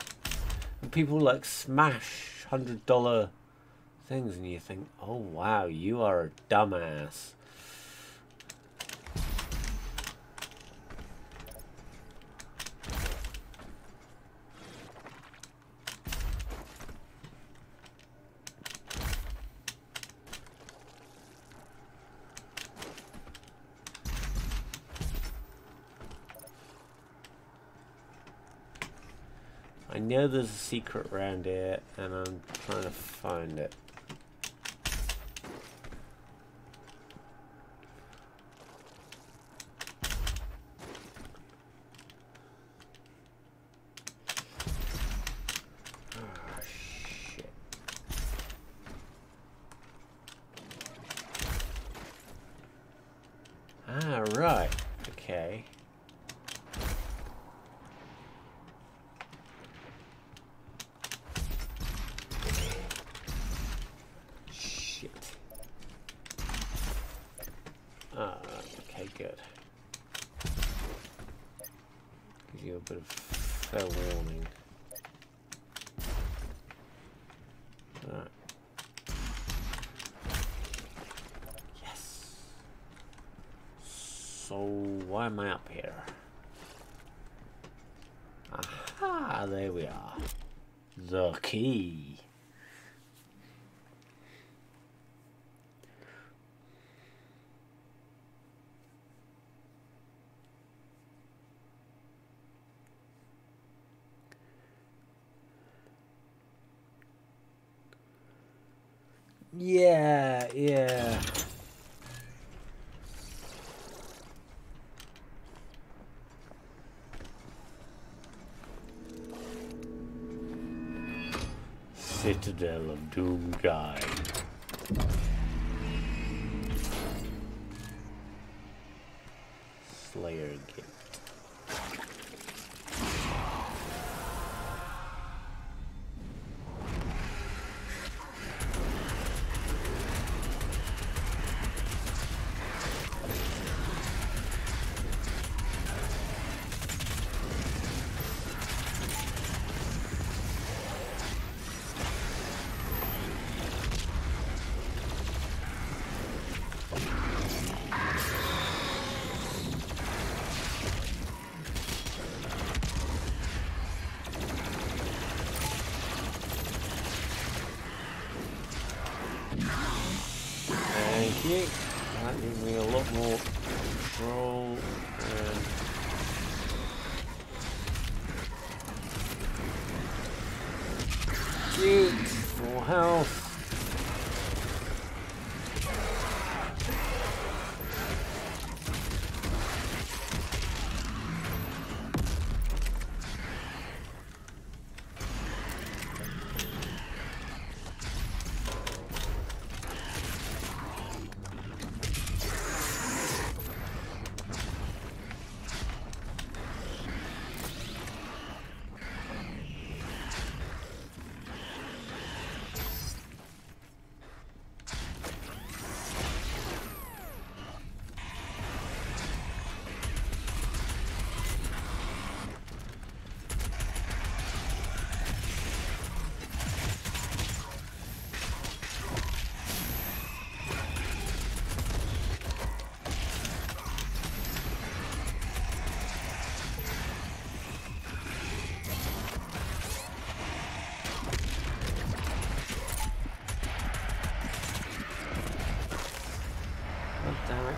And people like smash hundred dollar things, and you think, oh wow, you are a dumbass. I know there's a secret around here, and I'm trying to find it. Ah, shit. Ah, right. Okay. Shit. Ah, okay, good. Give you a bit of fair warning. Alright. Yes. So, why am I up here? Aha, there we are. The key. Yeah, yeah. Citadel of Doom Guide.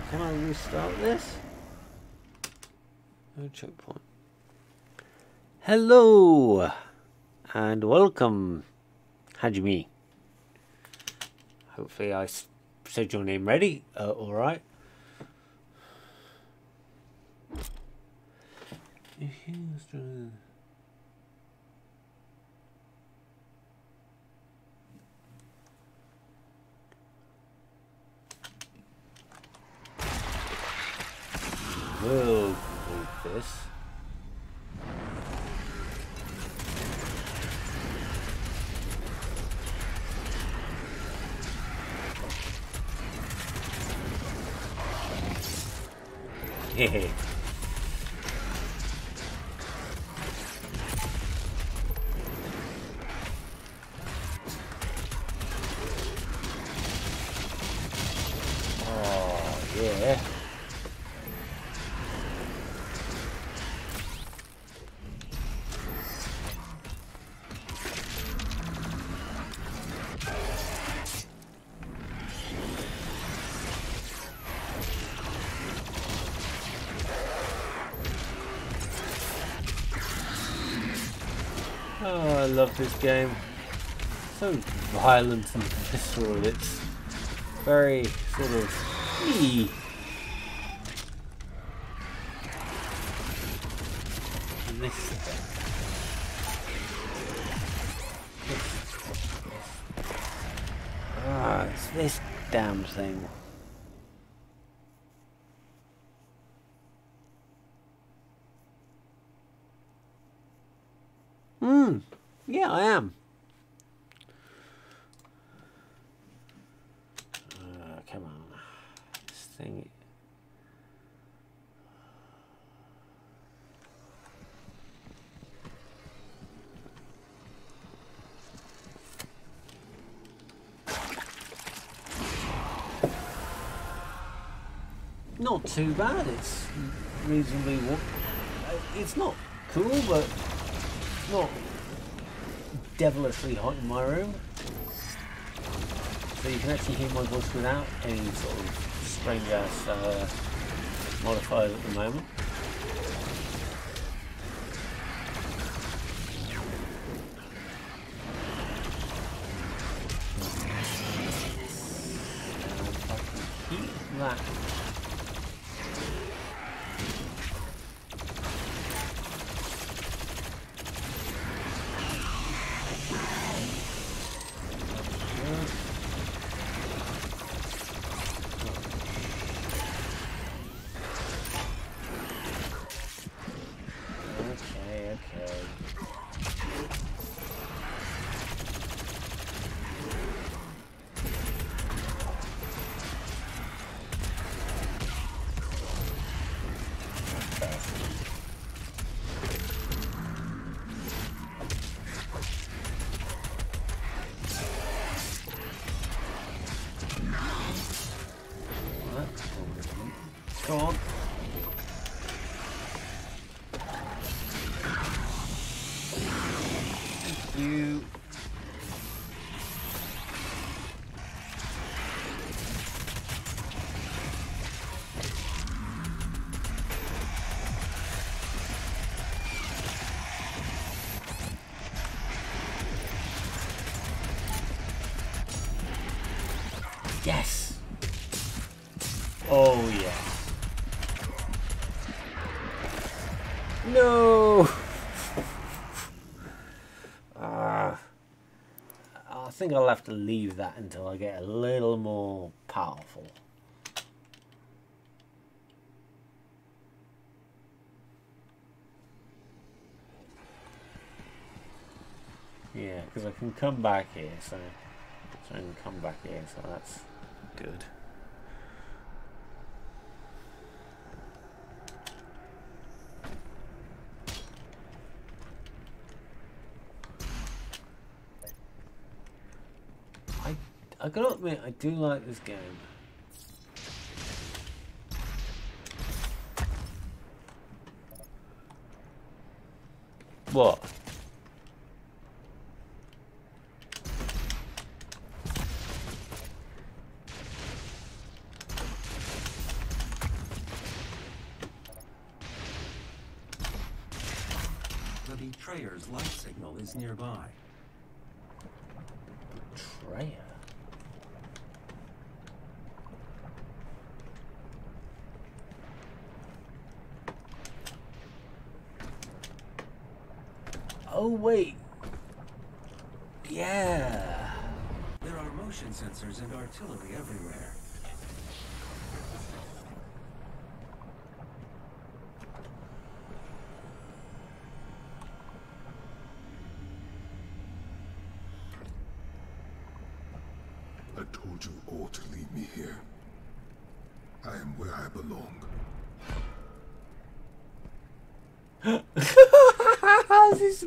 Can I restart this? No checkpoint. Hello and welcome, Hajime. Hopefully, I said your name ready. Uh, all right. will loot this. Hehe. Love this game. So violent and visceral. It's very sort of me. And this thing. This, this. Ah, it's this damn thing. Hmm. Yeah, I am. Uh, come on. This thing. Not too bad. It's reasonably. uh, It's not cool, but not devilishly hot in my room. So you can actually hear my voice without any sort of strange ass uh, modifiers at the moment. Think I'll have to leave that until I get a little more powerful. Yeah, because I can come back here, so, so I can come back here, so that's good. I I gotta admit, I do like this game. What? The betrayer's life signal is nearby.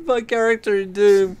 my character in Doom?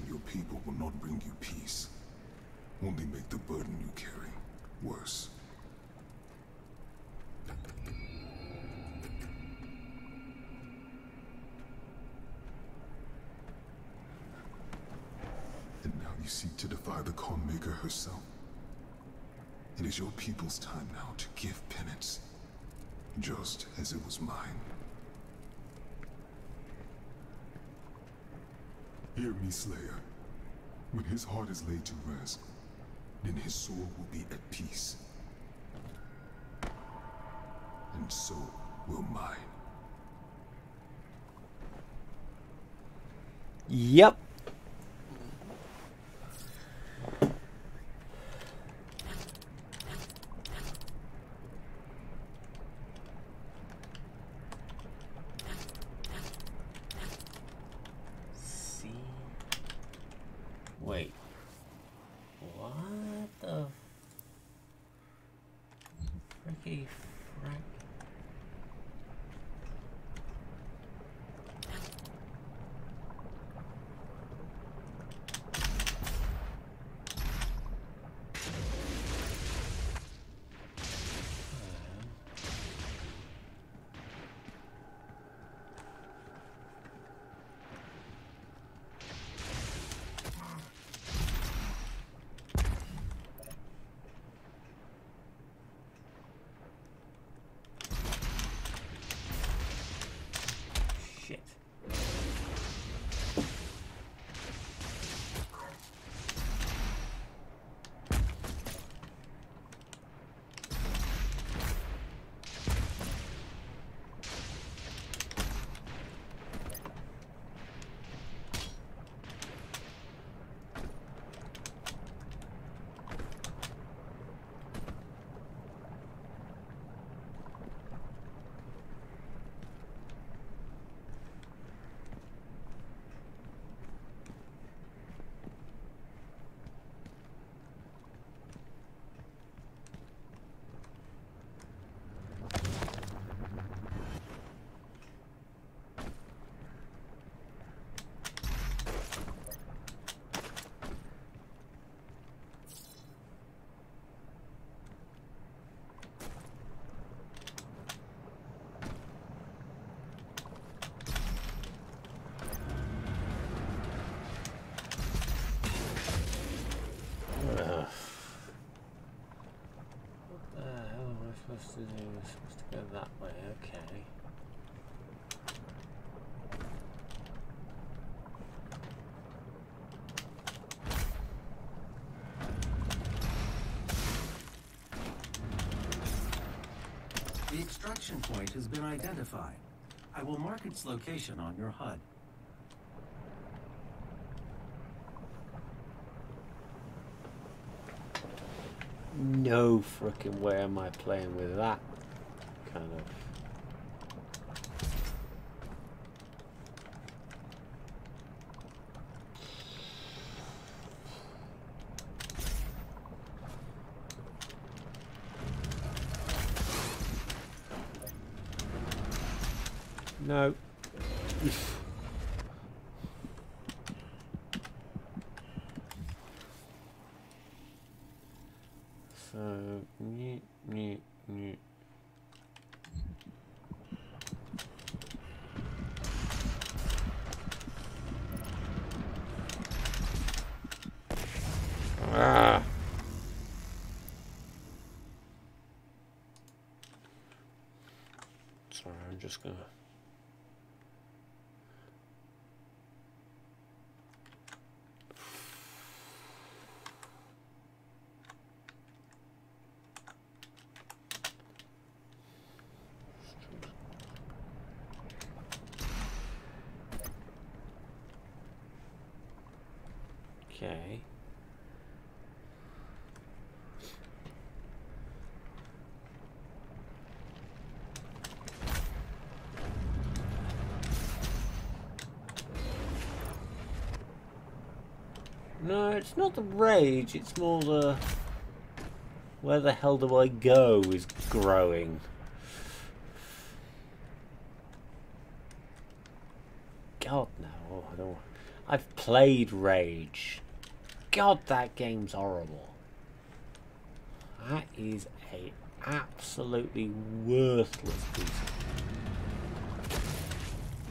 supposed to do? We're supposed to go that way, okay. The extraction point has been identified. I will mark its location on your HUD. no freaking way am I playing with that. it's not the rage, it's more the... Where the hell do I go is growing. God, no. Oh, I don't... I've played Rage. God, that game's horrible. That is a absolutely worthless piece of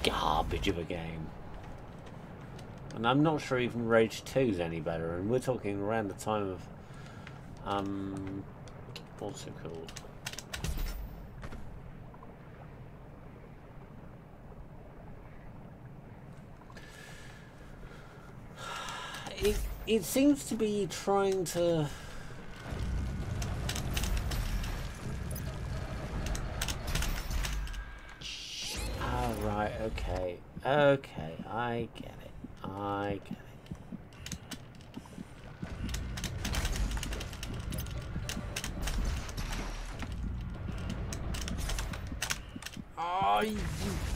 garbage of a game. And I'm not sure even Rage 2 is any better. And we're talking around the time of, um, what's it called? It, it seems to be trying to Ah, right, okay. Okay, I get it. I get it. Oh, you've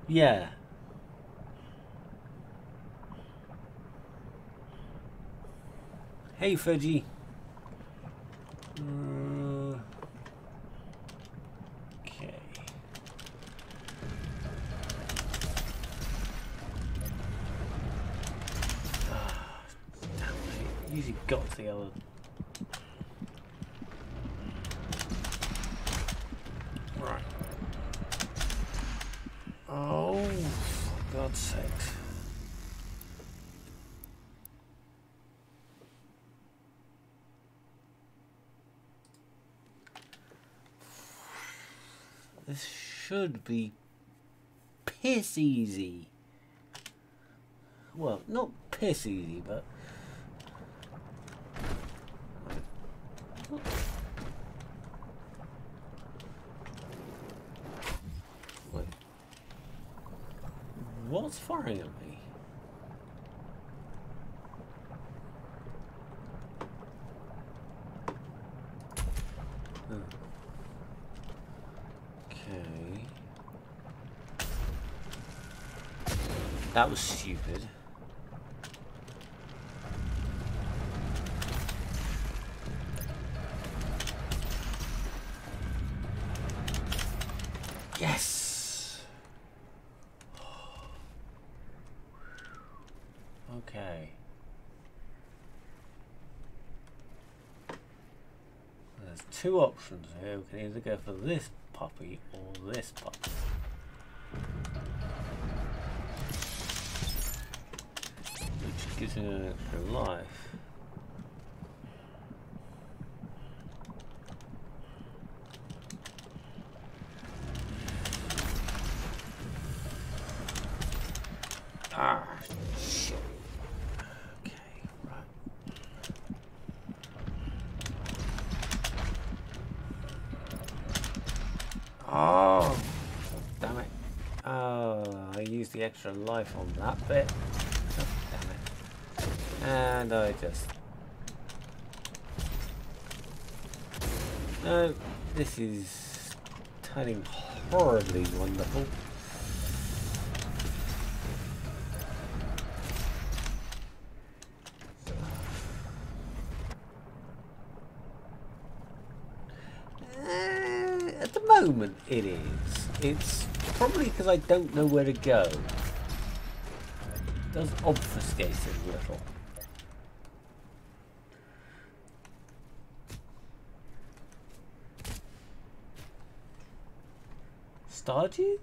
Yeah. Hey, Fudgy. Uh, okay. Usually got the other. Right. Oh, for God's sakes. This should be piss easy. Well, not piss easy, but. Wait. What's firing at me? Huh. Okay. That was stupid. Yes. Okay. There's two options here. We can either go for this puppy or this puppy. Which gives it an extra life. Ah, shit. Okay, right. Oh, damn it. Oh, I used the extra life on that bit. Oh, damn it. And I just... No, this is turning horribly wonderful. Uh, at the moment, it is. It's probably because I don't know where to go. Does obfuscate a little. Stardew?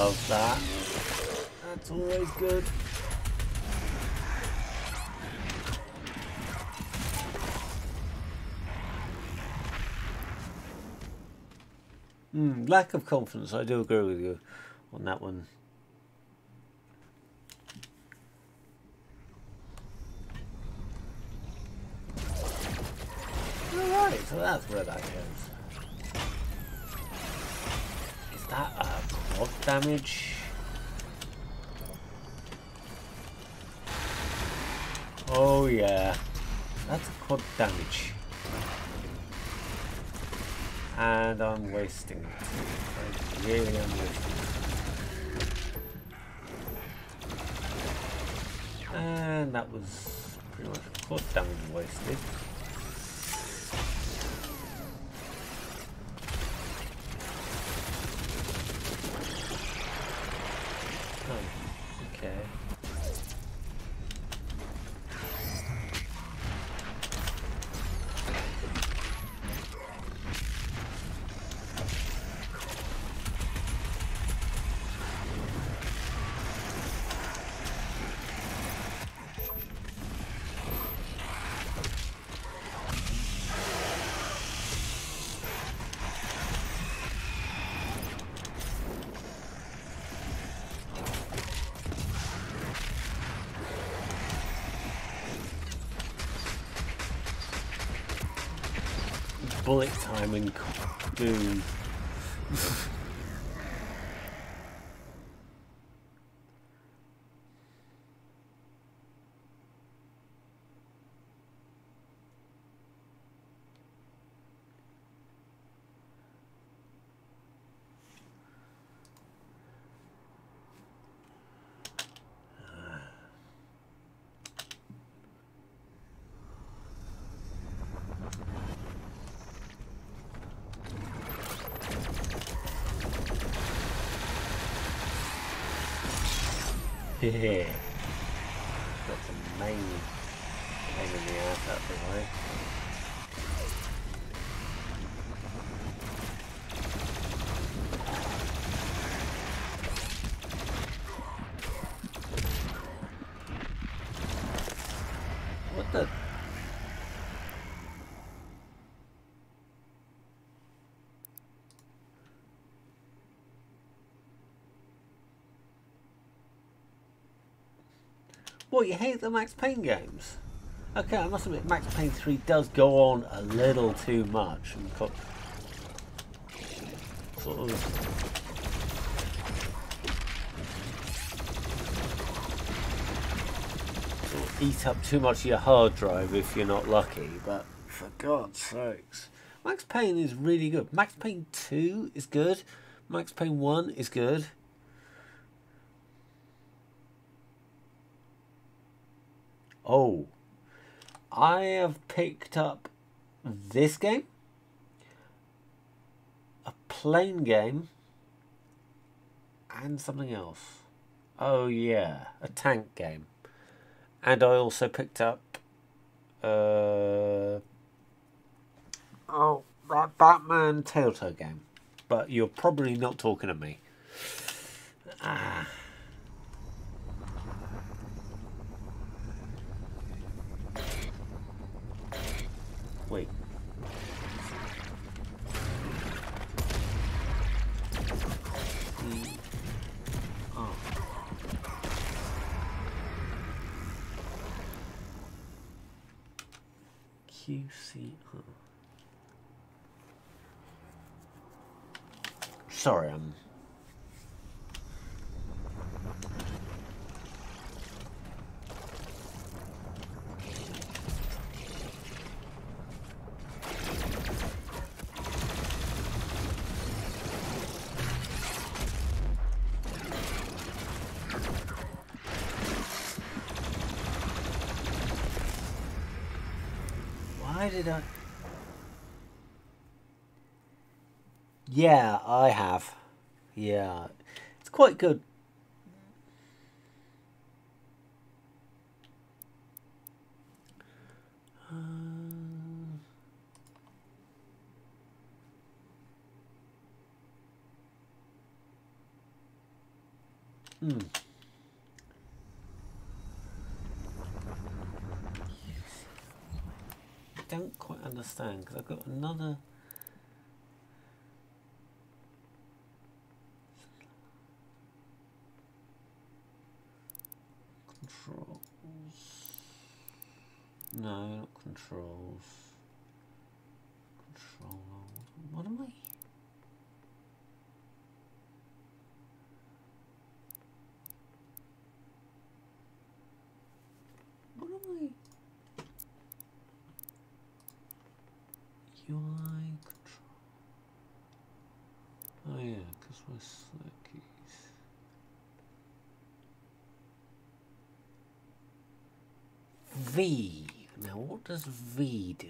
Love that. That's always good. Hmm, lack of confidence. I do agree with you on that one. Alright, so that's where that goes. Is that a quad damage? Oh yeah, that's a quad damage. And I'm wasting it. I really am wasting it. And that was pretty much quad damage wasted. Oh, okay. bullet time in Doom. Yeah. That's a main pain in the ass out the way. What the? What, you hate the Max Payne games? Okay, I must admit, Max Payne 3 does go on a little too much and sort of eat up too much of your hard drive if you're not lucky, but for God's sakes. Max Payne is really good. Max Payne 2 is good. Max Payne 1 is good. Oh, I have picked up this game, a plane game, and something else. Oh, yeah, a tank game. And I also picked up Uh, oh, that Batman Telltale game. But you're probably not talking to me. Ah. Wait. Mm. Oh. QC. Sorry, I'm. Why Yeah, I have. Yeah, it's quite good. Uh, Hmm. I don't quite understand because I've got another. Controls. No, not controls. Controller. What am I? What am I? UI control. Oh yeah, V. Now what does V do?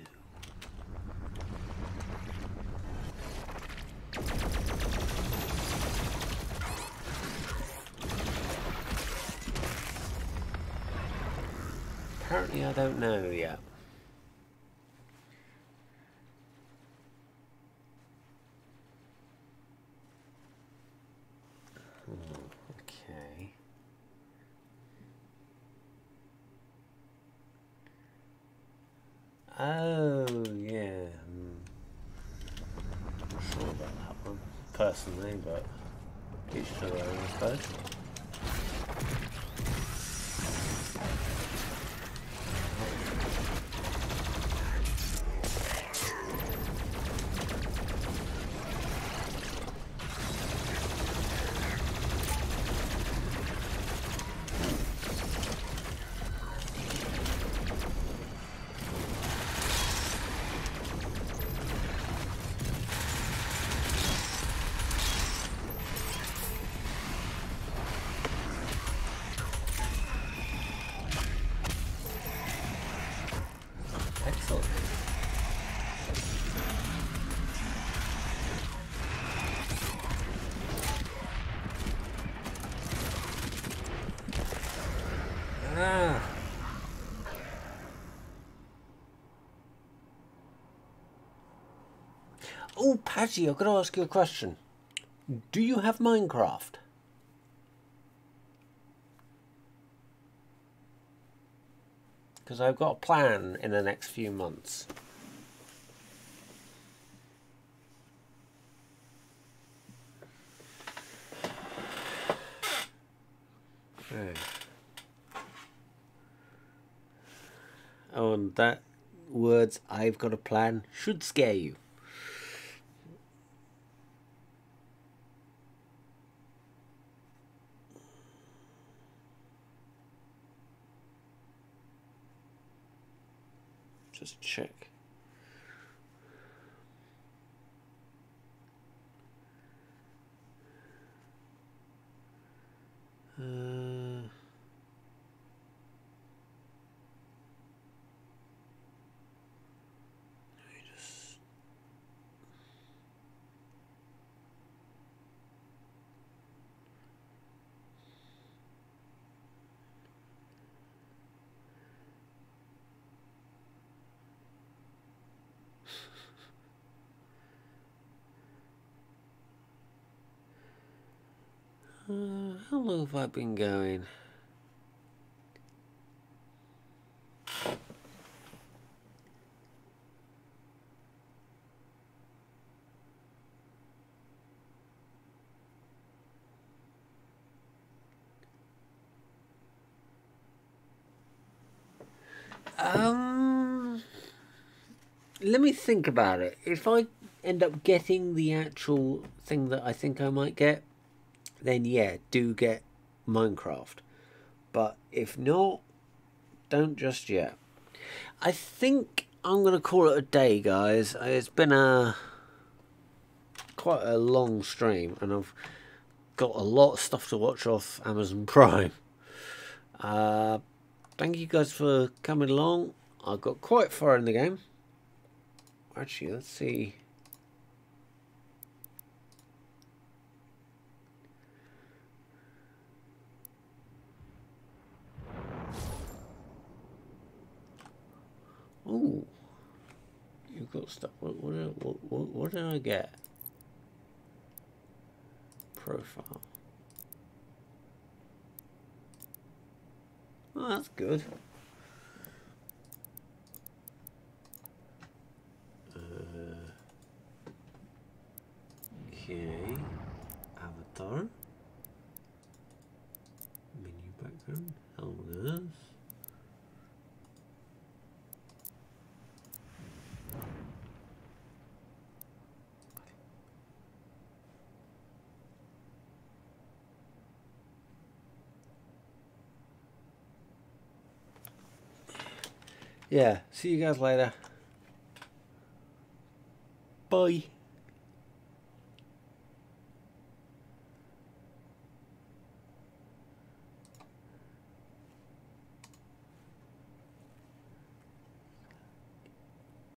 Apparently I don't know yet. Hmm, Okay. Oh, yeah. hmm. Not sure about that one, personally, but each to their own, I suppose. Excellent. Ah. Patty, I've got to ask you a question. Do you have Minecraft? Because I've got a plan in the next few months. Oh, and that words I've got a plan should scare you. Just check. Uh, let me just- Uh, how long have I been going? Um, let me think about it. If I end up getting the actual thing that I think I might get, then yeah, do get Minecraft. But if not, don't just yet. I think I'm gonna call it a day, guys. It's been a quite a long stream, and I've got a lot of stuff to watch off Amazon Prime. Uh, thank you guys for coming along. I got quite far in the game. Actually, let's see. Oh, you've got stuff. What, what, what, what, what did I get? Profile. Oh, that's good. Uh, okay. Avatar. Menu background. Helmet. Yeah, see you guys later. Bye.